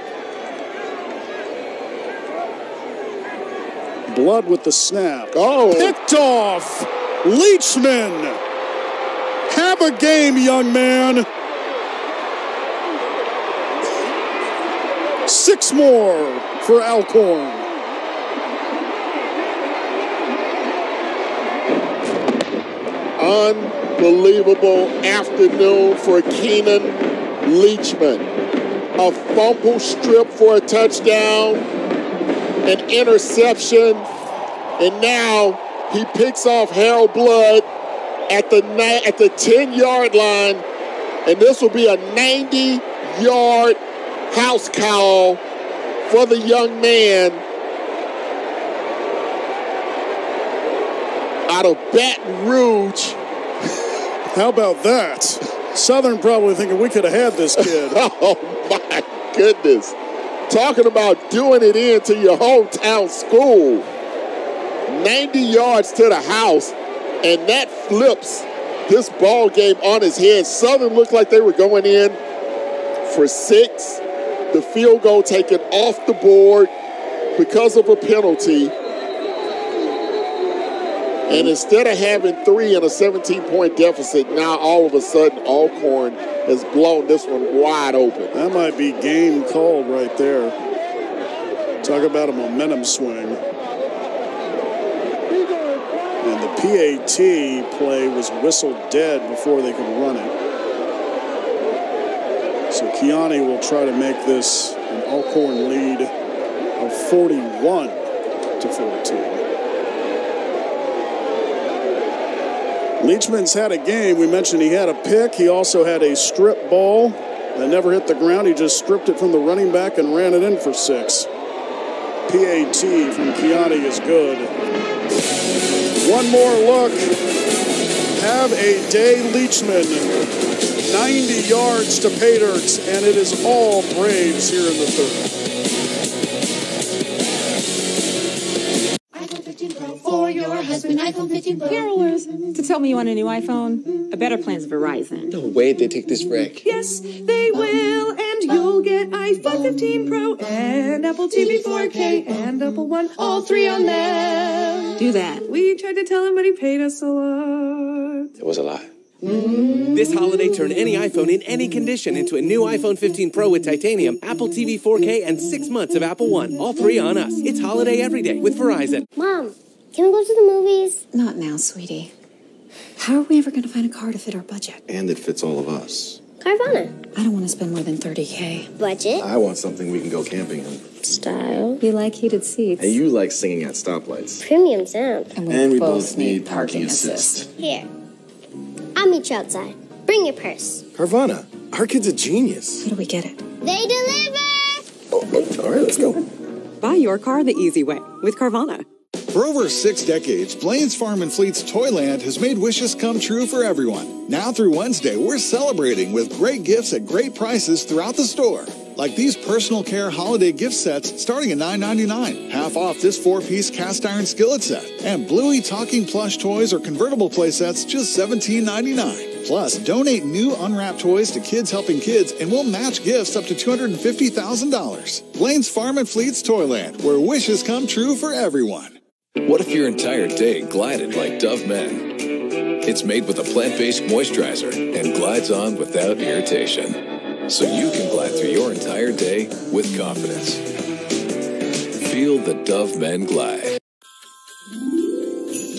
Blood with the snap. Oh! Picked off! Leachman! Have a game, young man! Six more for Alcorn. Unbelievable afternoon for Keenan Leachman. A fumble strip for a touchdown, an interception, and now he picks off Harold Blood at the at the 10 yard line, and this will be a 90 yard house call for the young man out of Baton Rouge. How about that? Southern probably thinking we could have had this kid. oh my goodness. Talking about doing it into your hometown school. 90 yards to the house, and that flips this ball game on his head. Southern looked like they were going in for six. The field goal taken off the board because of a penalty. And instead of having three in a 17 point deficit, now all of a sudden Alcorn has blown this one wide open. That might be game called right there. Talk about a momentum swing. And the PAT play was whistled dead before they could run it. So Kiani will try to make this an Alcorn lead of 41 to 14. Leachman's had a game. We mentioned he had a pick. He also had a strip ball that never hit the ground. He just stripped it from the running back and ran it in for six. PAT from Kiani is good. One more look. Have a day, Leachman. 90 yards to dirt, and it is all Braves here in the third. Me you want a new iPhone, a better plan's Verizon. No way they take this wreck. Yes, they will, and you'll get get iPhone 15 Pro and Apple TV 4K and Apple One, all three on them. Do that. We tried to tell him, but he paid us a lot. It was a lot. Mm. This holiday, turn any iPhone in any condition into a new iPhone 15 Pro with titanium, Apple TV 4K, and six months of Apple One. All three on us. It's holiday every day with Verizon. Mom, can we go to the movies? Not now, sweetie. How are we ever going to find a car to fit our budget? And it fits all of us. Carvana. I don't want to spend more than 30K. Budget. I want something we can go camping in. Style. You like heated seats. And you like singing at stoplights. Premium sound. And we, And we both, both need parking assist. Here. I'll meet you outside. Bring your purse. Carvana, our kid's a genius. How do we get it? They deliver! Oh, oh, all right, let's go. Buy your car the easy way with Carvana. For over six decades, Blain's Farm and Fleet's Toyland has made wishes come true for everyone. Now through Wednesday, we're celebrating with great gifts at great prices throughout the store. Like these personal care holiday gift sets starting at $9.99. Half off this four-piece cast iron skillet set. And Bluey talking plush toys or convertible play sets just $17.99. Plus, donate new unwrapped toys to Kids Helping Kids and we'll match gifts up to $250,000. Blain's Farm and Fleet's Toyland, where wishes come true for everyone. What if your entire day glided like Dove Men? It's made with a plant based moisturizer and glides on without irritation. So you can glide through your entire day with confidence. Feel the Dove Men glide.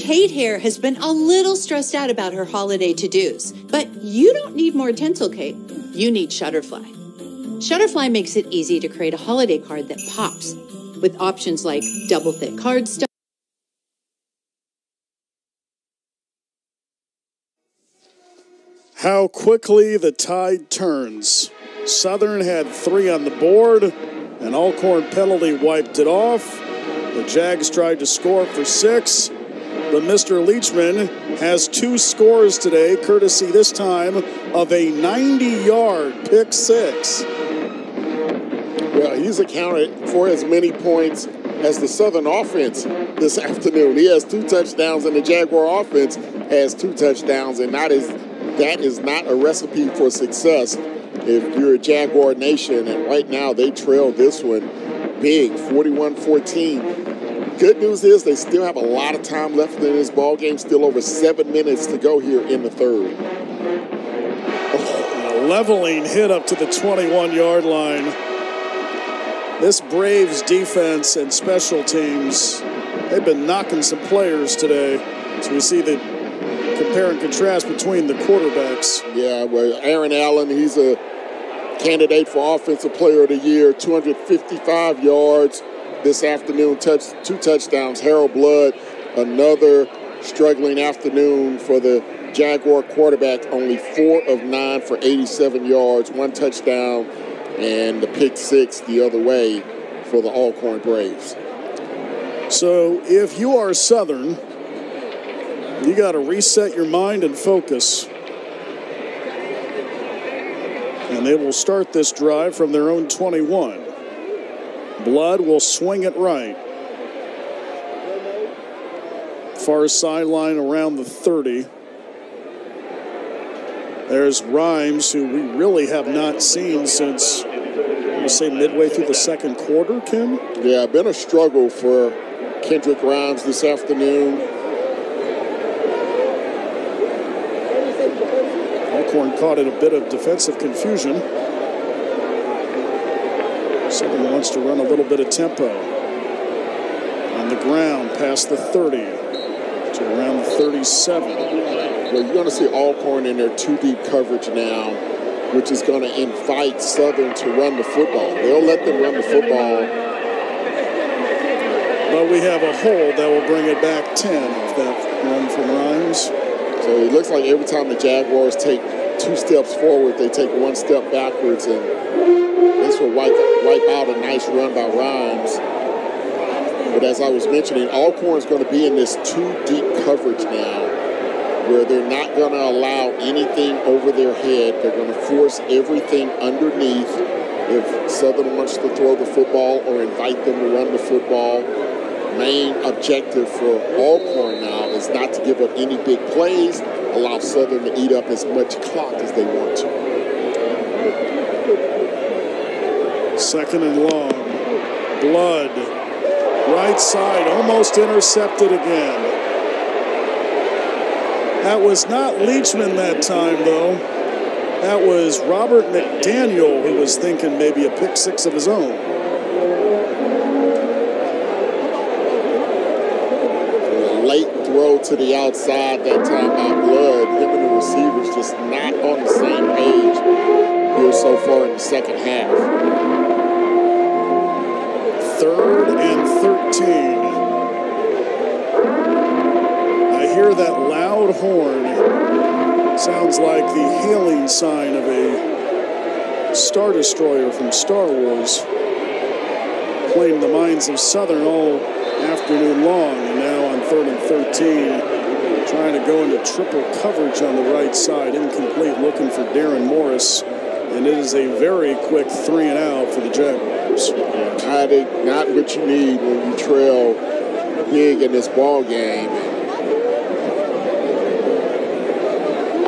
Kate here has been a little stressed out about her holiday to dos, but you don't need more tinsel, Kate. You need Shutterfly. Shutterfly makes it easy to create a holiday card that pops with options like double thick cardstock. How quickly the tide turns. Southern had three on the board. An Alcorn penalty wiped it off. The Jags tried to score for six. But Mr. Leachman has two scores today, courtesy this time of a 90 yard pick six. Well, he's accounted for as many points as the Southern offense this afternoon. He has two touchdowns, and the Jaguar offense has two touchdowns, and that is that is not a recipe for success if you're a Jaguar Nation. And right now, they trail this one big, 41-14. Good news is they still have a lot of time left in this ball game. Still over seven minutes to go here in the third. Oh, a leveling hit up to the 21 yard line. This Braves defense and special teams, they've been knocking some players today. So we see the compare and contrast between the quarterbacks. Yeah, well, Aaron Allen, he's a candidate for Offensive Player of the Year, 255 yards this afternoon, touch, two touchdowns. Harold Blood, another struggling afternoon for the Jaguar quarterback, only four of nine for 87 yards, one touchdown, and the pick six the other way for the Alcorn Braves. So if you are Southern, you got to reset your mind and focus. And they will start this drive from their own 21. Blood will swing it right. Far sideline around the 30. There's Rhymes, who we really have not seen since, I'm say, midway through the second quarter, Ken? Yeah, been a struggle for Kendrick Rhymes this afternoon. Alcorn caught in a bit of defensive confusion. Southern wants to run a little bit of tempo. On the ground, past the 30 to around the 37. Well, you're going to see Alcorn in their two deep coverage now, which is going to invite Southern to run the football. They'll let them run the football. But we have a hold that will bring it back 10 off that run from Rhymes. So it looks like every time the Jaguars take two steps forward, they take one step backwards, and this will wipe, wipe out a nice run by Rhymes. But as I was mentioning, Alcorn's going to be in this two deep coverage now, where they're not going to allow anything over their head. They're going to force everything underneath if Southern wants to throw the football or invite them to run the football. Main objective for Alcorn now is not to give up any big plays, allow Southern to eat up as much clock as they want to. Second and long. Blood. Right side, almost intercepted again. That was not Leachman that time, though. That was Robert McDaniel who was thinking maybe a pick six of his own. late throw to the outside that time by Blood. Him and the receivers just not on the same page here so far in the second half. Third and 13. I hear that loud horn. Sounds like the hailing sign of a Star Destroyer from Star Wars. Playing the minds of Southern all afternoon long, third and 13, trying to go into triple coverage on the right side, incomplete, looking for Darren Morris, and it is a very quick three and out for the Jaguars. Not, not what you need when you trail big in this ball game.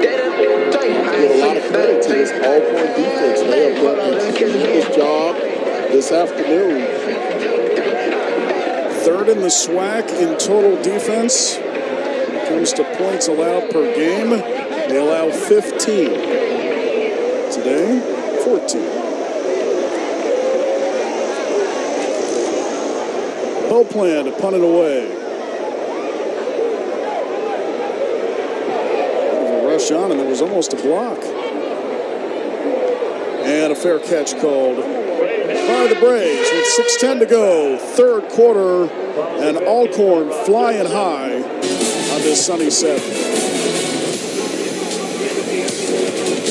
give a lot of credit to this Alcorn defense. They have done a tremendous job this afternoon third in the SWAC in total defense. It comes to points allowed per game, they allow 15. Today, 14. Beauplan to punt it away. A rush on, and there was almost a block. And a fair catch called by the Braves with 6.10 to go. Third quarter, and Alcorn flying high on this sunny set.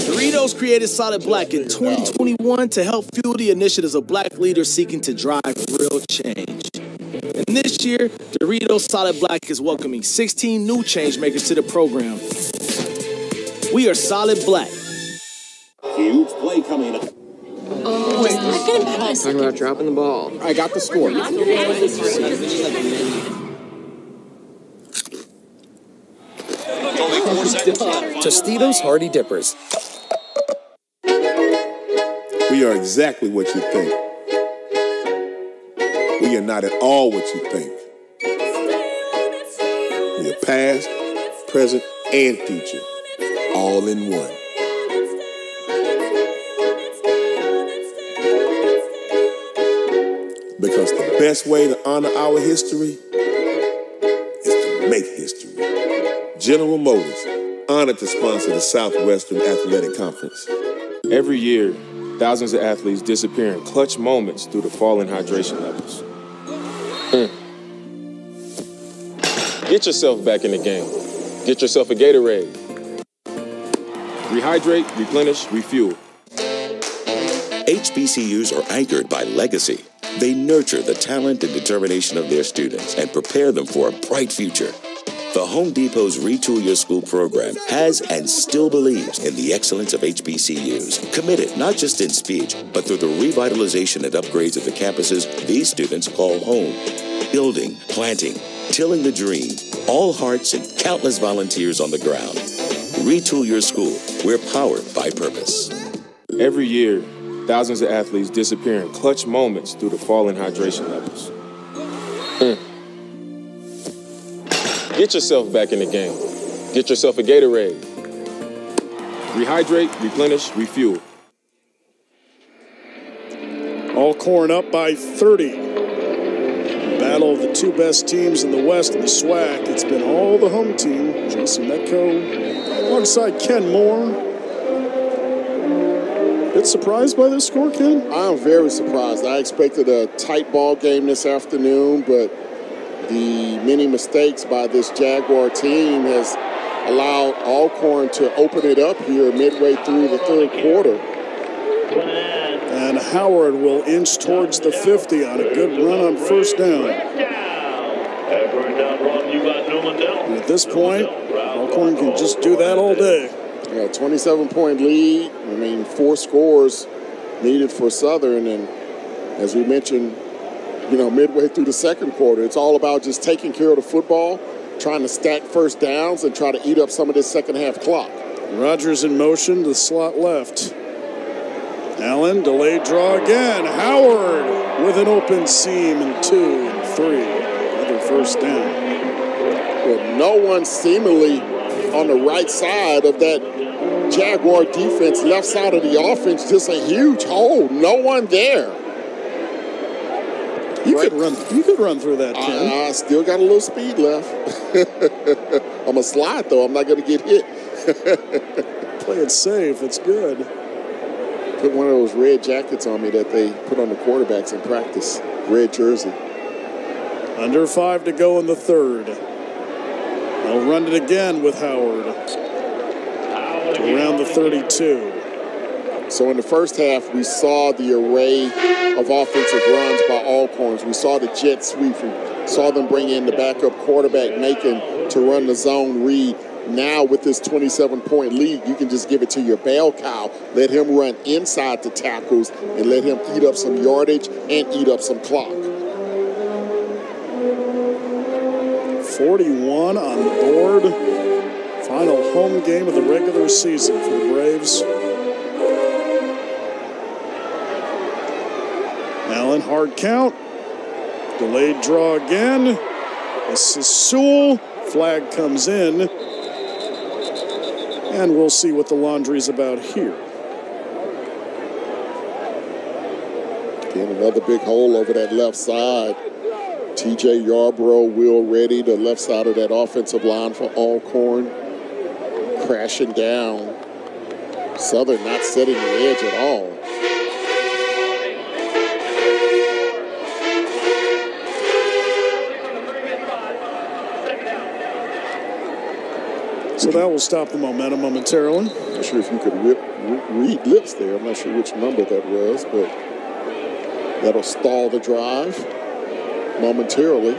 Doritos created Solid Black in 2021 to help fuel the initiatives of black leaders seeking to drive real change. And this year, Doritos Solid Black is welcoming 16 new change makers to the program. We are Solid Black. Huge play coming up. Oh, wait, Talking about dropping the ball. I got the score. Tostitos Hardy Dippers. We are exactly what you think. We are not at all what you think. We are past, present, and future, all in one. Best way to honor our history is to make history. General Motors, honored to sponsor the Southwestern Athletic Conference. Every year, thousands of athletes disappear in clutch moments due to falling hydration levels. Mm. Get yourself back in the game. Get yourself a Gatorade. Rehydrate, replenish, refuel. HBCUs are anchored by legacy. They nurture the talent and determination of their students and prepare them for a bright future. The Home Depot's Retool Your School program has and still believes in the excellence of HBCUs. Committed not just in speech, but through the revitalization and upgrades of the campuses these students call home. Building, planting, tilling the dream, all hearts and countless volunteers on the ground. Retool Your School. We're powered by purpose. Every year, thousands of athletes disappear in clutch moments due to falling hydration levels. Mm. Get yourself back in the game. Get yourself a Gatorade. Rehydrate, replenish, refuel. Alcorn up by 30. Battle of the two best teams in the West in the SWAC. It's been all the home team. Jason Metco alongside Ken Moore. Bit surprised by this score, Ken? I'm very surprised. I expected a tight ball game this afternoon, but the many mistakes by this Jaguar team has allowed Alcorn to open it up here midway through the third quarter. And Howard will inch towards the 50 on a good run on first down. And at this point, Alcorn can just do that all day. Yeah, 27 point lead. I mean, four scores needed for Southern. And as we mentioned, you know, midway through the second quarter, it's all about just taking care of the football, trying to stack first downs, and try to eat up some of this second half clock. Rogers in motion, the slot left. Allen, delayed draw again. Howard with an open seam and two and three. Another first down. Well, no one seemingly on the right side of that Jaguar defense, left side of the offense, just a huge hole. No one there. You could run. You could run through that. Ken. I, I still got a little speed left. I'm a slide though. I'm not going to get hit. Play it safe. It's good. Put one of those red jackets on me that they put on the quarterbacks in practice. Red jersey. Under five to go in the third. They'll run it again with Howard. To around the 32. So in the first half, we saw the array of offensive runs by Alcorns. We saw the jet sweep. We saw them bring in the backup quarterback, Macon, to run the zone read. Now with this 27-point lead, you can just give it to your bell cow. Let him run inside the tackles and let him eat up some yardage and eat up some clock. 41 on the board. Final home game of the regular season for the Braves. Allen, hard count. Delayed draw again. This is Sewell. Flag comes in. And we'll see what the laundry's about here. Again, another big hole over that left side. TJ Yarborough, Will Ready, the left side of that offensive line for Alcorn, crashing down. Southern not setting the edge at all. So that will stop the momentum momentarily. Not sure if you could rip, read lips there. I'm not sure which number that was, but that'll stall the drive momentarily.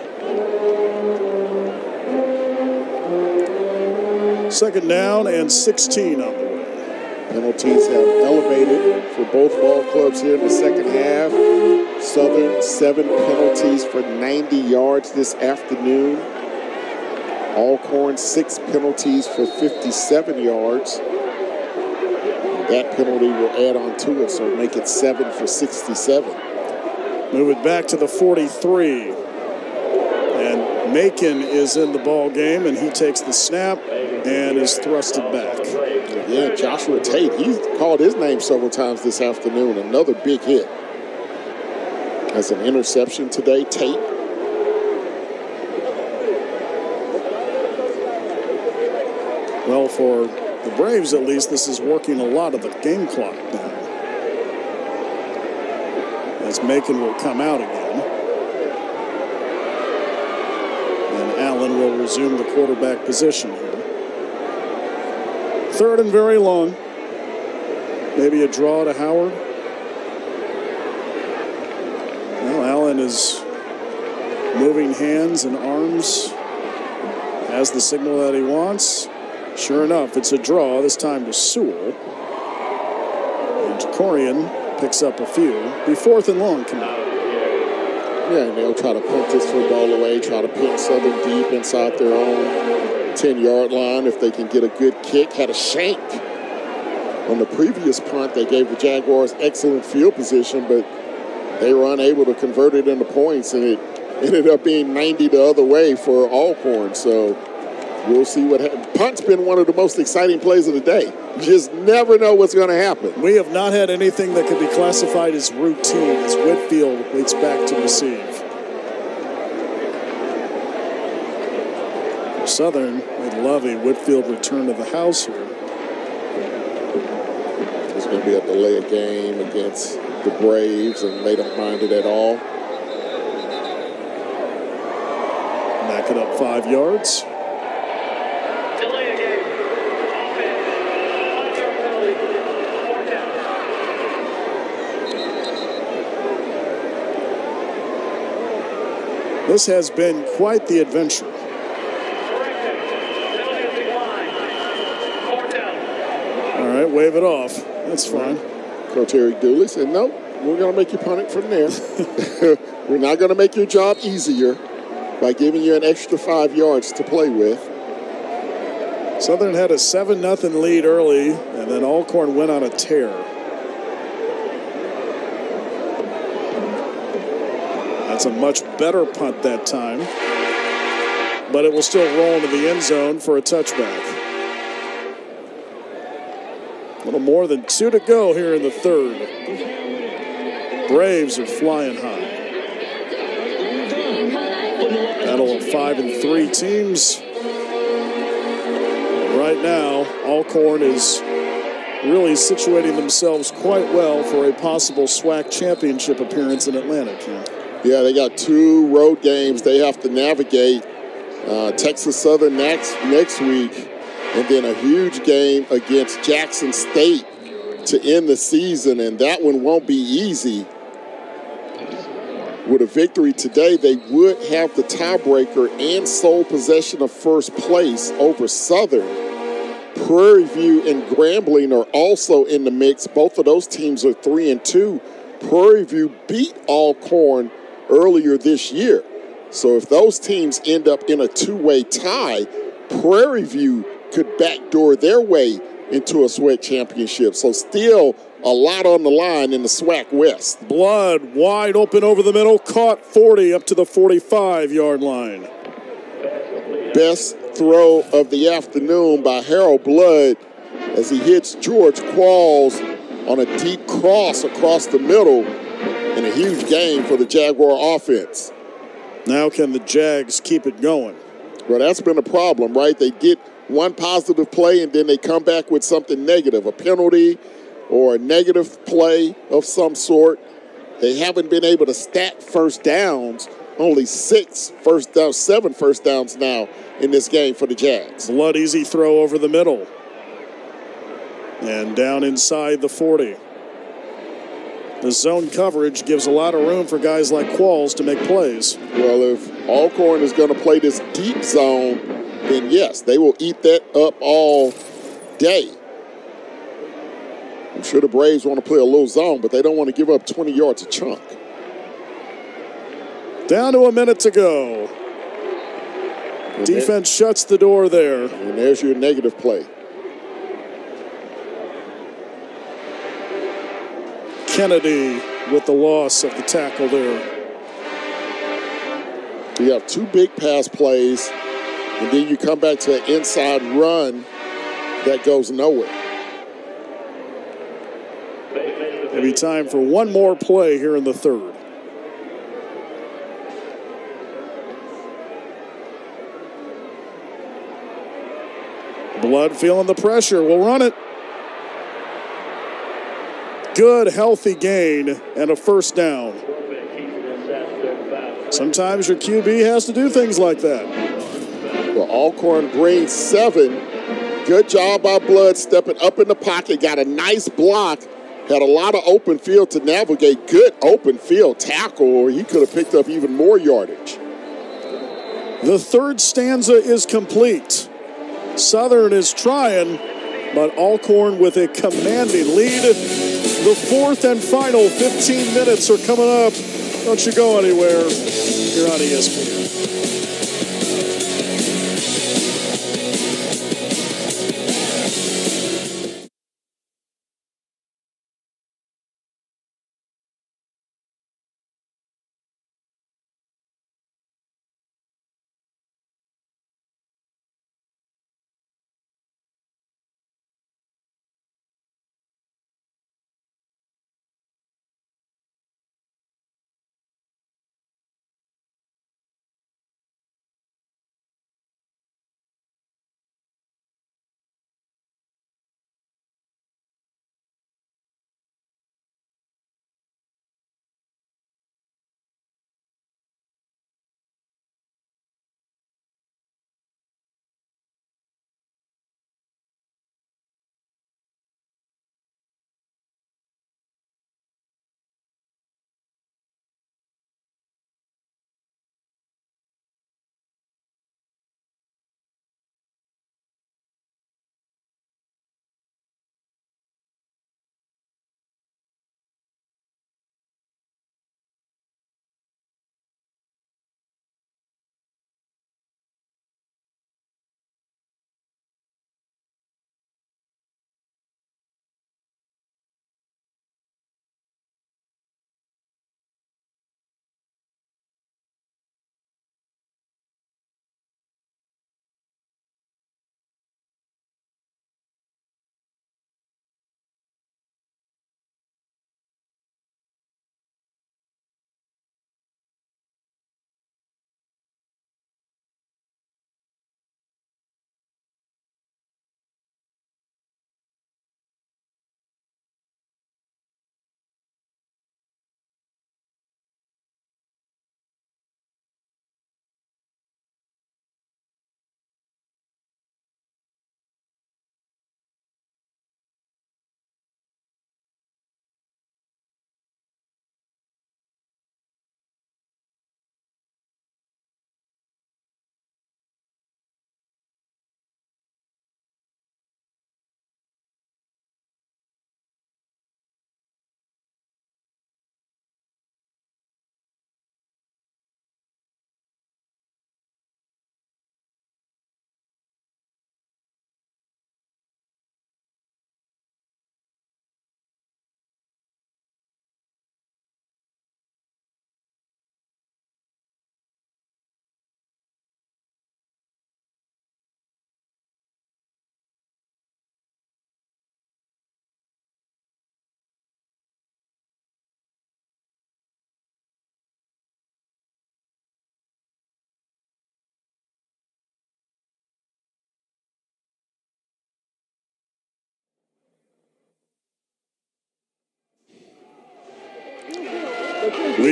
Second down and 16 on the way. Penalties have elevated for both ball clubs here in the second half. Southern, seven penalties for 90 yards this afternoon. Alcorn, six penalties for 57 yards. That penalty will add on to it, so make it seven for 67. Move it back to the 43. And Macon is in the ball game, and he takes the snap and is thrusted back. Yeah, Joshua Tate, he's called his name several times this afternoon. Another big hit. Has an interception today, Tate. Well, for the Braves at least, this is working a lot of the game clock now. As Macon will come out again. And Allen will resume the quarterback position here. Third and very long. Maybe a draw to Howard. Well, Allen is moving hands and arms has the signal that he wants. Sure enough, it's a draw, this time to Sewell. And Corian picks up a few. Be fourth and long come out. Yeah, and they'll try to punt this football away, try to pin Southern deep inside their own 10-yard line if they can get a good kick. Had a shank on the previous punt. They gave the Jaguars excellent field position, but they were unable to convert it into points, and it ended up being 90 the other way for Alcorn. So we'll see what happens. Punt's been one of the most exciting plays of the day. You just never know what's going to happen. We have not had anything that could be classified as routine as Whitfield waits back to receive. For Southern, would love a Whitfield return to the house here. It's going to be a delay game against the Braves, and they don't mind it at all. Knock it up five yards. This has been quite the adventure. wave it off. That's fine. Coach Eric Dooley said, "No, we're going to make you punt it from there. we're not going to make your job easier by giving you an extra five yards to play with." Southern had a seven nothing lead early, and then Alcorn went on a tear. That's a much better punt that time, but it will still roll into the end zone for a touchback. A little more than two to go here in the third. Braves are flying high. Battle of five and three teams. Right now, Alcorn is really situating themselves quite well for a possible SWAC championship appearance in Atlanta. Yeah, they got two road games they have to navigate. Uh, Texas Southern next next week, and then a huge game against Jackson State to end the season, and that one won't be easy. With a victory today, they would have the tiebreaker and sole possession of first place over Southern. Prairie View and Grambling are also in the mix. Both of those teams are three and two. Prairie View beat Alcorn earlier this year. So if those teams end up in a two-way tie, Prairie View could backdoor their way into a SWAC championship. So still a lot on the line in the SWAC West. Blood wide open over the middle, caught 40 up to the 45 yard line. Best throw of the afternoon by Harold Blood as he hits George Qualls on a deep cross across the middle in a huge game for the Jaguar offense. Now can the Jags keep it going? Well, that's been a problem, right? They get one positive play and then they come back with something negative, a penalty or a negative play of some sort. They haven't been able to stat first downs. Only six first down, seven first downs now in this game for the Jags. Blood easy throw over the middle. And down inside the 40. The zone coverage gives a lot of room for guys like Qualls to make plays. Well, if Alcorn is going to play this deep zone, then yes, they will eat that up all day. I'm sure the Braves want to play a little zone, but they don't want to give up 20 yards a chunk. Down to a minute to go. And Defense shuts the door there. And there's your negative play. Kennedy with the loss of the tackle there. You have two big pass plays, and then you come back to an inside run that goes nowhere. Maybe time for one more play here in the third. Blood feeling the pressure. We'll run it. Good, healthy gain and a first down. Sometimes your QB has to do things like that. Well, Alcorn brings seven. Good job by Blood stepping up in the pocket. Got a nice block. Had a lot of open field to navigate. Good open field tackle, or he could have picked up even more yardage. The third stanza is complete. Southern is trying, but Alcorn with a commanding lead. The fourth and final 15 minutes are coming up. Don't you go anywhere. You're on ESPN.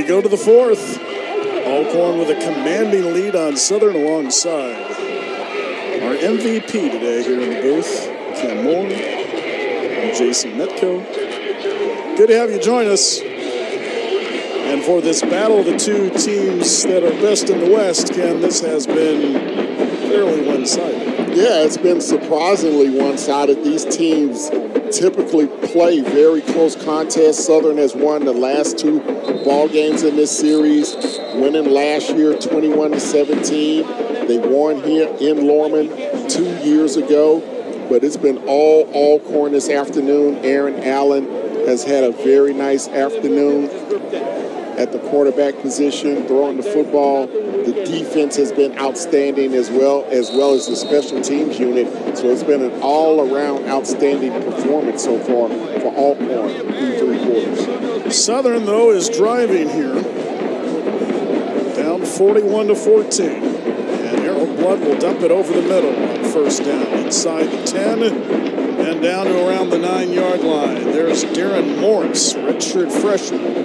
We go to the fourth. Alcorn with a commanding lead on Southern alongside our MVP today here in the booth, Ken Moore and Jason Metco. Good to have you join us. And for this battle of the two teams that are best in the West, Ken, this has been fairly one-sided. Yeah, it's been surprisingly one-sided. These teams typically play very close contests. Southern has won the last two ball games in this series, winning last year 21 to 17. They won here in Lorman two years ago, but it's been all Alcorn this afternoon. Aaron Allen has had a very nice afternoon at the quarterback position, throwing the football. Defense has been outstanding as well, as well as the special teams unit. So it's been an all-around outstanding performance so far for Alcorn through three quarters. Southern, though, is driving here. Down 41 to 14. And Harold Blood will dump it over the middle on first down. Inside the 10 and down to around the nine-yard line. There's Darren Morris, redshirt freshman.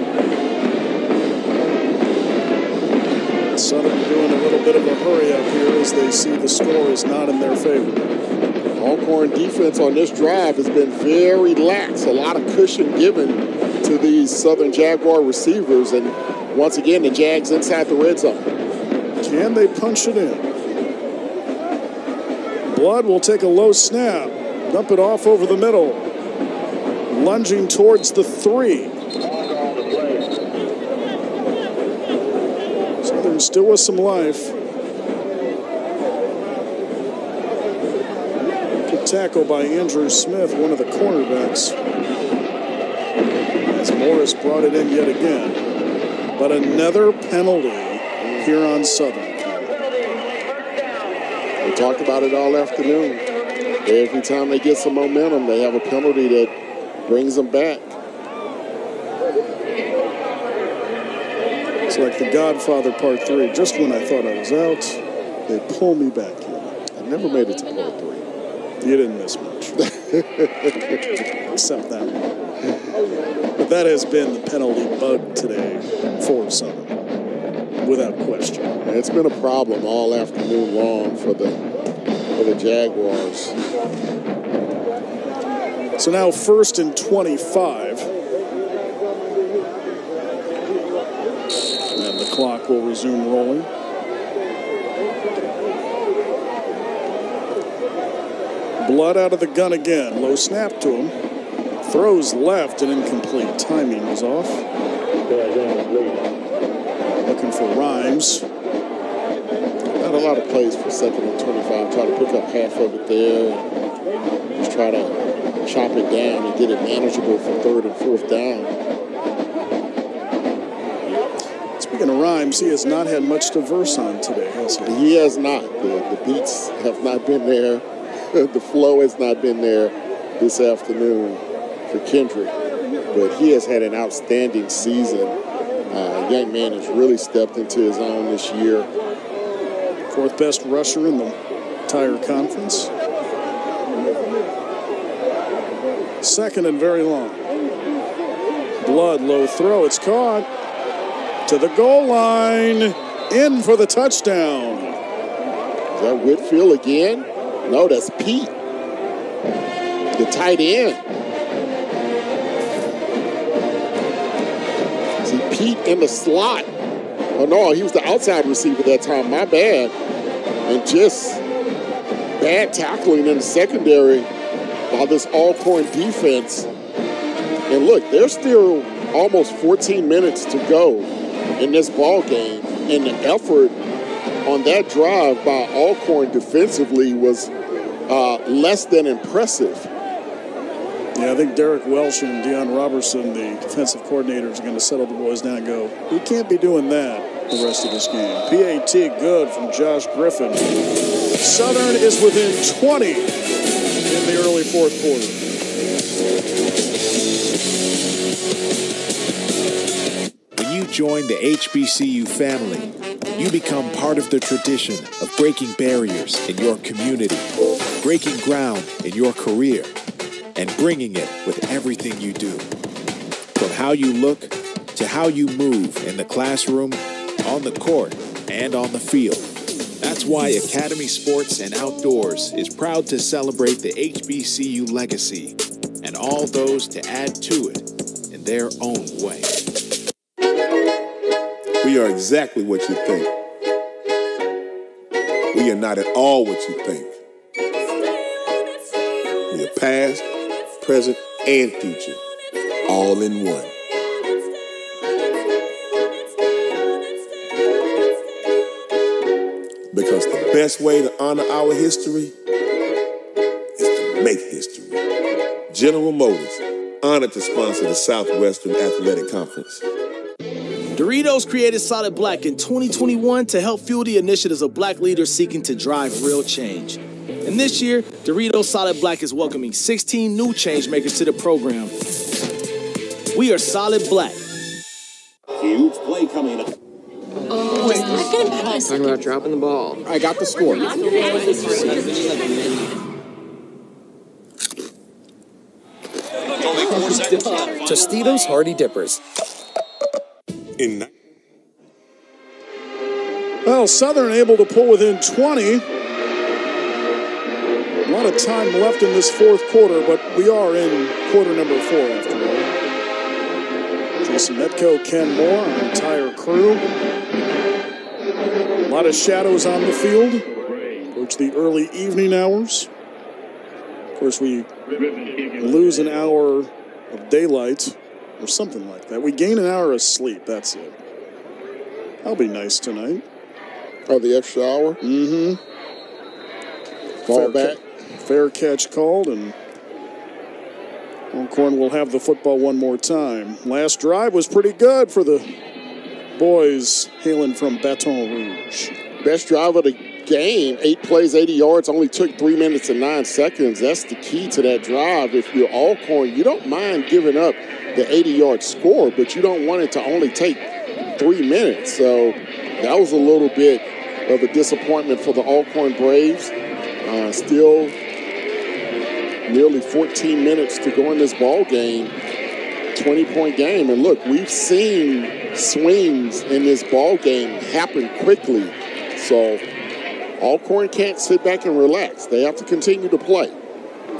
Southern doing a little bit of a hurry up here as they see the score is not in their favor. Alcorn defense on this drive has been very lax. A lot of cushion given to these Southern Jaguar receivers. And once again, the Jags inside the red zone. Can they punch it in? Blood will take a low snap, dump it off over the middle, lunging towards the three. Southern was some life. Good tackle by Andrew Smith, one of the cornerbacks. As Morris brought it in yet again. But another penalty here on Southern. We talked about it all afternoon. Every time they get some momentum, they have a penalty that brings them back. It's like The Godfather Part 3. Just when I thought I was out, they pull me back in. I never made it to Part 3. You didn't miss much. Except that one. But that has been the penalty bug today for Southern, without question. It's been a problem all afternoon long for the for the Jaguars. So now first and 25. And the clock will resume rolling. Blood out of the gun again. Low snap to him. Throws left and incomplete. Timing was off. Looking for Rhymes. Not a lot of plays for second and 25. Try to pick up half of it there. Just try to chop it down and get it manageable for third and fourth down. Speaking of Rhymes, he has not had much to verse on today, has he? He has not. The, the beats have not been there. the flow has not been there this afternoon for Kendrick. But he has had an outstanding season. Uh, young man has really stepped into his own this year. Fourth best rusher in the entire conference. Second and very long. Blood, low throw. It's caught. To the goal line. In for the touchdown. Is that Whitfield again? No, that's Pete. The tight end. See Pete in the slot. Oh no, he was the outside receiver that time. My bad. And just bad tackling in the secondary by this Alcorn defense. And look, there's still almost 14 minutes to go in this ball game, and the effort on that drive by Alcorn defensively was uh, less than impressive. Yeah, I think Derek Welsh and Deion Robertson, the defensive coordinators, are going to settle the boys down and go, we can't be doing that the rest of this game. PAT good from Josh Griffin. Southern is within 20 in the early fourth quarter. Join the HBCU family, you become part of the tradition of breaking barriers in your community, breaking ground in your career, and bringing it with everything you do. From how you look to how you move in the classroom, on the court, and on the field. That's why Academy Sports and Outdoors is proud to celebrate the HBCU legacy and all those to add to it in their own way. We are exactly what you think. We are not at all what you think. We are past, present, and future, all in one. Because the best way to honor our history is to make history. General Motors, honored to sponsor the Southwestern Athletic Conference. Doritos created Solid Black in 2021 to help fuel the initiatives of black leaders seeking to drive real change. And this year, Doritos Solid Black is welcoming 16 new changemakers to the program. We are Solid Black. Huge play coming up. Oh, wait. Talking about dropping the ball. I got the score. Tostitos Hardy Dippers. In Well, Southern able to pull within 20. A lot of time left in this fourth quarter, but we are in quarter number four after all. Jason Metco, Ken Moore, our entire crew. A lot of shadows on the field. Approach the early evening hours. Of course, we lose an hour of daylight or something like that. We gain an hour of sleep. That's it. That'll be nice tonight. Oh, the extra hour? Mm-hmm. Fall fair back. fair catch called, and Alcorn will have the football one more time. Last drive was pretty good for the boys hailing from Baton Rouge. Best drive of the game. Eight plays, 80 yards. Only took three minutes and nine seconds. That's the key to that drive. If you're Alcorn, you don't mind giving up the 80-yard score, but you don't want it to only take three minutes. So that was a little bit of a disappointment for the Alcorn Braves. Uh, still nearly 14 minutes to go in this ball game. 20-point game. And look, we've seen swings in this ball game happen quickly. So Alcorn can't sit back and relax. They have to continue to play.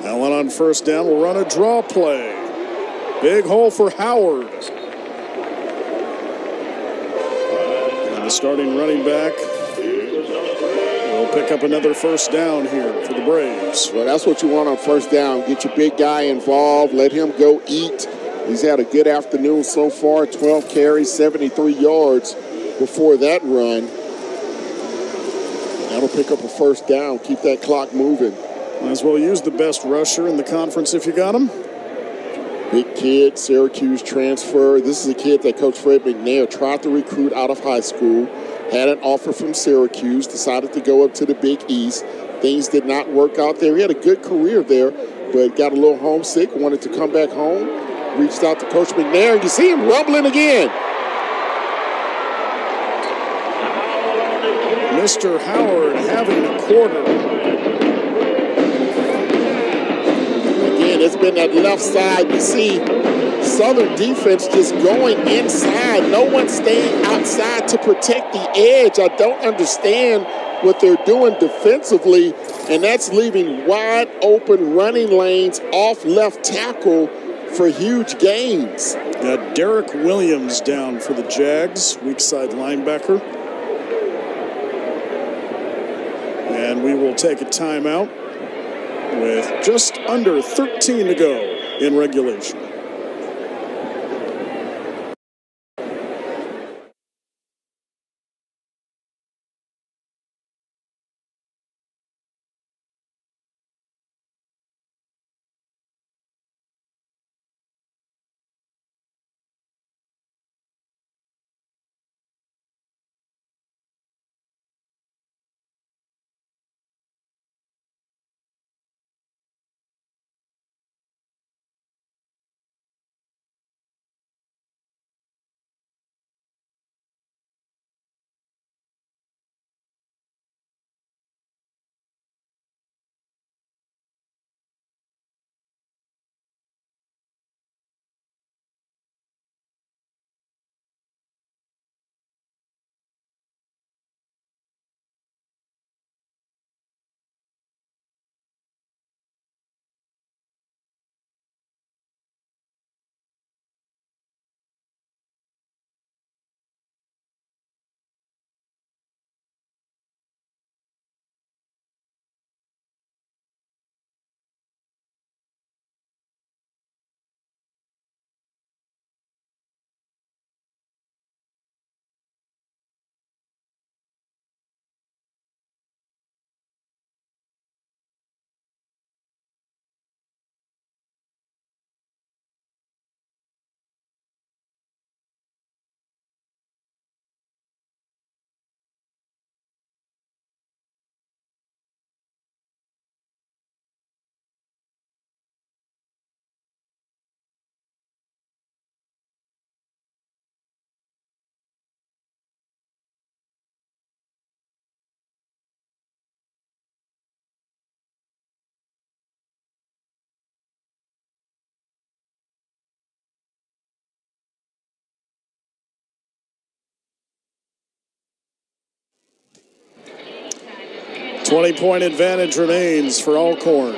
Allen on first down will run a draw play. Big hole for Howard. And the starting running back will pick up another first down here for the Braves. Well, that's what you want on first down. Get your big guy involved. Let him go eat. He's had a good afternoon so far. 12 carries, 73 yards before that run. That'll pick up a first down. Keep that clock moving. Might as well use the best rusher in the conference if you got him. Big kid, Syracuse transfer. This is a kid that Coach Fred McNair tried to recruit out of high school. Had an offer from Syracuse, decided to go up to the Big East. Things did not work out there. He had a good career there, but got a little homesick, wanted to come back home. Reached out to Coach McNair, and you see him rumbling again. Mr. Howard having a quarter. It's been that left side. You see Southern defense just going inside. No one staying outside to protect the edge. I don't understand what they're doing defensively, and that's leaving wide open running lanes off left tackle for huge gains. Got Derek Williams down for the Jags, weak side linebacker. And we will take a timeout with just under 13 to go in regulation. 20 point advantage remains for Alcorn.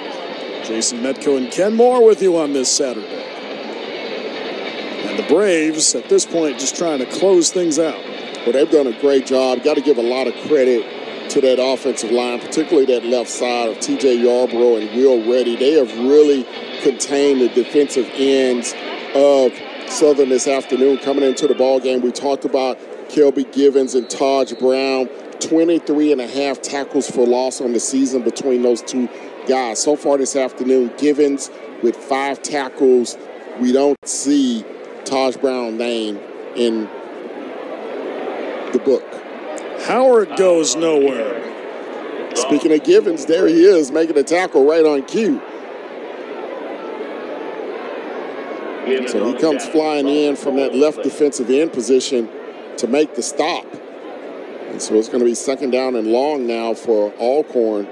Jason Metco and Ken Moore with you on this Saturday. And the Braves, at this point, just trying to close things out. Well, they've done a great job. Got to give a lot of credit to that offensive line, particularly that left side of TJ Yarbrough and Will Reddy. They have really contained the defensive ends of Southern this afternoon coming into the ball game. We talked about Kelby Givens and Taj Brown. 23 and a half tackles for loss on the season between those two guys. So far this afternoon, Givens with five tackles. We don't see Taj Brown name in the book. Howard goes nowhere. Speaking of Givens, there he is making a tackle right on cue. So he comes flying in from that left defensive end position to make the stop. And so it's going to be second down and long now for Alcorn.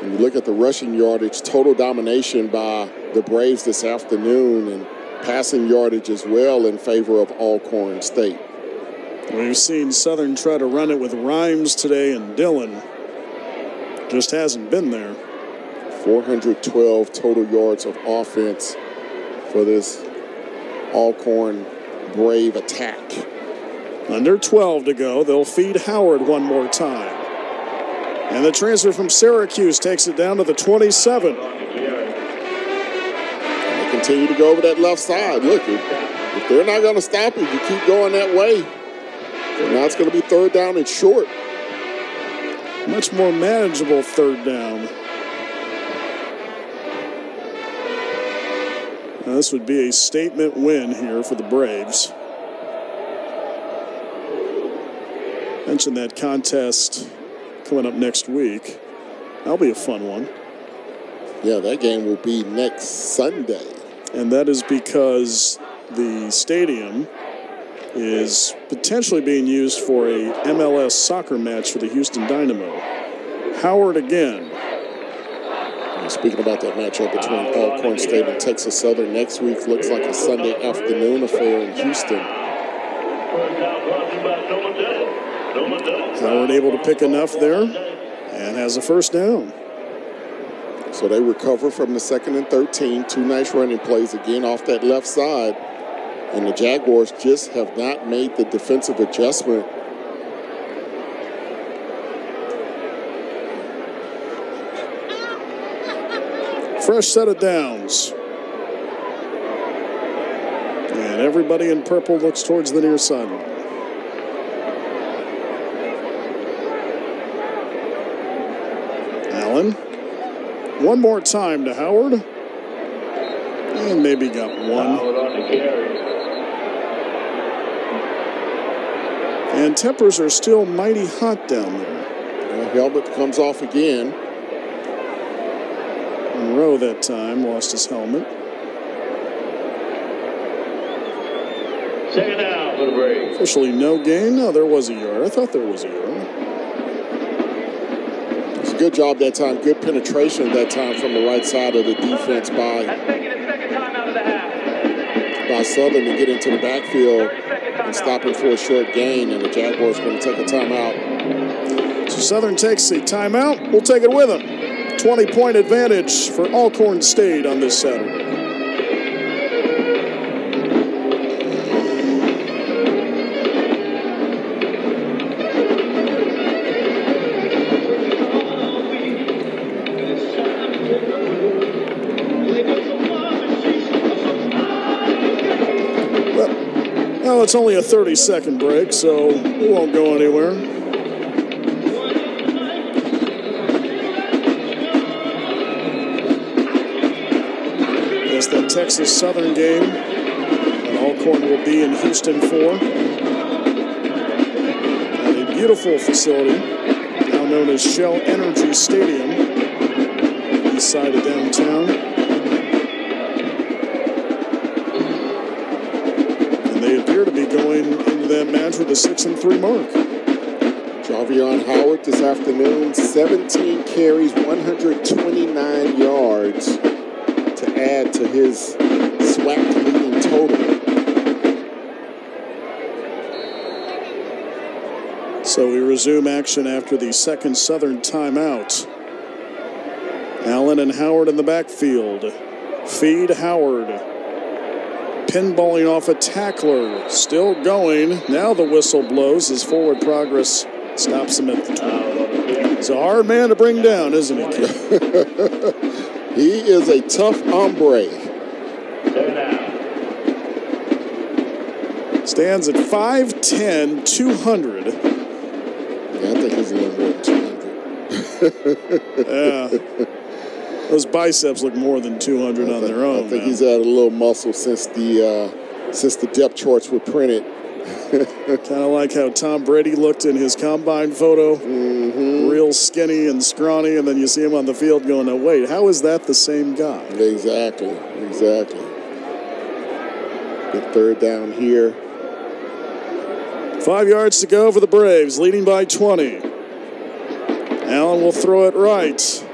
And you look at the rushing yardage, total domination by the Braves this afternoon, and passing yardage as well in favor of Alcorn State. We've seen Southern try to run it with Rhymes today, and Dillon just hasn't been there. 412 total yards of offense for this Alcorn Brave attack. Under 12 to go. They'll feed Howard one more time. And the transfer from Syracuse takes it down to the 27. They continue to go over that left side. Look, if, if they're not going to stop it, you keep going that way. Now it's going to be third down and short. Much more manageable third down. Now, this would be a statement win here for the Braves. Mentioned that contest coming up next week. That'll be a fun one. Yeah, that game will be next Sunday. And that is because the stadium is potentially being used for a MLS soccer match for the Houston Dynamo. Howard again. Speaking about that matchup between Alcorn State and Texas Southern next week, looks like a Sunday afternoon affair in Houston. Howard able to pick enough there and has a first down. So they recover from the second and 13. Two nice running plays again off that left side. And the Jaguars just have not made the defensive adjustment. Fresh set of downs. And everybody in purple looks towards the near sideline. Allen. One more time to Howard. And maybe got one. And tempers are still mighty hot down there. The helmet comes off again. Monroe that time lost his helmet. Second down for the Braves. Officially no gain. No, there was a yard. I thought there was a yard. It's a good job that time. Good penetration that time from the right side of the defense by, by Southern to get into the backfield and stopping for a short gain. And the Jaguars going to take a timeout. So Southern takes a timeout. We'll take it with them. 20 point advantage for Alcorn State on this Saturday. Well, it's only a 30 second break, so we won't go anywhere. The Texas Southern game that Alcorn will be in Houston for. At a beautiful facility, now known as Shell Energy Stadium, east side of downtown. Match with a 6 and 3 mark. Jarveon Howard this afternoon, 17 carries, 129 yards to add to his SWAC leading total. So we resume action after the second Southern timeout. Allen and Howard in the backfield. Feed Howard. Pinballing off a tackler. Still going. Now the whistle blows as forward progress stops him at the 20. It's a hard man to bring down, isn't he, he is a tough hombre. Stands at 5'10, 200. Yeah, I think he's a little more than 200. yeah. Those biceps look more than 200 on their own. I think he's added a little muscle since the uh, since the depth charts were printed. kind of like how Tom Brady looked in his combine photo, mm-hmm. real skinny and scrawny, and then you see him on the field going, "No, wait, how is that the same guy?" Exactly, exactly. Big third down here. Five yards to go for the Braves, leading by 20. Allen will throw it right.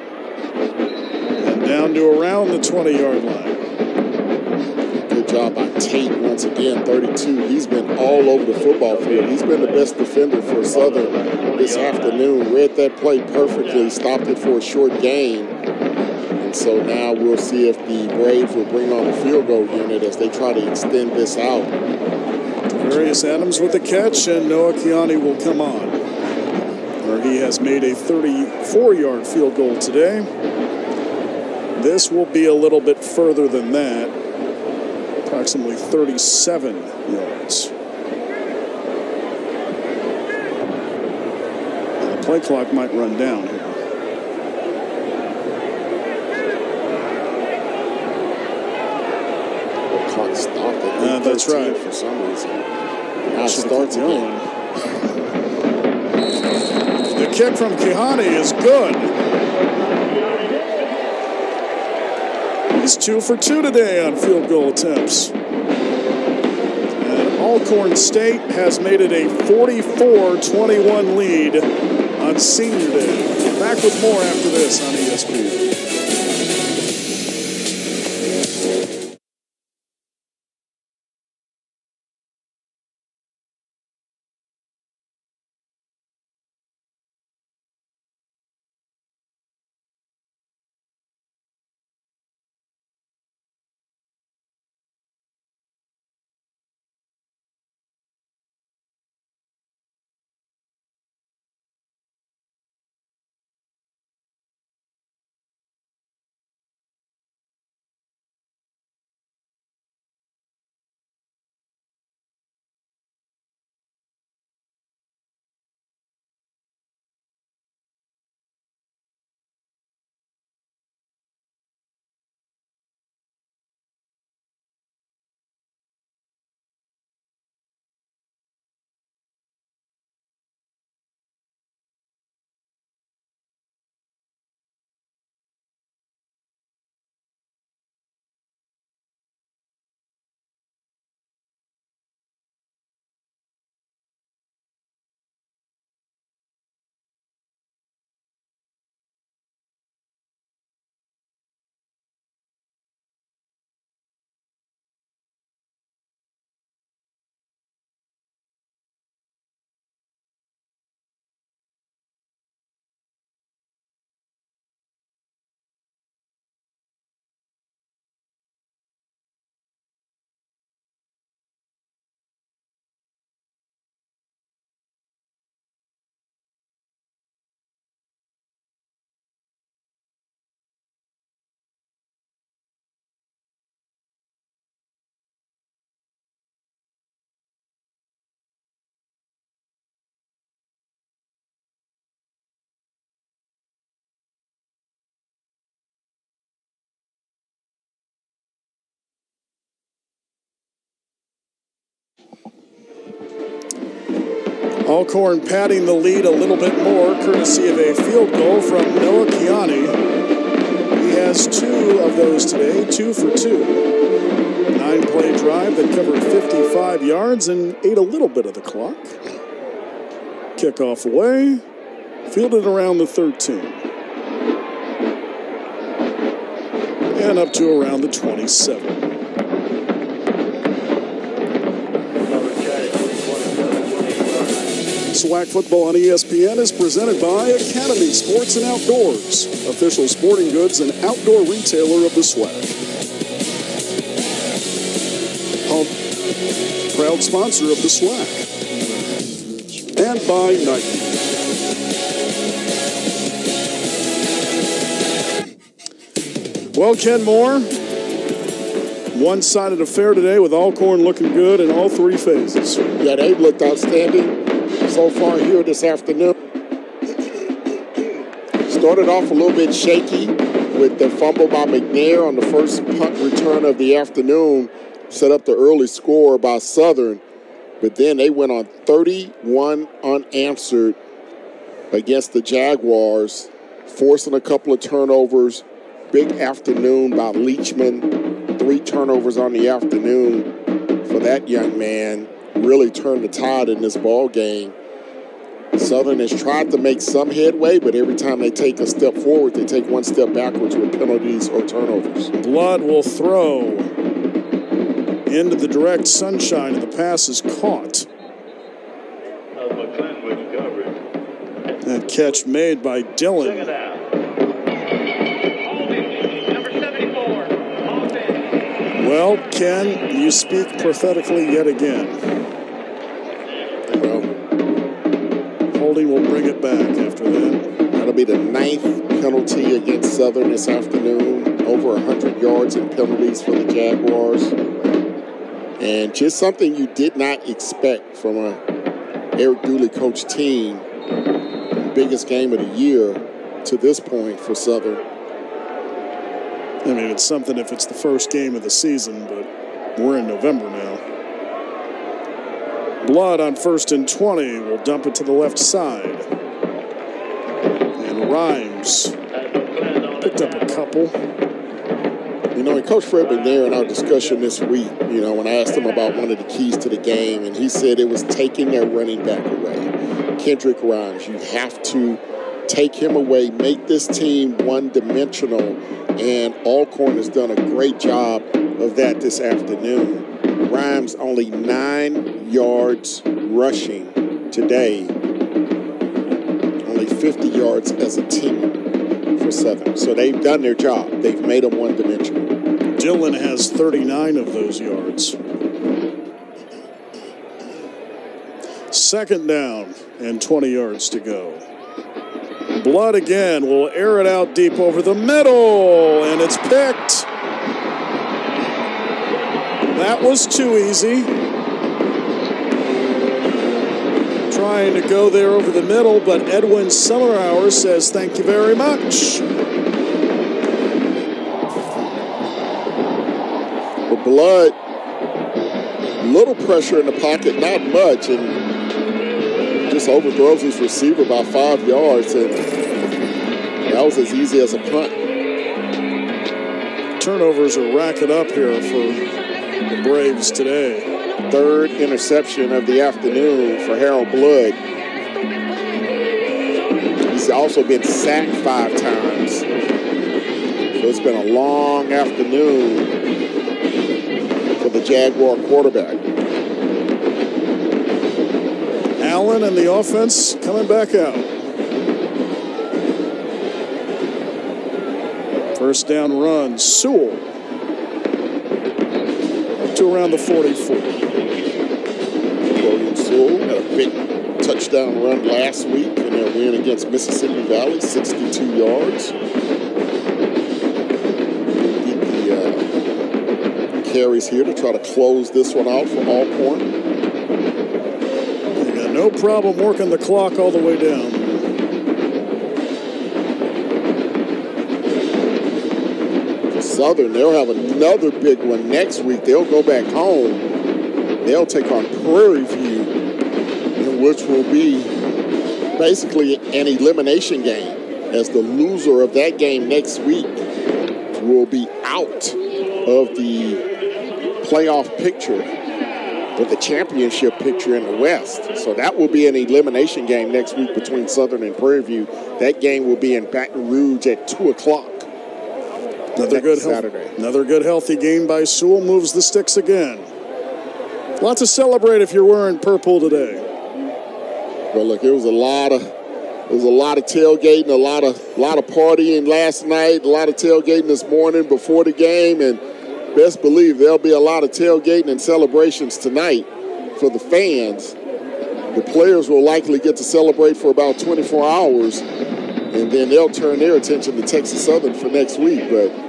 Down to around the 20 yard line. Good job by Tate once again, 32. He's been all over the football field. He's been the best defender for Southern this afternoon. Read that play perfectly, stopped it for a short gain. And so now we'll see if the Braves will bring on a field goal unit as they try to extend this out. Darius Adams with the catch, and Noah Kiani will come on. Or he has made a 34 yard field goal today. This will be a little bit further than that, approximately 37 yards. The play clock might run down here. The clock stopped at Uh, that's right. for some reason. Now it starts again. The kick from Kiani is good. He's two for two today on field goal attempts. And Alcorn State has made it a 44-21 lead on Senior Day. Back with more after this on Alcorn padding the lead a little bit more, courtesy of a field goal from Noah Kiani. He has two of those today, two for two. Nine play drive that covered 55 yards and ate a little bit of the clock. Kickoff away, fielded around the 13. And up to around the 27. SWAC football on ESPN is presented by Academy Sports and Outdoors, official sporting goods and outdoor retailer of the SWAC. Proud sponsor of the SWAC. And by Nike. Well, Ken Moore, one sided affair today with Alcorn looking good in all three phases. Yeah, they've looked outstanding so far here this afternoon. Started off a little bit shaky with the fumble by McNair on the first punt return of the afternoon, set up the early score by Southern, but then they went on 31 unanswered against the Jaguars, forcing a couple of turnovers. Big afternoon by Leachman, three turnovers on the afternoon for that young man. Really turned the tide in this ball game. Southern has tried to make some headway, but every time they take a step forward, they take one step backwards with penalties or turnovers. Blood will throw into the direct sunshine, and the pass is caught. That catch made by Dylan. Well, Ken, you speak prophetically yet again. Holding will bring it back after that. That'll be the ninth penalty against Southern this afternoon. Over 100 yards in penalties for the Jaguars. And just something you did not expect from a Eric Dooley coach team. Biggest game of the year to this point for Southern. I mean, it's something if it's the first game of the season, but we're in November now. Blood on first and 20 will dump it to the left side. And Rhymes picked up a couple. You know, and Coach Fred been there in our discussion this week, you know, when I asked him about one of the keys to the game, and he said it was taking their running back away. Kendrick Rhymes, you have to take him away, make this team one dimensional. And Alcorn has done a great job of that this afternoon. Rhymes only nine yards rushing today, only 50 yards as a team for Southern. So they've done their job. They've made them one dimensional. Dylan has 39 of those yards. Second down and 20 yards to go. Blood again will air it out deep over the middle, and it's picked. That was too easy. Trying to go there over the middle, but Edwin Summerhour says thank you very much. But Blood, little pressure in the pocket, not much, and just overthrows his receiver by five yards, and that was as easy as a punt. Turnovers are racking up here for the Braves today. Third interception of the afternoon for Harold Blood. He's also been sacked five times. So it's been a long afternoon for the Jaguar quarterback. Allen and the offense coming back out. First down run, Sewell. To around the 44. William Sewell had a big touchdown run last week in their win against Mississippi Valley, 62 yards. Get the uh, carries here to try to close this one out for Alcorn. No problem working the clock all the way down. Southern, they'll have another big one next week. They'll go back home. They'll take on Prairie View, which will be basically an elimination game, as the loser of that game next week will be out of the playoff picture or the championship picture in the West. So that will be an elimination game next week between Southern and Prairie View. That game will be in Baton Rouge at 2 o'clock. Another good, Saturday. Another good healthy game by Sewell moves the sticks again. Lots to celebrate if you're wearing purple today. But look, it was a lot of there was a lot of tailgating, a lot of a lot of partying last night, a lot of tailgating this morning before the game, and best believe there'll be a lot of tailgating and celebrations tonight for the fans. The players will likely get to celebrate for about 24 hours, and then they'll turn their attention to Texas Southern for next week. But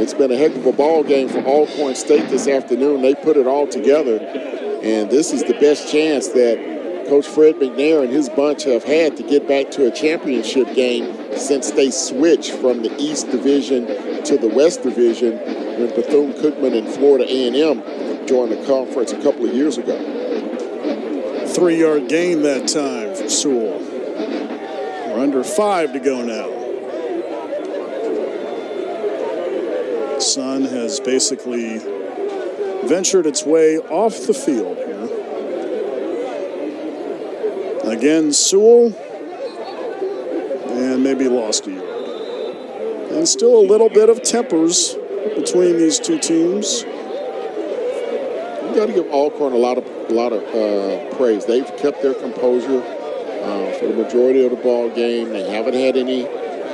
it's been a heck of a ball game for Alcorn State this afternoon. They put it all together, and this is the best chance that Coach Fred McNair and his bunch have had to get back to a championship game since they switched from the East Division to the West Division when Bethune-Cookman and Florida A&M joined the conference a couple of years ago. Three-yard gain that time for Sewell. We're under five to go now. Sun has basically ventured its way off the field here. Again, Sewell, and maybe lost a yard. And still a little bit of tempers between these two teams. You got to give Alcorn a lot of a lot of uh, praise. They've kept their composure uh, for the majority of the ball game. They haven't had any,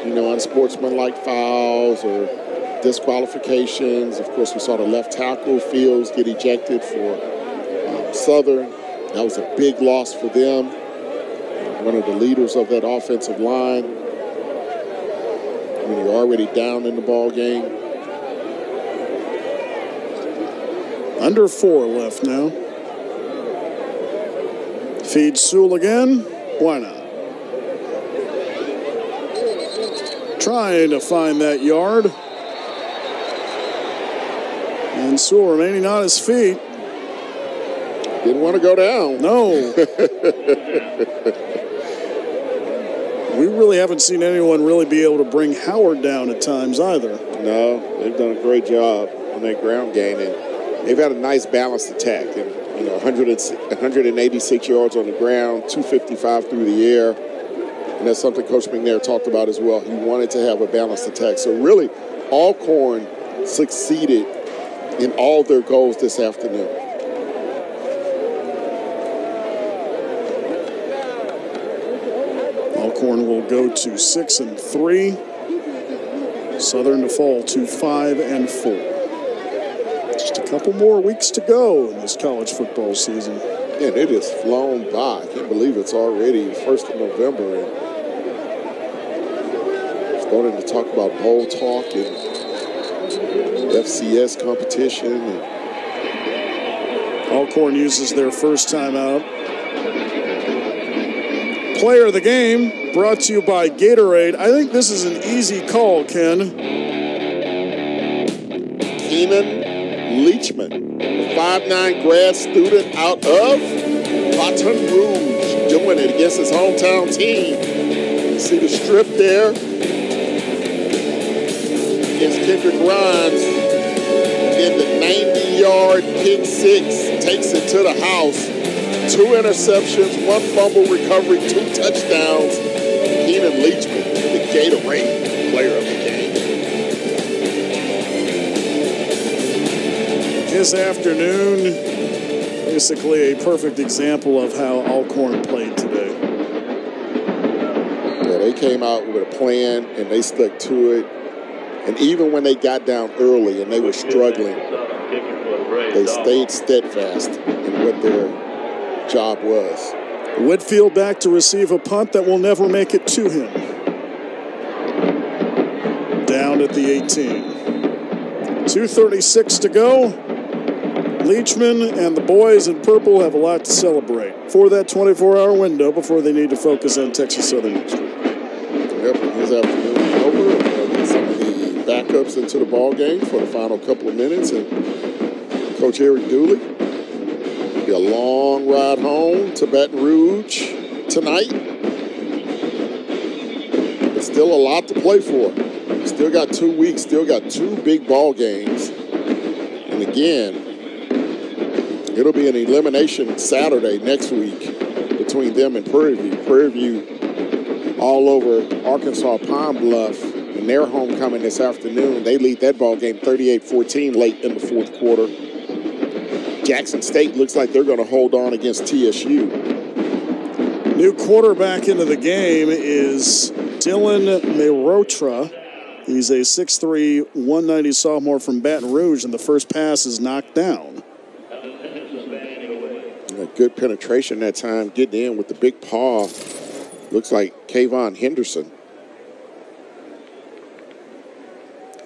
you know, unsportsmanlike fouls or disqualifications. Of course, we saw the left tackle Fields get ejected for um, Southern. That was a big loss for them one of the leaders of that offensive line. When you're already down in the ball game. Under four left now. Feed Sewell again. Why not? Trying to find that yard. And Sewell remaining on his feet. Didn't want to go down. No. we really haven't seen anyone really be able to bring Howard down at times either. No, they've done a great job on that ground game, and they've had a nice balanced attack. And you know, 100, 186 yards on the ground, 255 through the air, and that's something Coach McNair talked about as well. He wanted to have a balanced attack. So really, Alcorn succeeded in all their goals this afternoon. Alcorn will go to six and three. Southern to fall to five and four. Just a couple more weeks to go in this college football season. And it has flown by. I can't believe it's already first of November. And starting to talk about bowl talk and FCS competition. Alcorn uses their first time out. Player of the game brought to you by Gatorade. I think this is an easy call, Ken. Keenan Leachman, 5'9 grad student out of Baton Rouge, doing it against his hometown team. See the strip there against Kendrick Rhymes. In 90-yard pick six, takes it to the house two interceptions, one fumble recovery, two touchdowns. Keenan Leachman, the Gatorade player of the game. This afternoon, basically a perfect example of how Alcorn played today. Yeah, they came out with a plan and they stuck to it. And even when they got down early and they were struggling, they stayed steadfast in what their job was. Whitfield back to receive a punt that will never make it to him. Down at the 18. 2.36 to go. Leachman and the boys in purple have a lot to celebrate for that 24 hour window before they need to focus on Texas Southern next week. Yep, his afternoon over. Some of the backups into the ball game for the final couple of minutes. And Coach Eric Dooley be a long ride home to Baton Rouge tonight. But still a lot to play for. Still got two weeks, still got two big ball games. And again, it'll be an elimination Saturday next week between them and Prairie View. Prairie View all over Arkansas Pine Bluff in their homecoming this afternoon. They lead that ball game 38-14 late in the fourth quarter. Jackson State looks like they're going to hold on against TSU. New quarterback into the game is Dylan Merotra. He's a 6'3", 190 sophomore from Baton Rouge, and the first pass is knocked down. A good penetration that time, getting in with the big paw. Looks like Kayvon Henderson.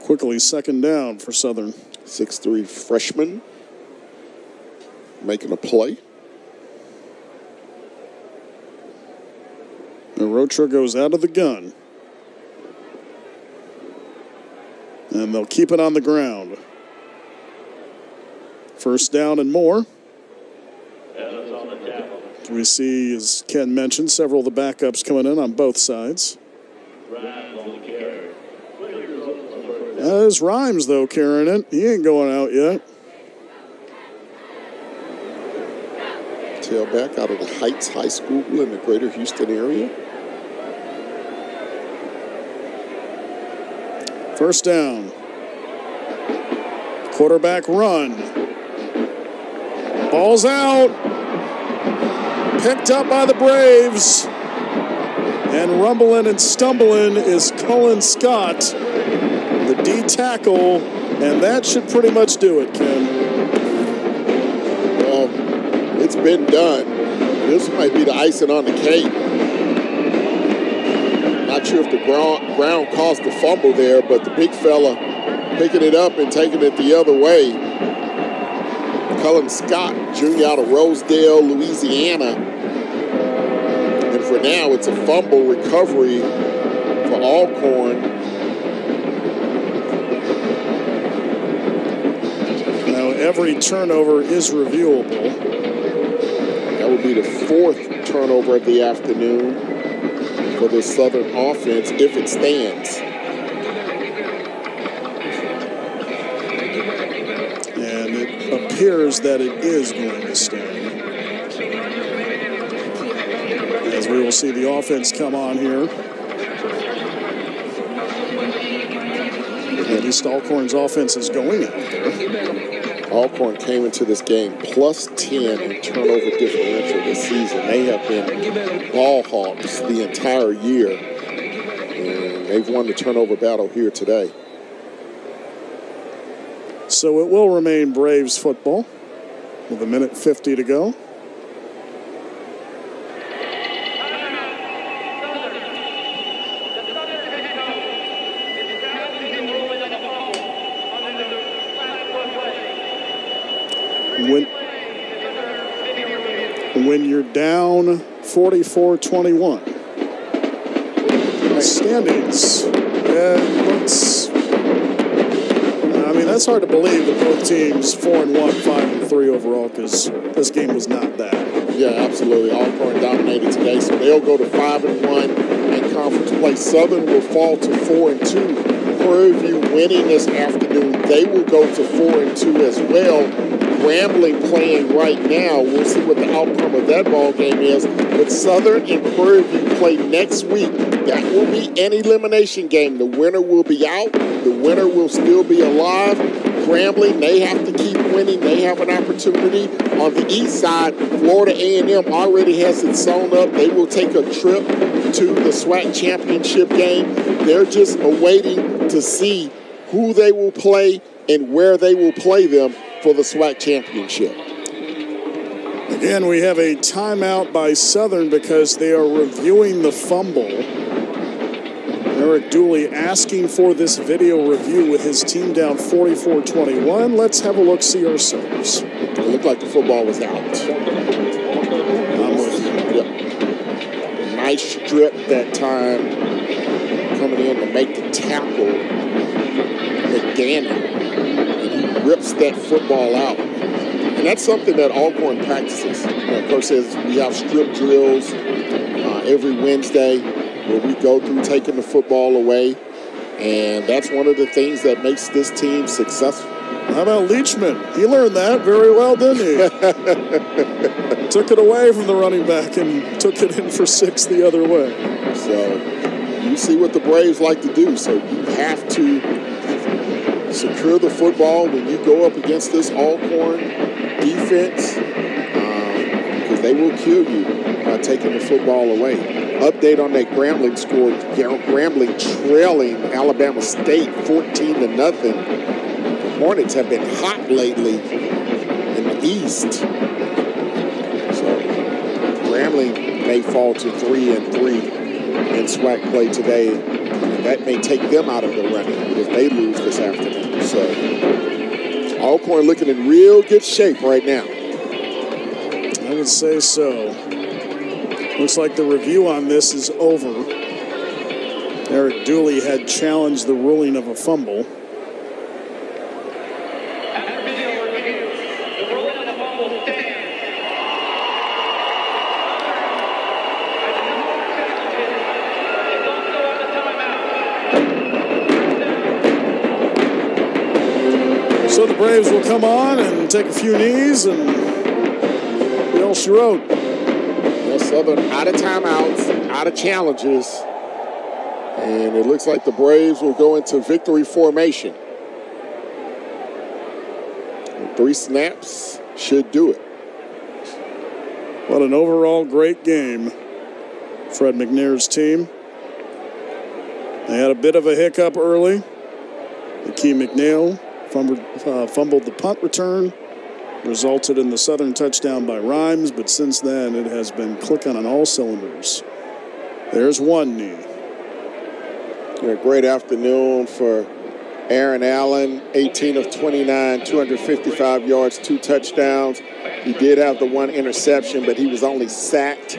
Quickly second down for Southern. 6'3 freshman making a play. Merotra goes out of the gun. And they'll keep it on the ground. First down and more. We see, as Ken mentioned, several of the backups coming in on both sides. That is Rhymes, though, carrying it. He ain't going out yet. Tailback out of the Heights High School in the greater Houston area. First down. Quarterback run. Ball's out. Picked up by the Braves. And rumbling and stumbling is Cullen Scott, the D tackle. And that should pretty much do it, Ken. It's been done. This might be the icing on the cake. Not sure if the ground, ground caused the fumble there, but the big fella picking it up and taking it the other way. Cullen Scott, junior out of Rosedale, Louisiana. And for now, it's a fumble recovery for Alcorn. Now, every turnover is reviewable. Would be the fourth turnover of the afternoon for the Southern offense if it stands. And it appears that it is going to stand. As we will see the offense come on here. At least Alcorn's offense is going out there. Alcorn came into this game plus 10 in turnover differential this season. They have been ball hawks the entire year, and they've won the turnover battle here today. So it will remain Braves football with a minute 50 to go. When, when you're down 44 21. Standings. Yeah, looks. I mean, that's hard to believe that both teams four and one, five and three overall, because this game was not that. Yeah, absolutely. Alcorn dominated today, so they'll go to five and one in conference play. Southern will fall to four and two. Prairie View winning this afternoon, they will go to four and two as well. Grambling playing right now. We'll see what the outcome of that ball game is. But Southern and Prairie View play next week. That will be an elimination game. The winner will be out. The winner will still be alive. Grambling, they have to keep winning. They have an opportunity. On the east side, Florida A&M already has it sewn up. They will take a trip to the SWAC championship game. They're just awaiting to see who they will play and where they will play them for the SWAC championship. Again, we have a timeout by Southern because they are reviewing the fumble. Eric Dooley asking for this video review with his team down 44 21. Let's have a look see ourselves. It looked like the football was out. I'm with you. Yep. Nice strip that time coming in to make the tackle. McDaniel. Rips that football out. And that's something that Alcorn practices. You know, of course, says we have strip drills uh, every Wednesday where we go through taking the football away. And that's one of the things that makes this team successful. How about Leachman? He learned that very well, didn't he? took it away from the running back and took it in for six the other way. So you see what the Braves like to do. So you have to secure the football when you go up against this Alcorn defense because um, they will kill you. Uh, uh, taking the football away. Update on that Grambling score. Grambling trailing Alabama State 14 to nothing. The Hornets have been hot lately in the East. So Grambling may fall to three and three in SWAC play today. And that may take them out of the running if they lose this afternoon. So Alcorn looking in real good shape right now. I would say so. Looks like the review on this is over. Eric Dooley had challenged the ruling of a fumble. So the Braves will come on and take a few knees and Bill she wrote. Well, Southern out of timeouts, out of challenges. And it looks like the Braves will go into victory formation. Three snaps should do it. What an overall great game. Fred McNair's team. They had a bit of a hiccup early. Key McNeil fumbled, uh, fumbled the punt return, resulted in the Southern touchdown by Rhymes, but since then it has been clicking on all cylinders. There's one knee. Great afternoon for Aaron Allen, 18 of 29, 255 yards, two touchdowns. He did have the one interception, but he was only sacked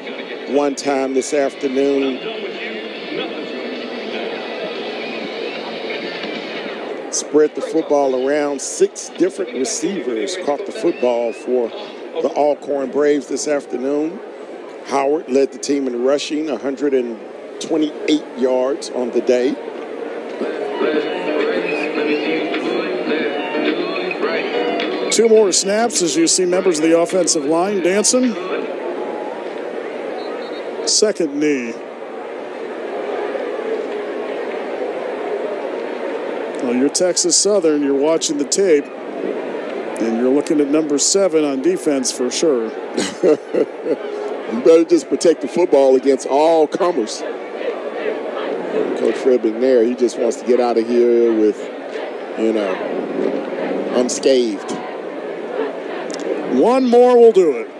one time this afternoon. Spread the football around. Six different receivers caught the football for the Alcorn Braves this afternoon. Howard led the team in rushing, 128 yards on the day. Two more snaps as you see members of the offensive line dancing. Second knee. Well, you're Texas Southern, you're watching the tape, and you're looking at number seven on defense for sure. you better just protect the football against all comers. Coach Fred McNair, he just wants to get out of here with, you know, unscathed. One more will do it.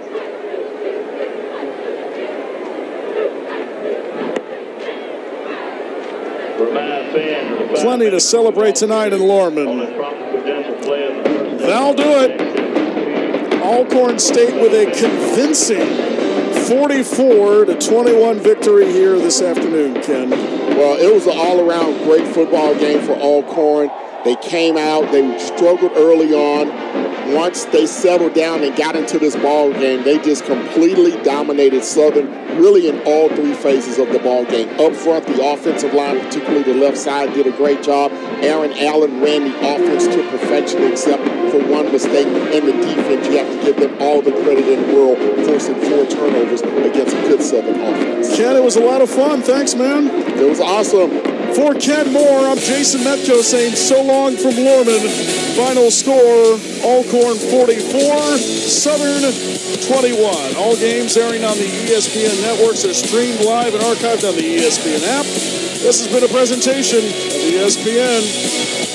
Plenty to celebrate tonight in Lorman. That'll do it. Alcorn State with a convincing 44 to 21 victory here this afternoon, Ken. Well, it was an all-around great football game for Alcorn. They came out, they struggled early on. Once they settled down and got into this ball game, they just completely dominated Southern, really in all three phases of the ball game. Up front, the offensive line, particularly the left side, did a great job. Aaron Allen ran the offense to perfection, except for one mistake. And the defense, you have to give them all the credit in the world, forcing four turnovers against a good Southern offense. Ken, it was a lot of fun. Thanks, man. It was awesome. For Ken Moore, I'm Jason Metco saying so long from Lorman. Final score, Alcorn 44, Southern 21. All games airing on the ESPN networks are streamed live and archived on the ESPN app. This has been a presentation of ESPN.